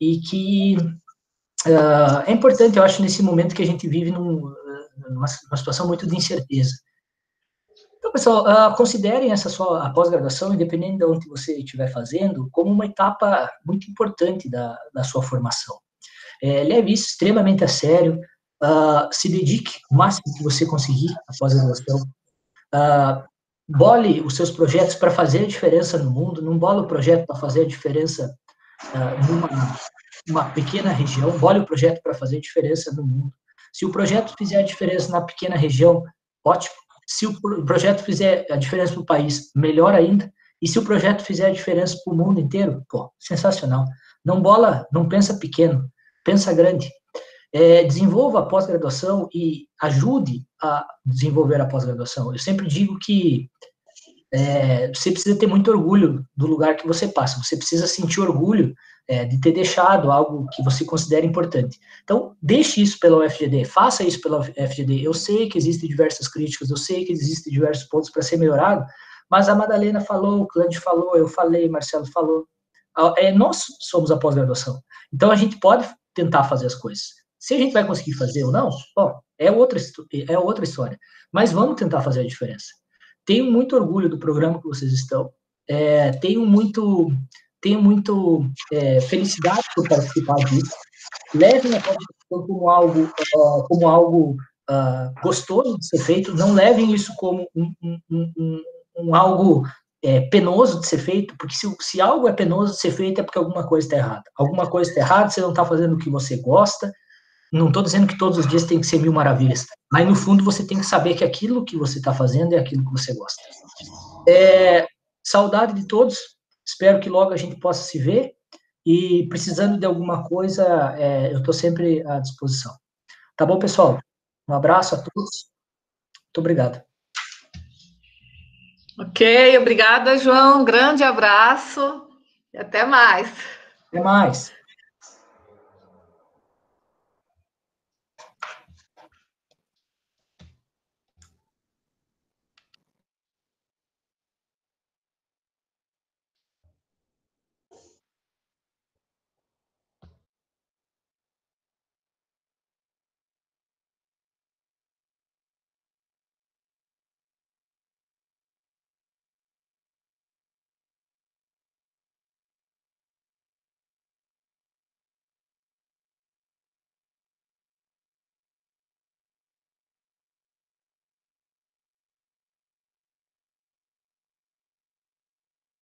e que uh, é importante, eu acho, nesse momento que a gente vive num, numa, numa situação muito de incerteza. Então, pessoal, uh, considerem essa sua pós-graduação, independente de onde você estiver fazendo, como uma etapa muito importante da, da sua formação. É, leve isso extremamente a sério, uh, se dedique o máximo que você conseguir após a graduação Uh, bole os seus projetos para fazer a diferença no mundo, não bole o projeto para fazer a diferença uh, numa, numa pequena região, bole o projeto para fazer diferença no mundo. Se o projeto fizer a diferença na pequena região, ótimo. Se o projeto fizer a diferença para o país, melhor ainda. E se o projeto fizer a diferença para o mundo inteiro, pô, sensacional. Não bola, não pensa pequeno, pensa grande. É, desenvolva a pós-graduação e ajude a desenvolver a pós-graduação. Eu sempre digo que é, você precisa ter muito orgulho do lugar que você passa, você precisa sentir orgulho é, de ter deixado algo que você considera importante. Então, deixe isso pela UFGD, faça isso pela UFGD. Eu sei que existem diversas críticas, eu sei que existem diversos pontos para ser melhorado, mas a Madalena falou, o Clândio falou, eu falei, Marcelo falou. É, nós somos a pós-graduação. Então, a gente pode tentar fazer as coisas. Se a gente vai conseguir fazer ou não, ó, é outra, é outra história. Mas vamos tentar fazer a diferença. Tenho muito orgulho do programa que vocês estão. É, tenho muito, tenho muito é, felicidade por participar disso. Levem a participação como algo, uh, como algo uh, gostoso de ser feito. Não levem isso como um, um, um, um algo é, penoso de ser feito, porque se, se algo é penoso de ser feito é porque alguma coisa está errada. Alguma coisa está errada, você não está fazendo o que você gosta. Não estou dizendo que todos os dias tem que ser mil maravilhas, mas no fundo você tem que saber que aquilo que você está fazendo é aquilo que você gosta. É, saudade de todos, espero que logo a gente possa se ver e precisando de alguma coisa, é, eu estou sempre à disposição. Tá bom, pessoal? Um abraço a todos. Muito obrigado. Ok, obrigada, João. Um grande abraço e até mais. Até mais.